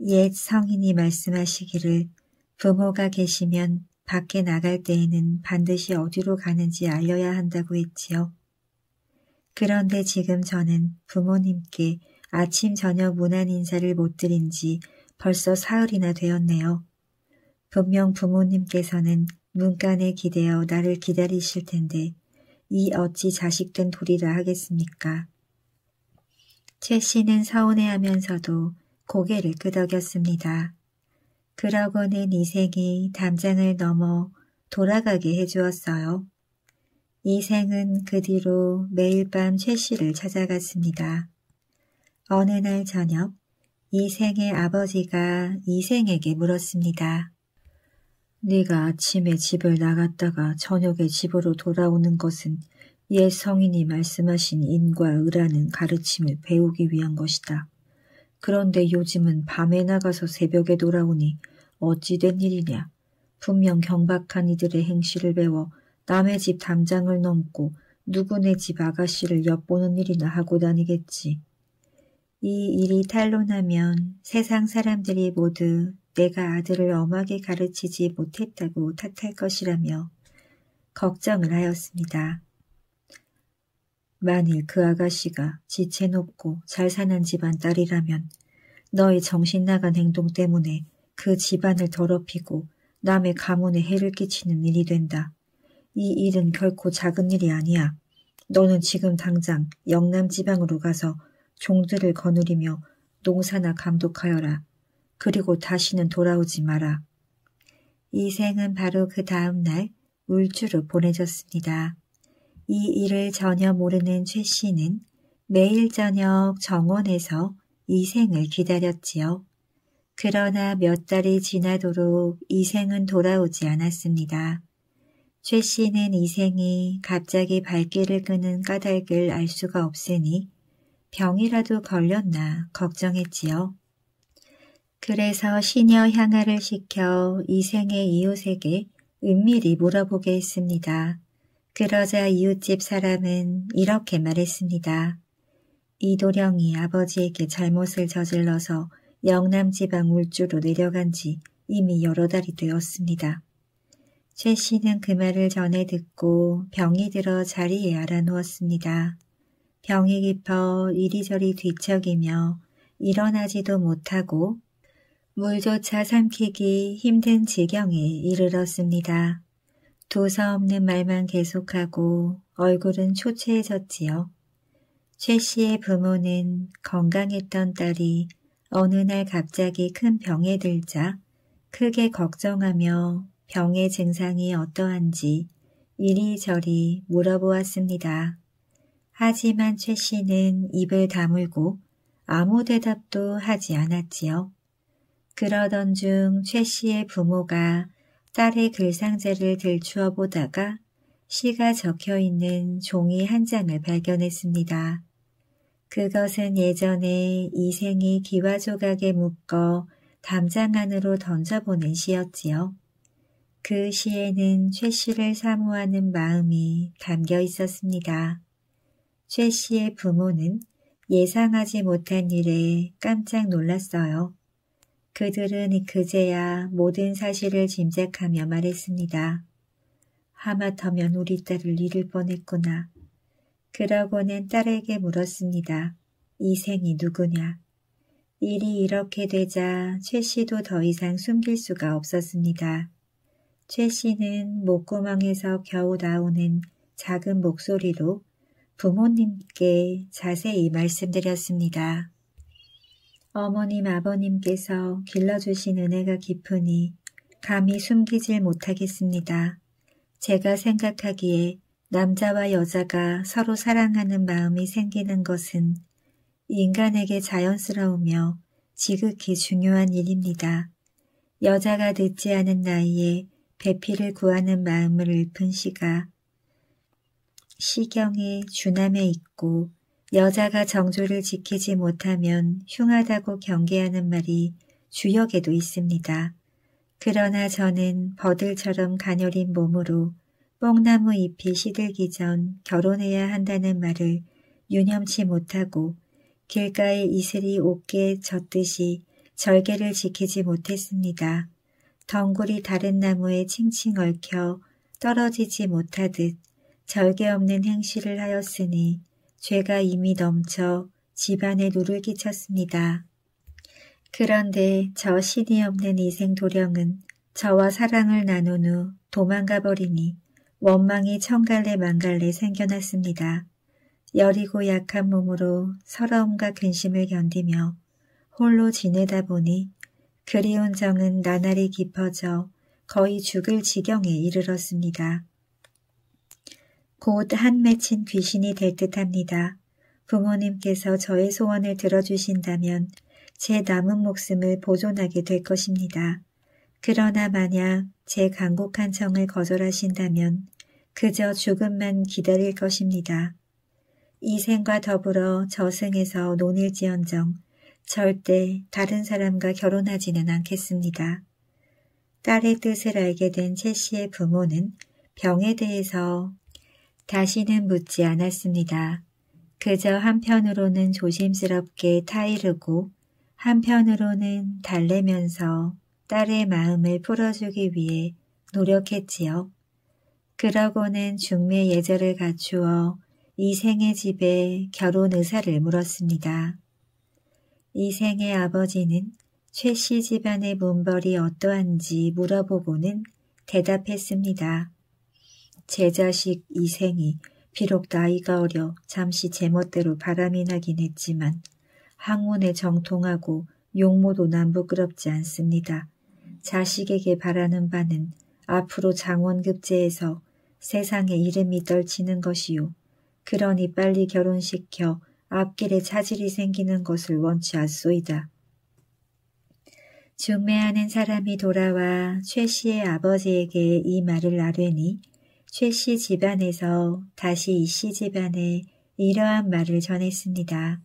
옛 성인이 말씀하시기를 부모가 계시면 밖에 나갈 때에는 반드시 어디로 가는지 알려야 한다고 했지요. 그런데 지금 저는 부모님께 아침 저녁 문안 인사를 못 드린 지 벌써 사흘이나 되었네요. 분명 부모님께서는 문간에 기대어 나를 기다리실 텐데 이 어찌 자식된 도리라 하겠습니까? 최 씨는 서운해하면서도 고개를 끄덕였습니다. 그러고는 이생이 담장을 넘어 돌아가게 해주었어요. 이생은 그 뒤로 매일 밤 최 씨를 찾아갔습니다. 어느 날 저녁 이생의 아버지가 이생에게 물었습니다. 네가 아침에 집을 나갔다가 저녁에 집으로 돌아오는 것은 옛 성인이 말씀하신 인과 의라는 가르침을 배우기 위한 것이다. 그런데 요즘은 밤에 나가서 새벽에 돌아오니 어찌 된 일이냐. 분명 경박한 이들의 행실을 배워 남의 집 담장을 넘고 누구네 집 아가씨를 엿보는 일이나 하고 다니겠지. 이 일이 탄로나면 세상 사람들이 모두 내가 아들을 엄하게 가르치지 못했다고 탓할 것이라며 걱정을 하였습니다. 만일 그 아가씨가 지체 높고 잘 사는 집안 딸이라면 너의 정신 나간 행동 때문에 그 집안을 더럽히고 남의 가문에 해를 끼치는 일이 된다. 이 일은 결코 작은 일이 아니야. 너는 지금 당장 영남 지방으로 가서 종들을 거느리며 농사나 감독하여라. 그리고 다시는 돌아오지 마라. 이 생은 바로 그 다음 날 울주로 보내졌습니다. 이 일을 전혀 모르는 최 씨는 매일 저녁 정원에서 이생을 기다렸지요. 그러나 몇 달이 지나도록 이생은 돌아오지 않았습니다. 최 씨는 이생이 갑자기 발길을 끄는 까닭을 알 수가 없으니 병이라도 걸렸나 걱정했지요. 그래서 시녀 향하를 시켜 이생의 이웃에게 은밀히 물어보게 했습니다. 그러자 이웃집 사람은 이렇게 말했습니다. 이도령이 아버지에게 잘못을 저질러서 영남지방 울주로 내려간 지 이미 여러 달이 되었습니다. 최 씨는 그 말을 전해 듣고 병이 들어 자리에 알아누웠습니다. 병이 깊어 이리저리 뒤척이며 일어나지도 못하고 물조차 삼키기 힘든 지경에 이르렀습니다. 도서없는 말만 계속하고 얼굴은 초췌해졌지요. 최 씨의 부모는 건강했던 딸이 어느 날 갑자기 큰 병에 들자 크게 걱정하며 병의 증상이 어떠한지 이리저리 물어보았습니다. 하지만 최 씨는 입을 다물고 아무 대답도 하지 않았지요. 그러던 중 최 씨의 부모가 딸의 글상자를 들추어 보다가 시가 적혀 있는 종이 한 장을 발견했습니다. 그것은 예전에 이생이 기와 조각에 묶어 담장 안으로 던져보낸 시였지요. 그 시에는 최 씨를 사모하는 마음이 담겨 있었습니다. 최 씨의 부모는 예상하지 못한 일에 깜짝 놀랐어요. 그들은 그제야 모든 사실을 짐작하며 말했습니다. 하마터면 우리 딸을 잃을 뻔했구나. 그러고는 딸에게 물었습니다. 이 생이 누구냐? 일이 이렇게 되자 최 씨도 더 이상 숨길 수가 없었습니다. 최 씨는 목구멍에서 겨우 나오는 작은 목소리로 부모님께 자세히 말씀드렸습니다. 어머님 아버님께서 길러주신 은혜가 깊으니 감히 숨기질 못하겠습니다. 제가 생각하기에 남자와 여자가 서로 사랑하는 마음이 생기는 것은 인간에게 자연스러우며 지극히 중요한 일입니다. 여자가 늦지 않은 나이에 배필을 구하는 마음을 읊은 시가 시경에 주남에 있고 여자가 정조를 지키지 못하면 흉하다고 경계하는 말이 주역에도 있습니다. 그러나 저는 버들처럼 가녀린 몸으로 뽕나무 잎이 시들기 전 결혼해야 한다는 말을 유념치 못하고 길가에 이슬이 옷게 젖듯이 절개를 지키지 못했습니다. 덩굴이 다른 나무에 칭칭 얽혀 떨어지지 못하듯 절개 없는 행실을 하였으니 죄가 이미 넘쳐 집안에 누를 끼쳤습니다. 그런데 저 신이 없는 이생 도령은 저와 사랑을 나눈 후 도망가 버리니 원망이 천갈래 만갈래 생겨났습니다. 여리고 약한 몸으로 서러움과 근심을 견디며 홀로 지내다 보니 그리운 정은 나날이 깊어져 거의 죽을 지경에 이르렀습니다. 곧 한 맺힌 귀신이 될 듯합니다. 부모님께서 저의 소원을 들어주신다면 제 남은 목숨을 보존하게 될 것입니다. 그러나 만약 제 간곡한 청을 거절하신다면 그저 죽음만 기다릴 것입니다. 이 생과 더불어 저승에서 논일지언정 절대 다른 사람과 결혼하지는 않겠습니다. 딸의 뜻을 알게 된 채 씨의 부모는 병에 대해서 다시는 묻지 않았습니다. 그저 한편으로는 조심스럽게 타이르고 한편으로는 달래면서 딸의 마음을 풀어주기 위해 노력했지요. 그러고는 중매 예절을 갖추어 이생의 집에 결혼 의사를 물었습니다. 이생의 아버지는 최 씨 집안의 문벌이 어떠한지 물어보고는 대답했습니다. 제 자식 이생이 비록 나이가 어려 잠시 제멋대로 바람이 나긴 했지만 학문에 정통하고 용모도 난 부끄럽지 않습니다. 자식에게 바라는 바는 앞으로 장원급제에서 세상에 이름이 떨치는 것이요. 그러니 빨리 결혼시켜 앞길에 차질이 생기는 것을 원치 않소이다. 중매하는 사람이 돌아와 최 씨의 아버지에게 이 말을 아뢰니 최씨 집안에서 다시 이씨 집안에 이러한 말을 전했습니다.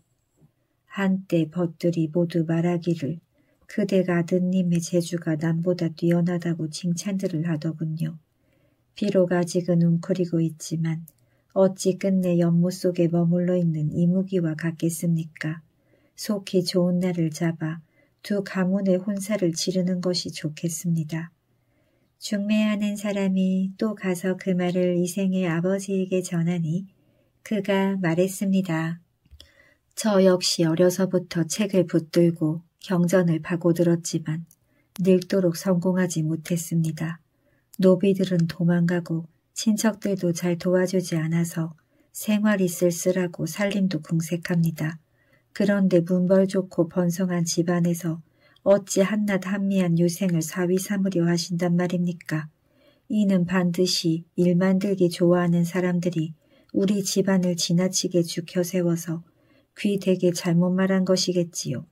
한때 벗들이 모두 말하기를 그대가 아드님의 재주가 남보다 뛰어나다고 칭찬들을 하더군요. 비록 아직은 웅크리고 있지만 어찌 끝내 연못 속에 머물러 있는 이무기와 같겠습니까? 속히 좋은 날을 잡아 두 가문의 혼사를 지르는 것이 좋겠습니다. 중매하는 사람이 또 가서 그 말을 이생의 아버지에게 전하니 그가 말했습니다. 저 역시 어려서부터 책을 붙들고 경전을 파고들었지만 늙도록 성공하지 못했습니다. 노비들은 도망가고 친척들도 잘 도와주지 않아서 생활이 쓸쓸하고 살림도 궁색합니다. 그런데 문벌 좋고 번성한 집안에서 어찌 한낱 한미한 유생을 사위 삼으려 하신단 말입니까? 이는 반드시 일 만들기 좋아하는 사람들이 우리 집안을 지나치게 죽혀 세워서 귀 되게 잘못 말한 것이겠지요.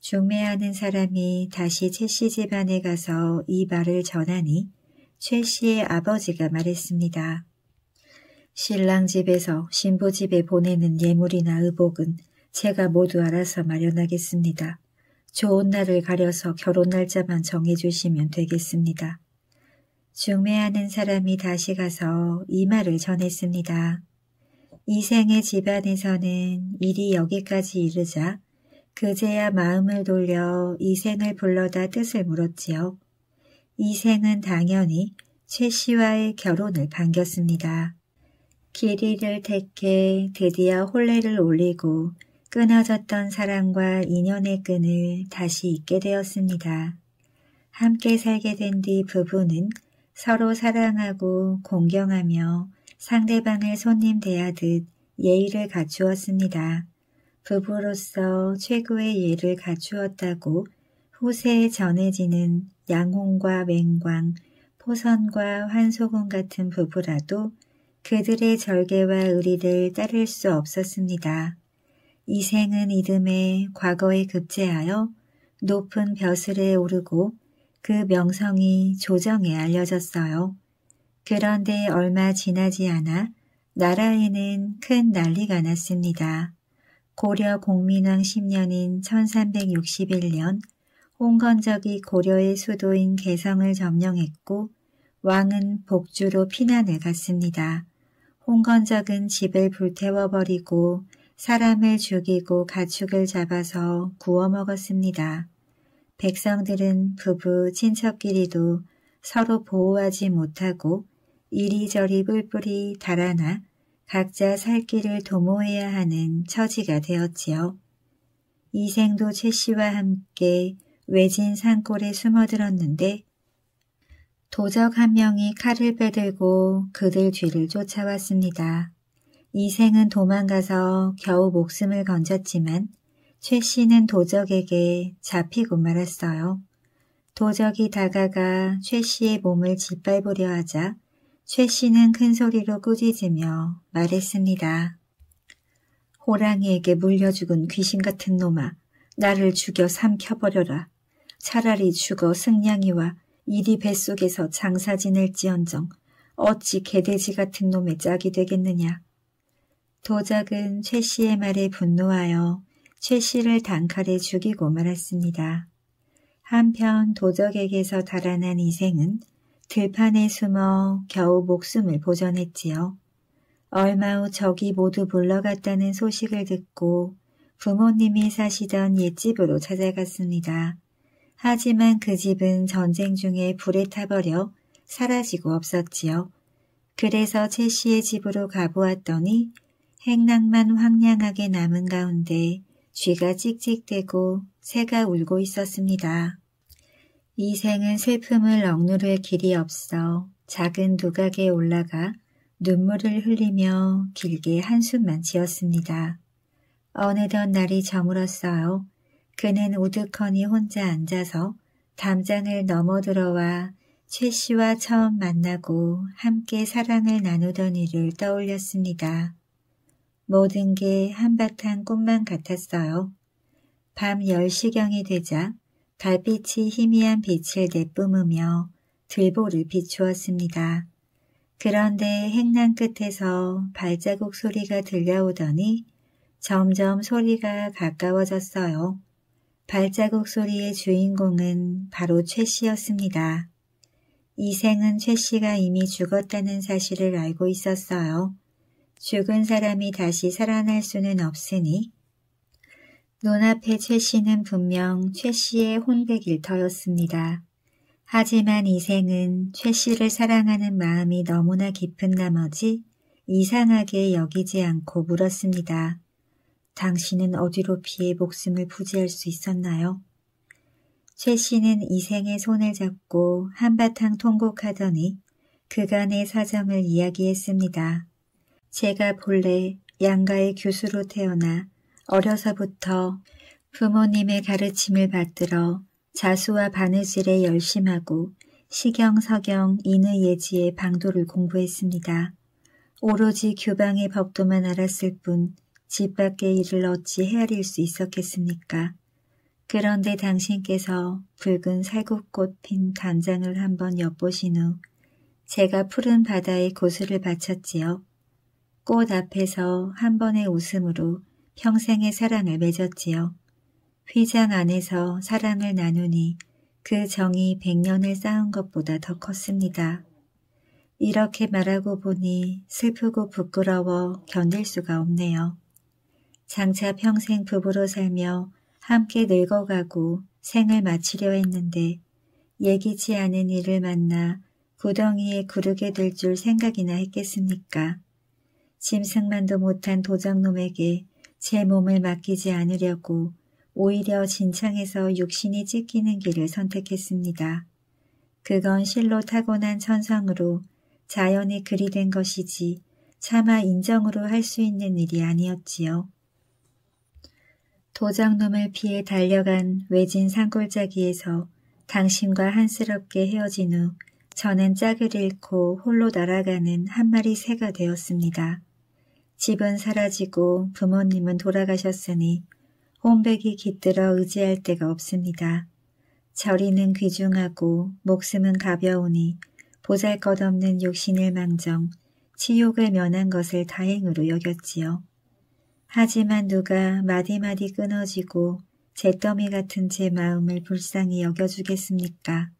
중매하는 사람이 다시 최씨 집안에 가서 이 말을 전하니 최 씨의 아버지가 말했습니다. 신랑 집에서 신부 집에 보내는 예물이나 의복은 제가 모두 알아서 마련하겠습니다. 좋은 날을 가려서 결혼 날짜만 정해주시면 되겠습니다. 중매하는 사람이 다시 가서 이 말을 전했습니다. 이생의 집안에서는 일이 여기까지 이르자 그제야 마음을 돌려 이생을 불러다 뜻을 물었지요. 이생은 당연히 최 씨와의 결혼을 반겼습니다. 길이를 택해 드디어 혼례를 올리고 끊어졌던 사랑과 인연의 끈을 다시 잇게 되었습니다. 함께 살게 된 뒤 부부는 서로 사랑하고 공경하며 상대방을 손님 대하듯 예의를 갖추었습니다. 부부로서 최고의 예를 갖추었다고 후세에 전해지는 양홍과 맹광, 포선과 환소군 같은 부부라도 그들의 절개와 의리를 따를 수 없었습니다. 이생은 이듬해 과거에 급제하여 높은 벼슬에 오르고 그 명성이 조정에 알려졌어요. 그런데 얼마 지나지 않아 나라에는 큰 난리가 났습니다. 고려 공민왕 10년인 1361년 홍건적이 고려의 수도인 개성을 점령했고 왕은 복주로 피난을 갔습니다. 홍건적은 집을 불태워버리고 사람을 죽이고 가축을 잡아서 구워 먹었습니다. 백성들은 부부 친척끼리도 서로 보호하지 못하고 이리저리 뿔뿔이 달아나 각자 살 길을 도모해야 하는 처지가 되었지요. 이생도 최 씨와 함께 외진 산골에 숨어들었는데 도적 한 명이 칼을 빼들고 그들 뒤를 쫓아왔습니다. 이생은 도망가서 겨우 목숨을 건졌지만 최 씨는 도적에게 잡히고 말았어요. 도적이 다가가 최 씨의 몸을 짓밟으려 하자 최 씨는 큰 소리로 꾸짖으며 말했습니다. 호랑이에게 물려 죽은 귀신 같은 놈아, 나를 죽여 삼켜버려라. 차라리 죽어 승냥이와 이리 뱃속에서 장사 지낼지언정 어찌 개돼지 같은 놈의 짝이 되겠느냐. 도적은 최 씨의 말에 분노하여 최 씨를 단칼에 죽이고 말았습니다. 한편 도적에게서 달아난 이생은 들판에 숨어 겨우 목숨을 보전했지요. 얼마 후 적이 모두 물러갔다는 소식을 듣고 부모님이 사시던 옛집으로 찾아갔습니다. 하지만 그 집은 전쟁 중에 불에 타버려 사라지고 없었지요. 그래서 최 씨의 집으로 가보았더니 행락만 황량하게 남은 가운데 쥐가 찍찍대고 새가 울고 있었습니다. 이 생은 슬픔을 억누를 길이 없어 작은 두각에 올라가 눈물을 흘리며 길게 한숨만 지었습니다. 어느덧 날이 저물었어요. 그는 우두커니 혼자 앉아서 담장을 넘어 들어와 최 씨와 처음 만나고 함께 사랑을 나누던 일을 떠올렸습니다. 모든 게 한바탕 꿈만 같았어요. 밤 10시경이 되자 달빛이 희미한 빛을 내뿜으며 들보를 비추었습니다. 그런데 행랑 끝에서 발자국 소리가 들려오더니 점점 소리가 가까워졌어요. 발자국 소리의 주인공은 바로 최 씨였습니다. 이생은 최 씨가 이미 죽었다는 사실을 알고 있었어요. 죽은 사람이 다시 살아날 수는 없으니 눈앞의 최 씨는 분명 최 씨의 혼백 일 터였습니다. 하지만 이 생은 최 씨를 사랑하는 마음이 너무나 깊은 나머지 이상하게 여기지 않고 물었습니다. 당신은 어디로 피해 목숨을 부지할 수 있었나요? 최 씨는 이생의 손을 잡고 한바탕 통곡하더니 그간의 사정을 이야기했습니다. 제가 본래 양가의 교수로 태어나 어려서부터 부모님의 가르침을 받들어 자수와 바느질에 열심하고 시경, 서경, 인의 예지의 방도를 공부했습니다. 오로지 교방의 법도만 알았을 뿐 집 밖의 일을 어찌 헤아릴 수 있었겠습니까? 그런데 당신께서 붉은 살구꽃 핀 단장을 한번 엿보신 후 제가 푸른 바다에 고수를 바쳤지요. 꽃 앞에서 한 번의 웃음으로 평생의 사랑을 맺었지요. 휘장 안에서 사랑을 나누니 그 정이 백년을 쌓은 것보다 더 컸습니다. 이렇게 말하고 보니 슬프고 부끄러워 견딜 수가 없네요. 장차 평생 부부로 살며 함께 늙어가고 생을 마치려 했는데 예기치 않은 일을 만나 구덩이에 구르게 될 줄 생각이나 했겠습니까? 짐승만도 못한 도적놈에게 제 몸을 맡기지 않으려고 오히려 진창에서 육신이 찢기는 길을 선택했습니다. 그건 실로 타고난 천성으로 자연에 그리 된 것이지 차마 인정으로 할 수 있는 일이 아니었지요. 도적놈을 피해 달려간 외진 산골짜기에서 당신과 한스럽게 헤어진 후 저는 짝을 잃고 홀로 날아가는 한 마리 새가 되었습니다. 집은 사라지고 부모님은 돌아가셨으니 혼백이 깃들어 의지할 데가 없습니다. 저리는 귀중하고 목숨은 가벼우니 보잘것없는 욕심을 망정 치욕을 면한 것을 다행으로 여겼지요. 하지만 누가 마디마디 끊어지고 잿더미 같은 제 마음을 불쌍히 여겨주겠습니까?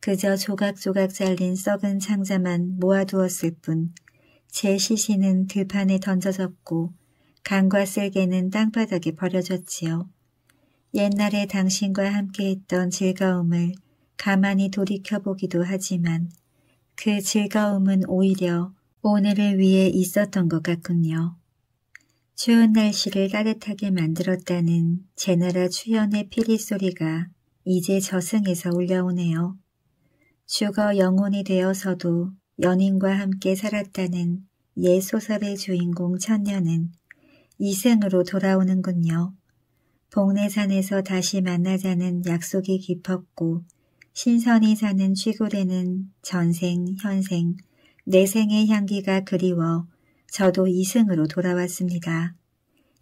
그저 조각조각 잘린 썩은 창자만 모아두었을 뿐 제 시신은 들판에 던져졌고 간과 쓸개는 땅바닥에 버려졌지요. 옛날에 당신과 함께했던 즐거움을 가만히 돌이켜보기도 하지만 그 즐거움은 오히려 오늘을 위해 있었던 것 같군요. 추운 날씨를 따뜻하게 만들었다는 제나라 추연의 피리 소리가 이제 저승에서 울려오네요. 죽어 영혼이 되어서도 연인과 함께 살았다는 옛 소설의 주인공 천녀는 이승으로 돌아오는군요. 복내산에서 다시 만나자는 약속이 깊었고 신선이 사는 쥐굴에는 전생, 현생, 내생의 향기가 그리워 저도 이승으로 돌아왔습니다.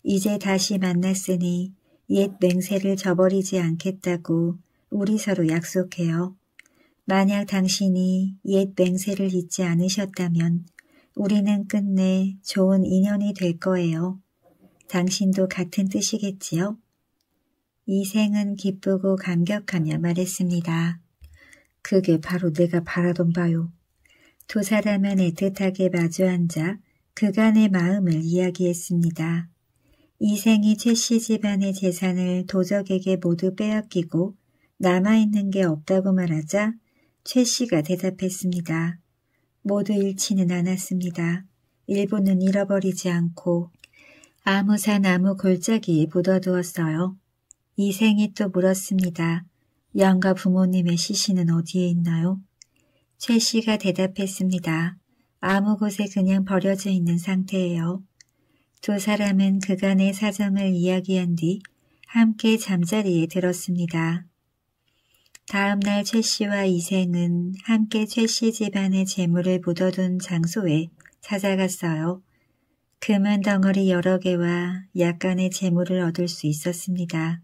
이제 다시 만났으니 옛 맹세를 저버리지 않겠다고 우리 서로 약속해요. 만약 당신이 옛 맹세를 잊지 않으셨다면 우리는 끝내 좋은 인연이 될 거예요. 당신도 같은 뜻이겠지요? 이생은 기쁘고 감격하며 말했습니다. 그게 바로 내가 바라던 바요. 두 사람은 애틋하게 마주 앉아 그간의 마음을 이야기했습니다. 이생이 최씨 집안의 재산을 도적에게 모두 빼앗기고 남아있는 게 없다고 말하자 최 씨가 대답했습니다. 모두 잃지는 않았습니다. 일부는 잃어버리지 않고 아무산 나무 골짜기에 묻어두었어요. 이생이 또 물었습니다. 양가 부모님의 시신은 어디에 있나요? 최 씨가 대답했습니다. 아무 곳에 그냥 버려져 있는 상태예요. 두 사람은 그간의 사정을 이야기한 뒤 함께 잠자리에 들었습니다. 다음 날 최 씨와 이생은 함께 최 씨 집안의 재물을 묻어둔 장소에 찾아갔어요. 금은 덩어리 여러 개와 약간의 재물을 얻을 수 있었습니다.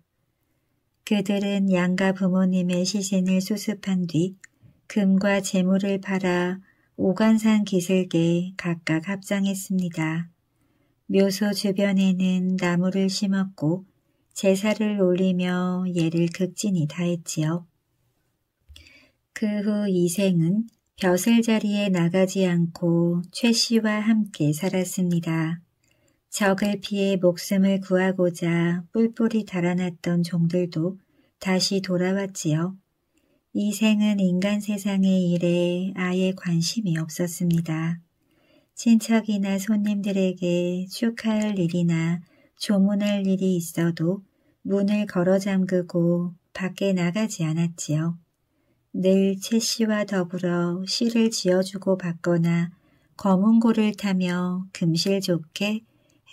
그들은 양가 부모님의 시신을 수습한 뒤 금과 재물을 팔아 오간산 기슭에 각각 합장했습니다. 묘소 주변에는 나무를 심었고 제사를 올리며 예를 극진히 다했지요. 그 후 이생은 벼슬 자리에 나가지 않고 최 씨와 함께 살았습니다. 적을 피해 목숨을 구하고자 뿔뿔이 달아났던 종들도 다시 돌아왔지요. 이 생은 인간 세상의 일에 아예 관심이 없었습니다. 친척이나 손님들에게 축하할 일이나 조문할 일이 있어도 문을 걸어 잠그고 밖에 나가지 않았지요. 늘 채 씨와 더불어 시를 지어주고 받거나 검은고를 타며 금실 좋게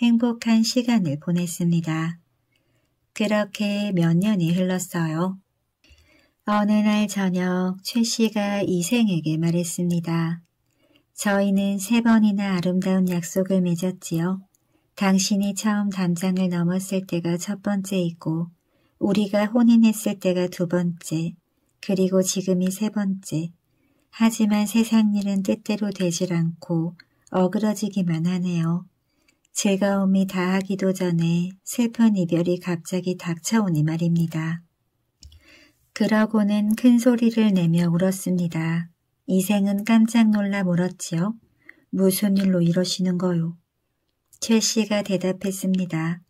행복한 시간을 보냈습니다. 그렇게 몇 년이 흘렀어요. 어느 날 저녁 최 씨가 이생에게 말했습니다. 저희는 세 번이나 아름다운 약속을 맺었지요. 당신이 처음 담장을 넘었을 때가 첫 번째이고 우리가 혼인했을 때가 두 번째 그리고 지금이 세 번째 하지만 세상 일은 뜻대로 되질 않고 어그러지기만 하네요. 즐거움이 다하기도 전에 슬픈 이별이 갑자기 닥쳐오니 말입니다. 그러고는 큰 소리를 내며 울었습니다. 이생은 깜짝 놀라 물었지요. 무슨 일로 이러시는 거요? 최 씨가 대답했습니다.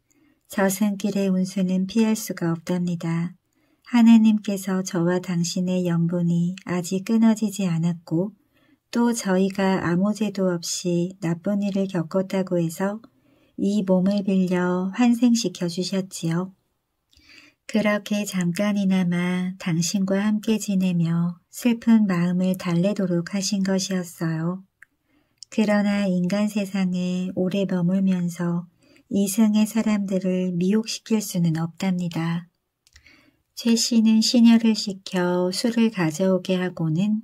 저승길의 운수는 피할 수가 없답니다. 하느님께서 저와 당신의 연분이 아직 끊어지지 않았고 또 저희가 아무 죄도 없이 나쁜 일을 겪었다고 해서 이 몸을 빌려 환생시켜 주셨지요. 그렇게 잠깐이나마 당신과 함께 지내며 슬픈 마음을 달래도록 하신 것이었어요. 그러나 인간 세상에 오래 머물면서 이승의 사람들을 미혹시킬 수는 없답니다. 최 씨는 시녀를 시켜 술을 가져오게 하고는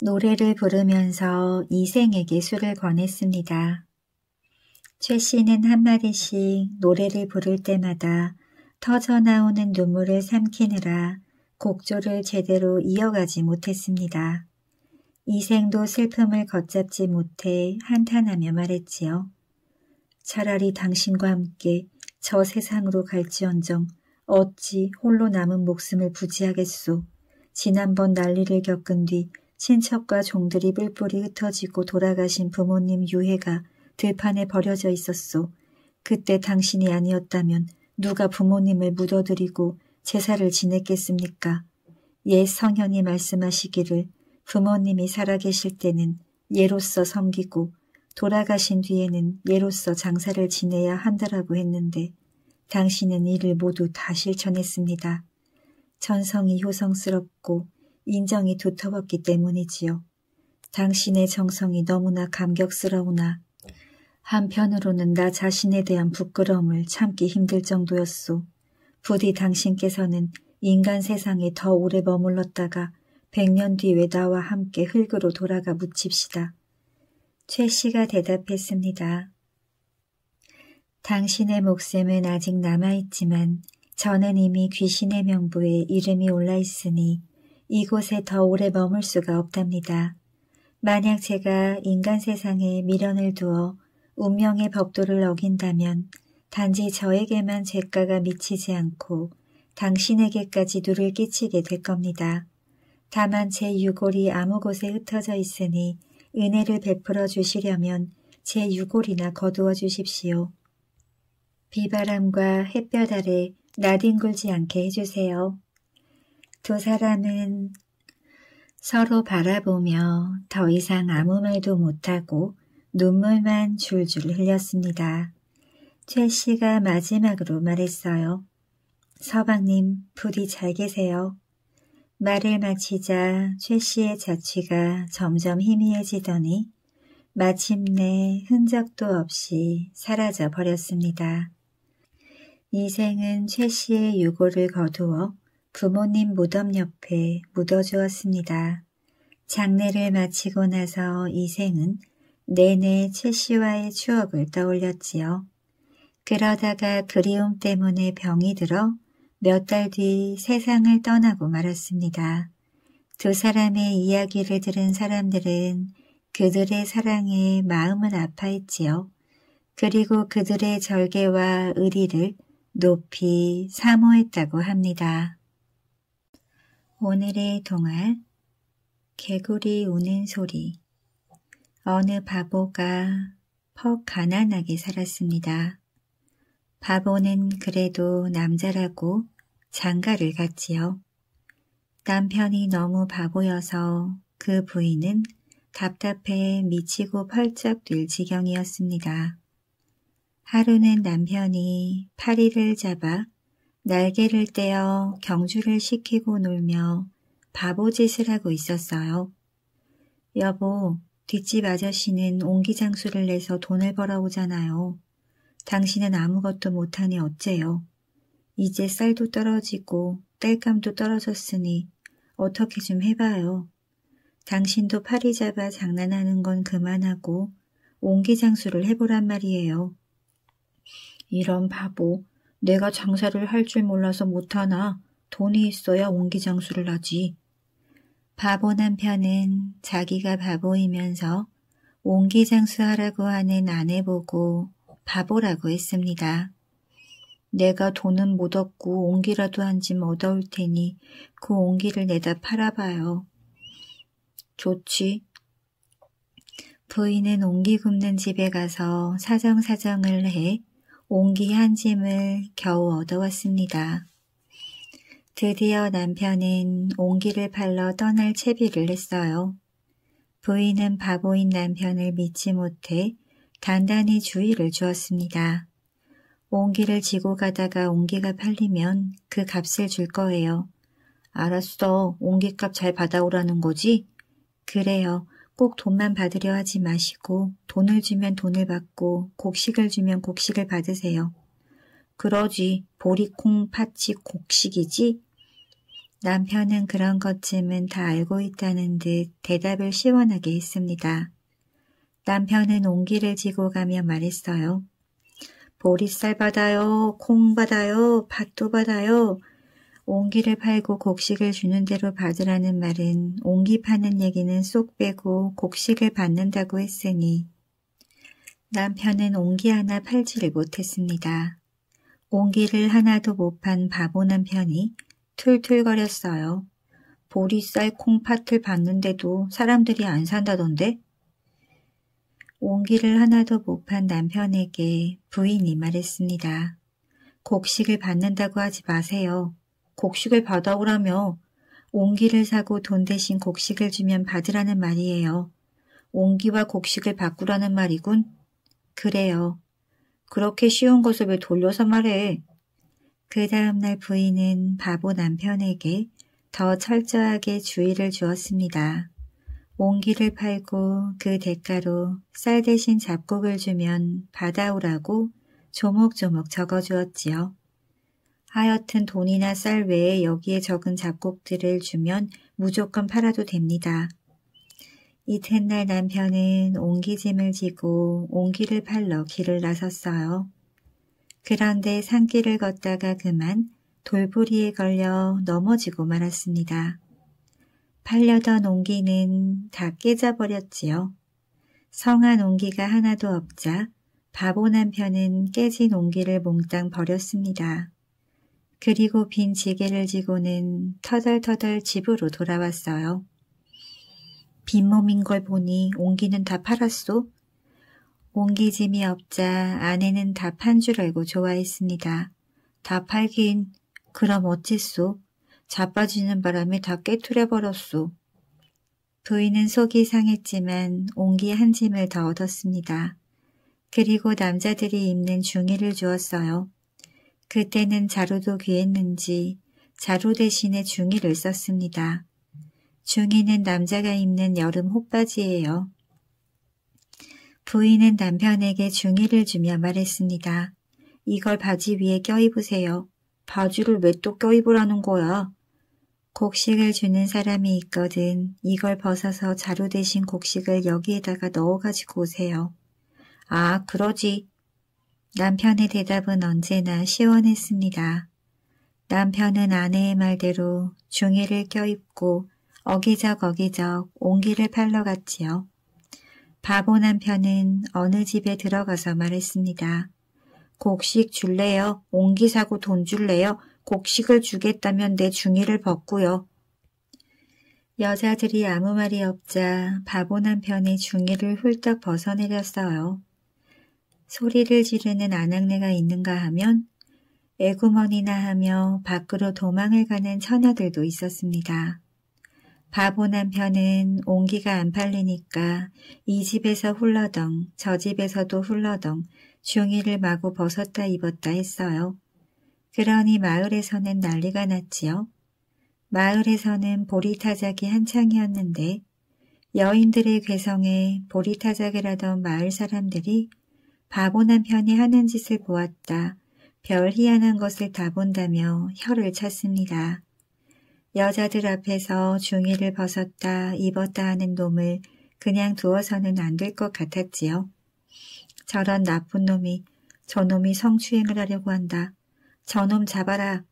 노래를 부르면서 이생에게 술을 권했습니다. 최 씨는 한마디씩 노래를 부를 때마다 터져나오는 눈물을 삼키느라 곡조를 제대로 이어가지 못했습니다. 이생도 슬픔을 걷잡지 못해 한탄하며 말했지요. 차라리 당신과 함께 저 세상으로 갈지언정 어찌 홀로 남은 목숨을 부지하겠소. 지난번 난리를 겪은 뒤 친척과 종들이 뿔뿔이 흩어지고 돌아가신 부모님 유해가 들판에 버려져 있었소. 그때 당신이 아니었다면 누가 부모님을 묻어드리고 제사를 지냈겠습니까? 옛 성현이 말씀하시기를 부모님이 살아계실 때는 예로서 섬기고 돌아가신 뒤에는 예로서 장사를 지내야 한다라고 했는데 당신은 이를 모두 다 실천했습니다. 전성이 효성스럽고 인정이 두터웠기 때문이지요. 당신의 정성이 너무나 감격스러우나 한편으로는 나 자신에 대한 부끄러움을 참기 힘들 정도였소. 부디 당신께서는 인간 세상에 더 오래 머물렀다가 백년 뒤에 나와 함께 흙으로 돌아가 묻힙시다. 최 씨가 대답했습니다. 당신의 목숨은 아직 남아있지만 저는 이미 귀신의 명부에 이름이 올라있으니 이곳에 더 오래 머물 수가 없답니다. 만약 제가 인간 세상에 미련을 두어 운명의 법도를 어긴다면 단지 저에게만 죄가가 미치지 않고 당신에게까지 누를 끼치게 될 겁니다. 다만 제 유골이 아무 곳에 흩어져 있으니 은혜를 베풀어 주시려면 제 유골이나 거두어 주십시오. 비바람과 햇볕 아래 나뒹굴지 않게 해주세요. 두 사람은 서로 바라보며 더 이상 아무 말도 못하고 눈물만 줄줄 흘렸습니다. 최 씨가 마지막으로 말했어요. 서방님, 부디 잘 계세요. 말을 마치자 최 씨의 자취가 점점 희미해지더니 마침내 흔적도 없이 사라져 버렸습니다. 이생은 최 씨의 유고를 거두어 부모님 무덤 옆에 묻어주었습니다. 장례를 마치고 나서 이생은 내내 최 씨와의 추억을 떠올렸지요. 그러다가 그리움 때문에 병이 들어 몇 달 뒤 세상을 떠나고 말았습니다. 두 사람의 이야기를 들은 사람들은 그들의 사랑에 마음을 아파했지요. 그리고 그들의 절개와 의리를 높이 사모했다고 합니다. 오늘의 동화 개구리 우는 소리 어느 바보가 퍽 가난하게 살았습니다. 바보는 그래도 남자라고 장가를 갔지요. 남편이 너무 바보여서 그 부인은 답답해 미치고 펄쩍 뛸 지경이었습니다. 하루는 남편이 파리를 잡아 날개를 떼어 경주를 시키고 놀며 바보짓을 하고 있었어요. 여보, 뒷집 아저씨는 옹기장수를 내서 돈을 벌어오잖아요. 당신은 아무것도 못하니 어째요. 이제 쌀도 떨어지고 땔감도 떨어졌으니 어떻게 좀 해봐요. 당신도 파리 잡아 장난하는 건 그만하고 옹기장수를 해보란 말이에요. 이런 바보, 내가 장사를 할 줄 몰라서 못하나 돈이 있어야 옹기장수를 하지. 바보 남편은 자기가 바보이면서 옹기장수하라고 하는 아내 보고 바보라고 했습니다. 내가 돈은 못 얻고 옹기라도 한 짐 얻어올 테니 그 옹기를 내다 팔아봐요. 좋지. 부인은 옹기 굽는 집에 가서 사정사정을 해 옹기 한 짐을 겨우 얻어왔습니다. 드디어 남편은 옹기를 팔러 떠날 채비를 했어요. 부인은 바보인 남편을 믿지 못해 단단히 주의를 주었습니다. 옹기를 지고 가다가 옹기가 팔리면 그 값을 줄 거예요. 알았어. 옹기값 잘 받아오라는 거지? 그래요. 꼭 돈만 받으려 하지 마시고 돈을 주면 돈을 받고 곡식을 주면 곡식을 받으세요. 그러지 보리콩 파치 곡식이지? 남편은 그런 것쯤은 다 알고 있다는 듯 대답을 시원하게 했습니다. 남편은 옹기를 지고 가며 말했어요. 보리쌀 받아요, 콩 받아요, 팥도 받아요. 옹기를 팔고 곡식을 주는 대로 받으라는 말은 옹기 파는 얘기는 쏙 빼고 곡식을 받는다고 했으니 남편은 옹기 하나 팔지를 못했습니다. 옹기를 하나도 못 판 바보 남편이 툴툴거렸어요. 보리쌀 콩팥을 받는데도 사람들이 안 산다던데? 옹기를 하나도 못 판 남편에게 부인이 말했습니다. 곡식을 받는다고 하지 마세요. 곡식을 받아오라며 옹기를 사고 돈 대신 곡식을 주면 받으라는 말이에요. 옹기와 곡식을 바꾸라는 말이군. 그래요. 그렇게 쉬운 것을 왜 돌려서 말해. 그 다음날 부인은 바보 남편에게 더 철저하게 주의를 주었습니다. 옹기를 팔고 그 대가로 쌀 대신 잡곡을 주면 받아오라고 조목조목 적어주었지요. 하여튼 돈이나 쌀 외에 여기에 적은 잡곡들을 주면 무조건 팔아도 됩니다. 이튿날 남편은 옹기짐을 지고 옹기를 팔러 길을 나섰어요. 그런데 산길을 걷다가 그만 돌부리에 걸려 넘어지고 말았습니다. 팔려던 옹기는 다 깨져버렸지요. 성한 옹기가 하나도 없자 바보 남편은 깨진 옹기를 몽땅 버렸습니다. 그리고 빈 지게를 지고는 터덜터덜 집으로 돌아왔어요. 빈몸인 걸 보니 옹기는 다 팔았소? 옹기 짐이 없자 아내는 다 판 줄 알고 좋아했습니다. 다 팔긴 그럼 어째소? 자빠지는 바람에 다 깨트려 버렸소. 부인은 속이 상했지만 옹기 한 짐을 더 얻었습니다. 그리고 남자들이 입는 중의를 주었어요. 그때는 자루도 귀했는지 자루 대신에 중의를 썼습니다. 중의는 남자가 입는 여름 호바지예요. 부인은 남편에게 중의를 주며 말했습니다. 이걸 바지 위에 껴입으세요. 바지를 왜 또 껴입으라는 거야? 곡식을 주는 사람이 있거든 이걸 벗어서 자루 대신 곡식을 여기에다가 넣어가지고 오세요. 아, 그러지. 남편의 대답은 언제나 시원했습니다. 남편은 아내의 말대로 중의를 껴입고 어기적 어기적 옹기를 팔러 갔지요. 바보 남편은 어느 집에 들어가서 말했습니다. 곡식 줄래요? 옹기 사고 돈 줄래요? 곡식을 주겠다면 내 중의를 벗고요. 여자들이 아무 말이 없자 바보 남편의 중의를 훌떡 벗어내렸어요. 소리를 지르는 아낙네가 있는가 하면 애구머니나 하며 밖으로 도망을 가는 처녀들도 있었습니다. 바보 남편은 옹기가 안 팔리니까 이 집에서 훌러덩 저 집에서도 훌러덩 중의를 마구 벗었다 입었다 했어요. 그러니 마을에서는 난리가 났지요. 마을에서는 보리타작이 한창이었는데 여인들의 괴성에 보리타작을 하던 마을 사람들이 바보 남편이 하는 짓을 보았다. 별 희한한 것을 다 본다며 혀를 찼습니다. 여자들 앞에서 중의를 벗었다 입었다 하는 놈을 그냥 두어서는 안 될 것 같았지요. 저런 나쁜 놈이 저놈이 성추행을 하려고 한다. 저놈 잡아라.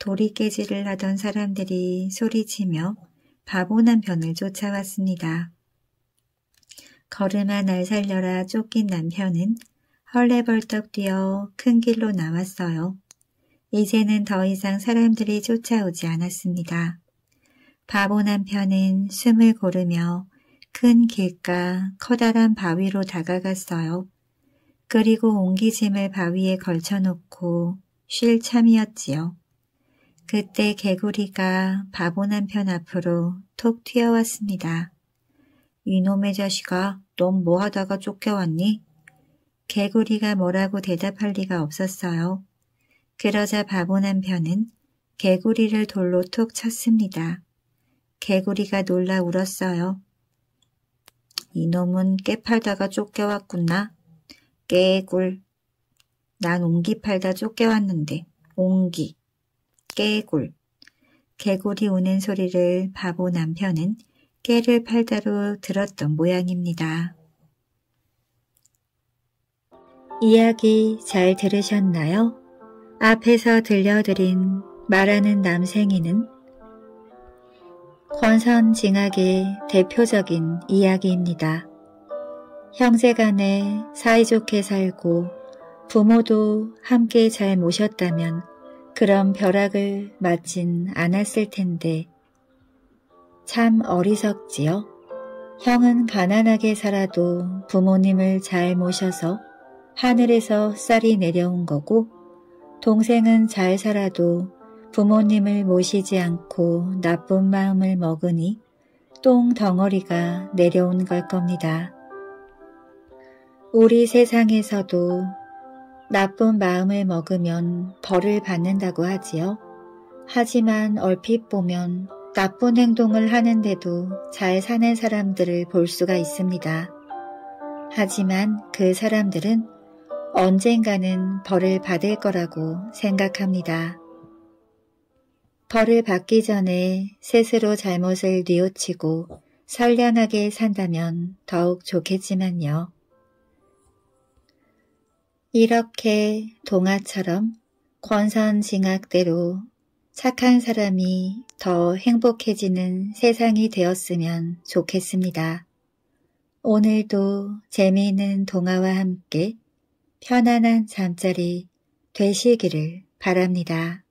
도리깨질을 하던 사람들이 소리치며 바보 남편을 쫓아왔습니다. 걸음아 날 살려라 쫓긴 남편은 헐레벌떡 뛰어 큰 길로 나왔어요. 이제는 더 이상 사람들이 쫓아오지 않았습니다. 바보 남편은 숨을 고르며 큰 길가 커다란 바위로 다가갔어요. 그리고 옹기짐을 바위에 걸쳐놓고 쉴 참이었지요. 그때 개구리가 바보 남편 앞으로 톡 튀어왔습니다. 이놈의 자식아, 넌 뭐하다가 쫓겨왔니? 개구리가 뭐라고 대답할 리가 없었어요. 그러자 바보 남편은 개구리를 돌로 톡 쳤습니다. 개구리가 놀라 울었어요. 이놈은 깨 팔다가 쫓겨왔구나. 깨굴. 난 옹기 팔다 쫓겨왔는데. 옹기. 깨굴. 개굴이 우는 소리를 바보 남편은 깨를 팔다로 들었던 모양입니다. 이야기 잘 들으셨나요? 앞에서 들려드린 말하는 남생이는 권선징악의 대표적인 이야기입니다. 형제간에 사이좋게 살고 부모도 함께 잘 모셨다면 그런 벼락을 맞진 않았을 텐데 참 어리석지요. 형은 가난하게 살아도 부모님을 잘 모셔서 하늘에서 쌀이 내려온 거고 동생은 잘 살아도 부모님을 모시지 않고 나쁜 마음을 먹으니 똥 덩어리가 내려온 걸 겁니다. 우리 세상에서도 나쁜 마음을 먹으면 벌을 받는다고 하지요. 하지만 얼핏 보면 나쁜 행동을 하는데도 잘 사는 사람들을 볼 수가 있습니다. 하지만 그 사람들은 언젠가는 벌을 받을 거라고 생각합니다. 벌을 받기 전에 스스로 잘못을 뉘우치고 선량하게 산다면 더욱 좋겠지만요. 이렇게 동화처럼 권선징악대로 착한 사람이 더 행복해지는 세상이 되었으면 좋겠습니다. 오늘도 재미있는 동화와 함께 편안한 잠자리 되시기를 바랍니다.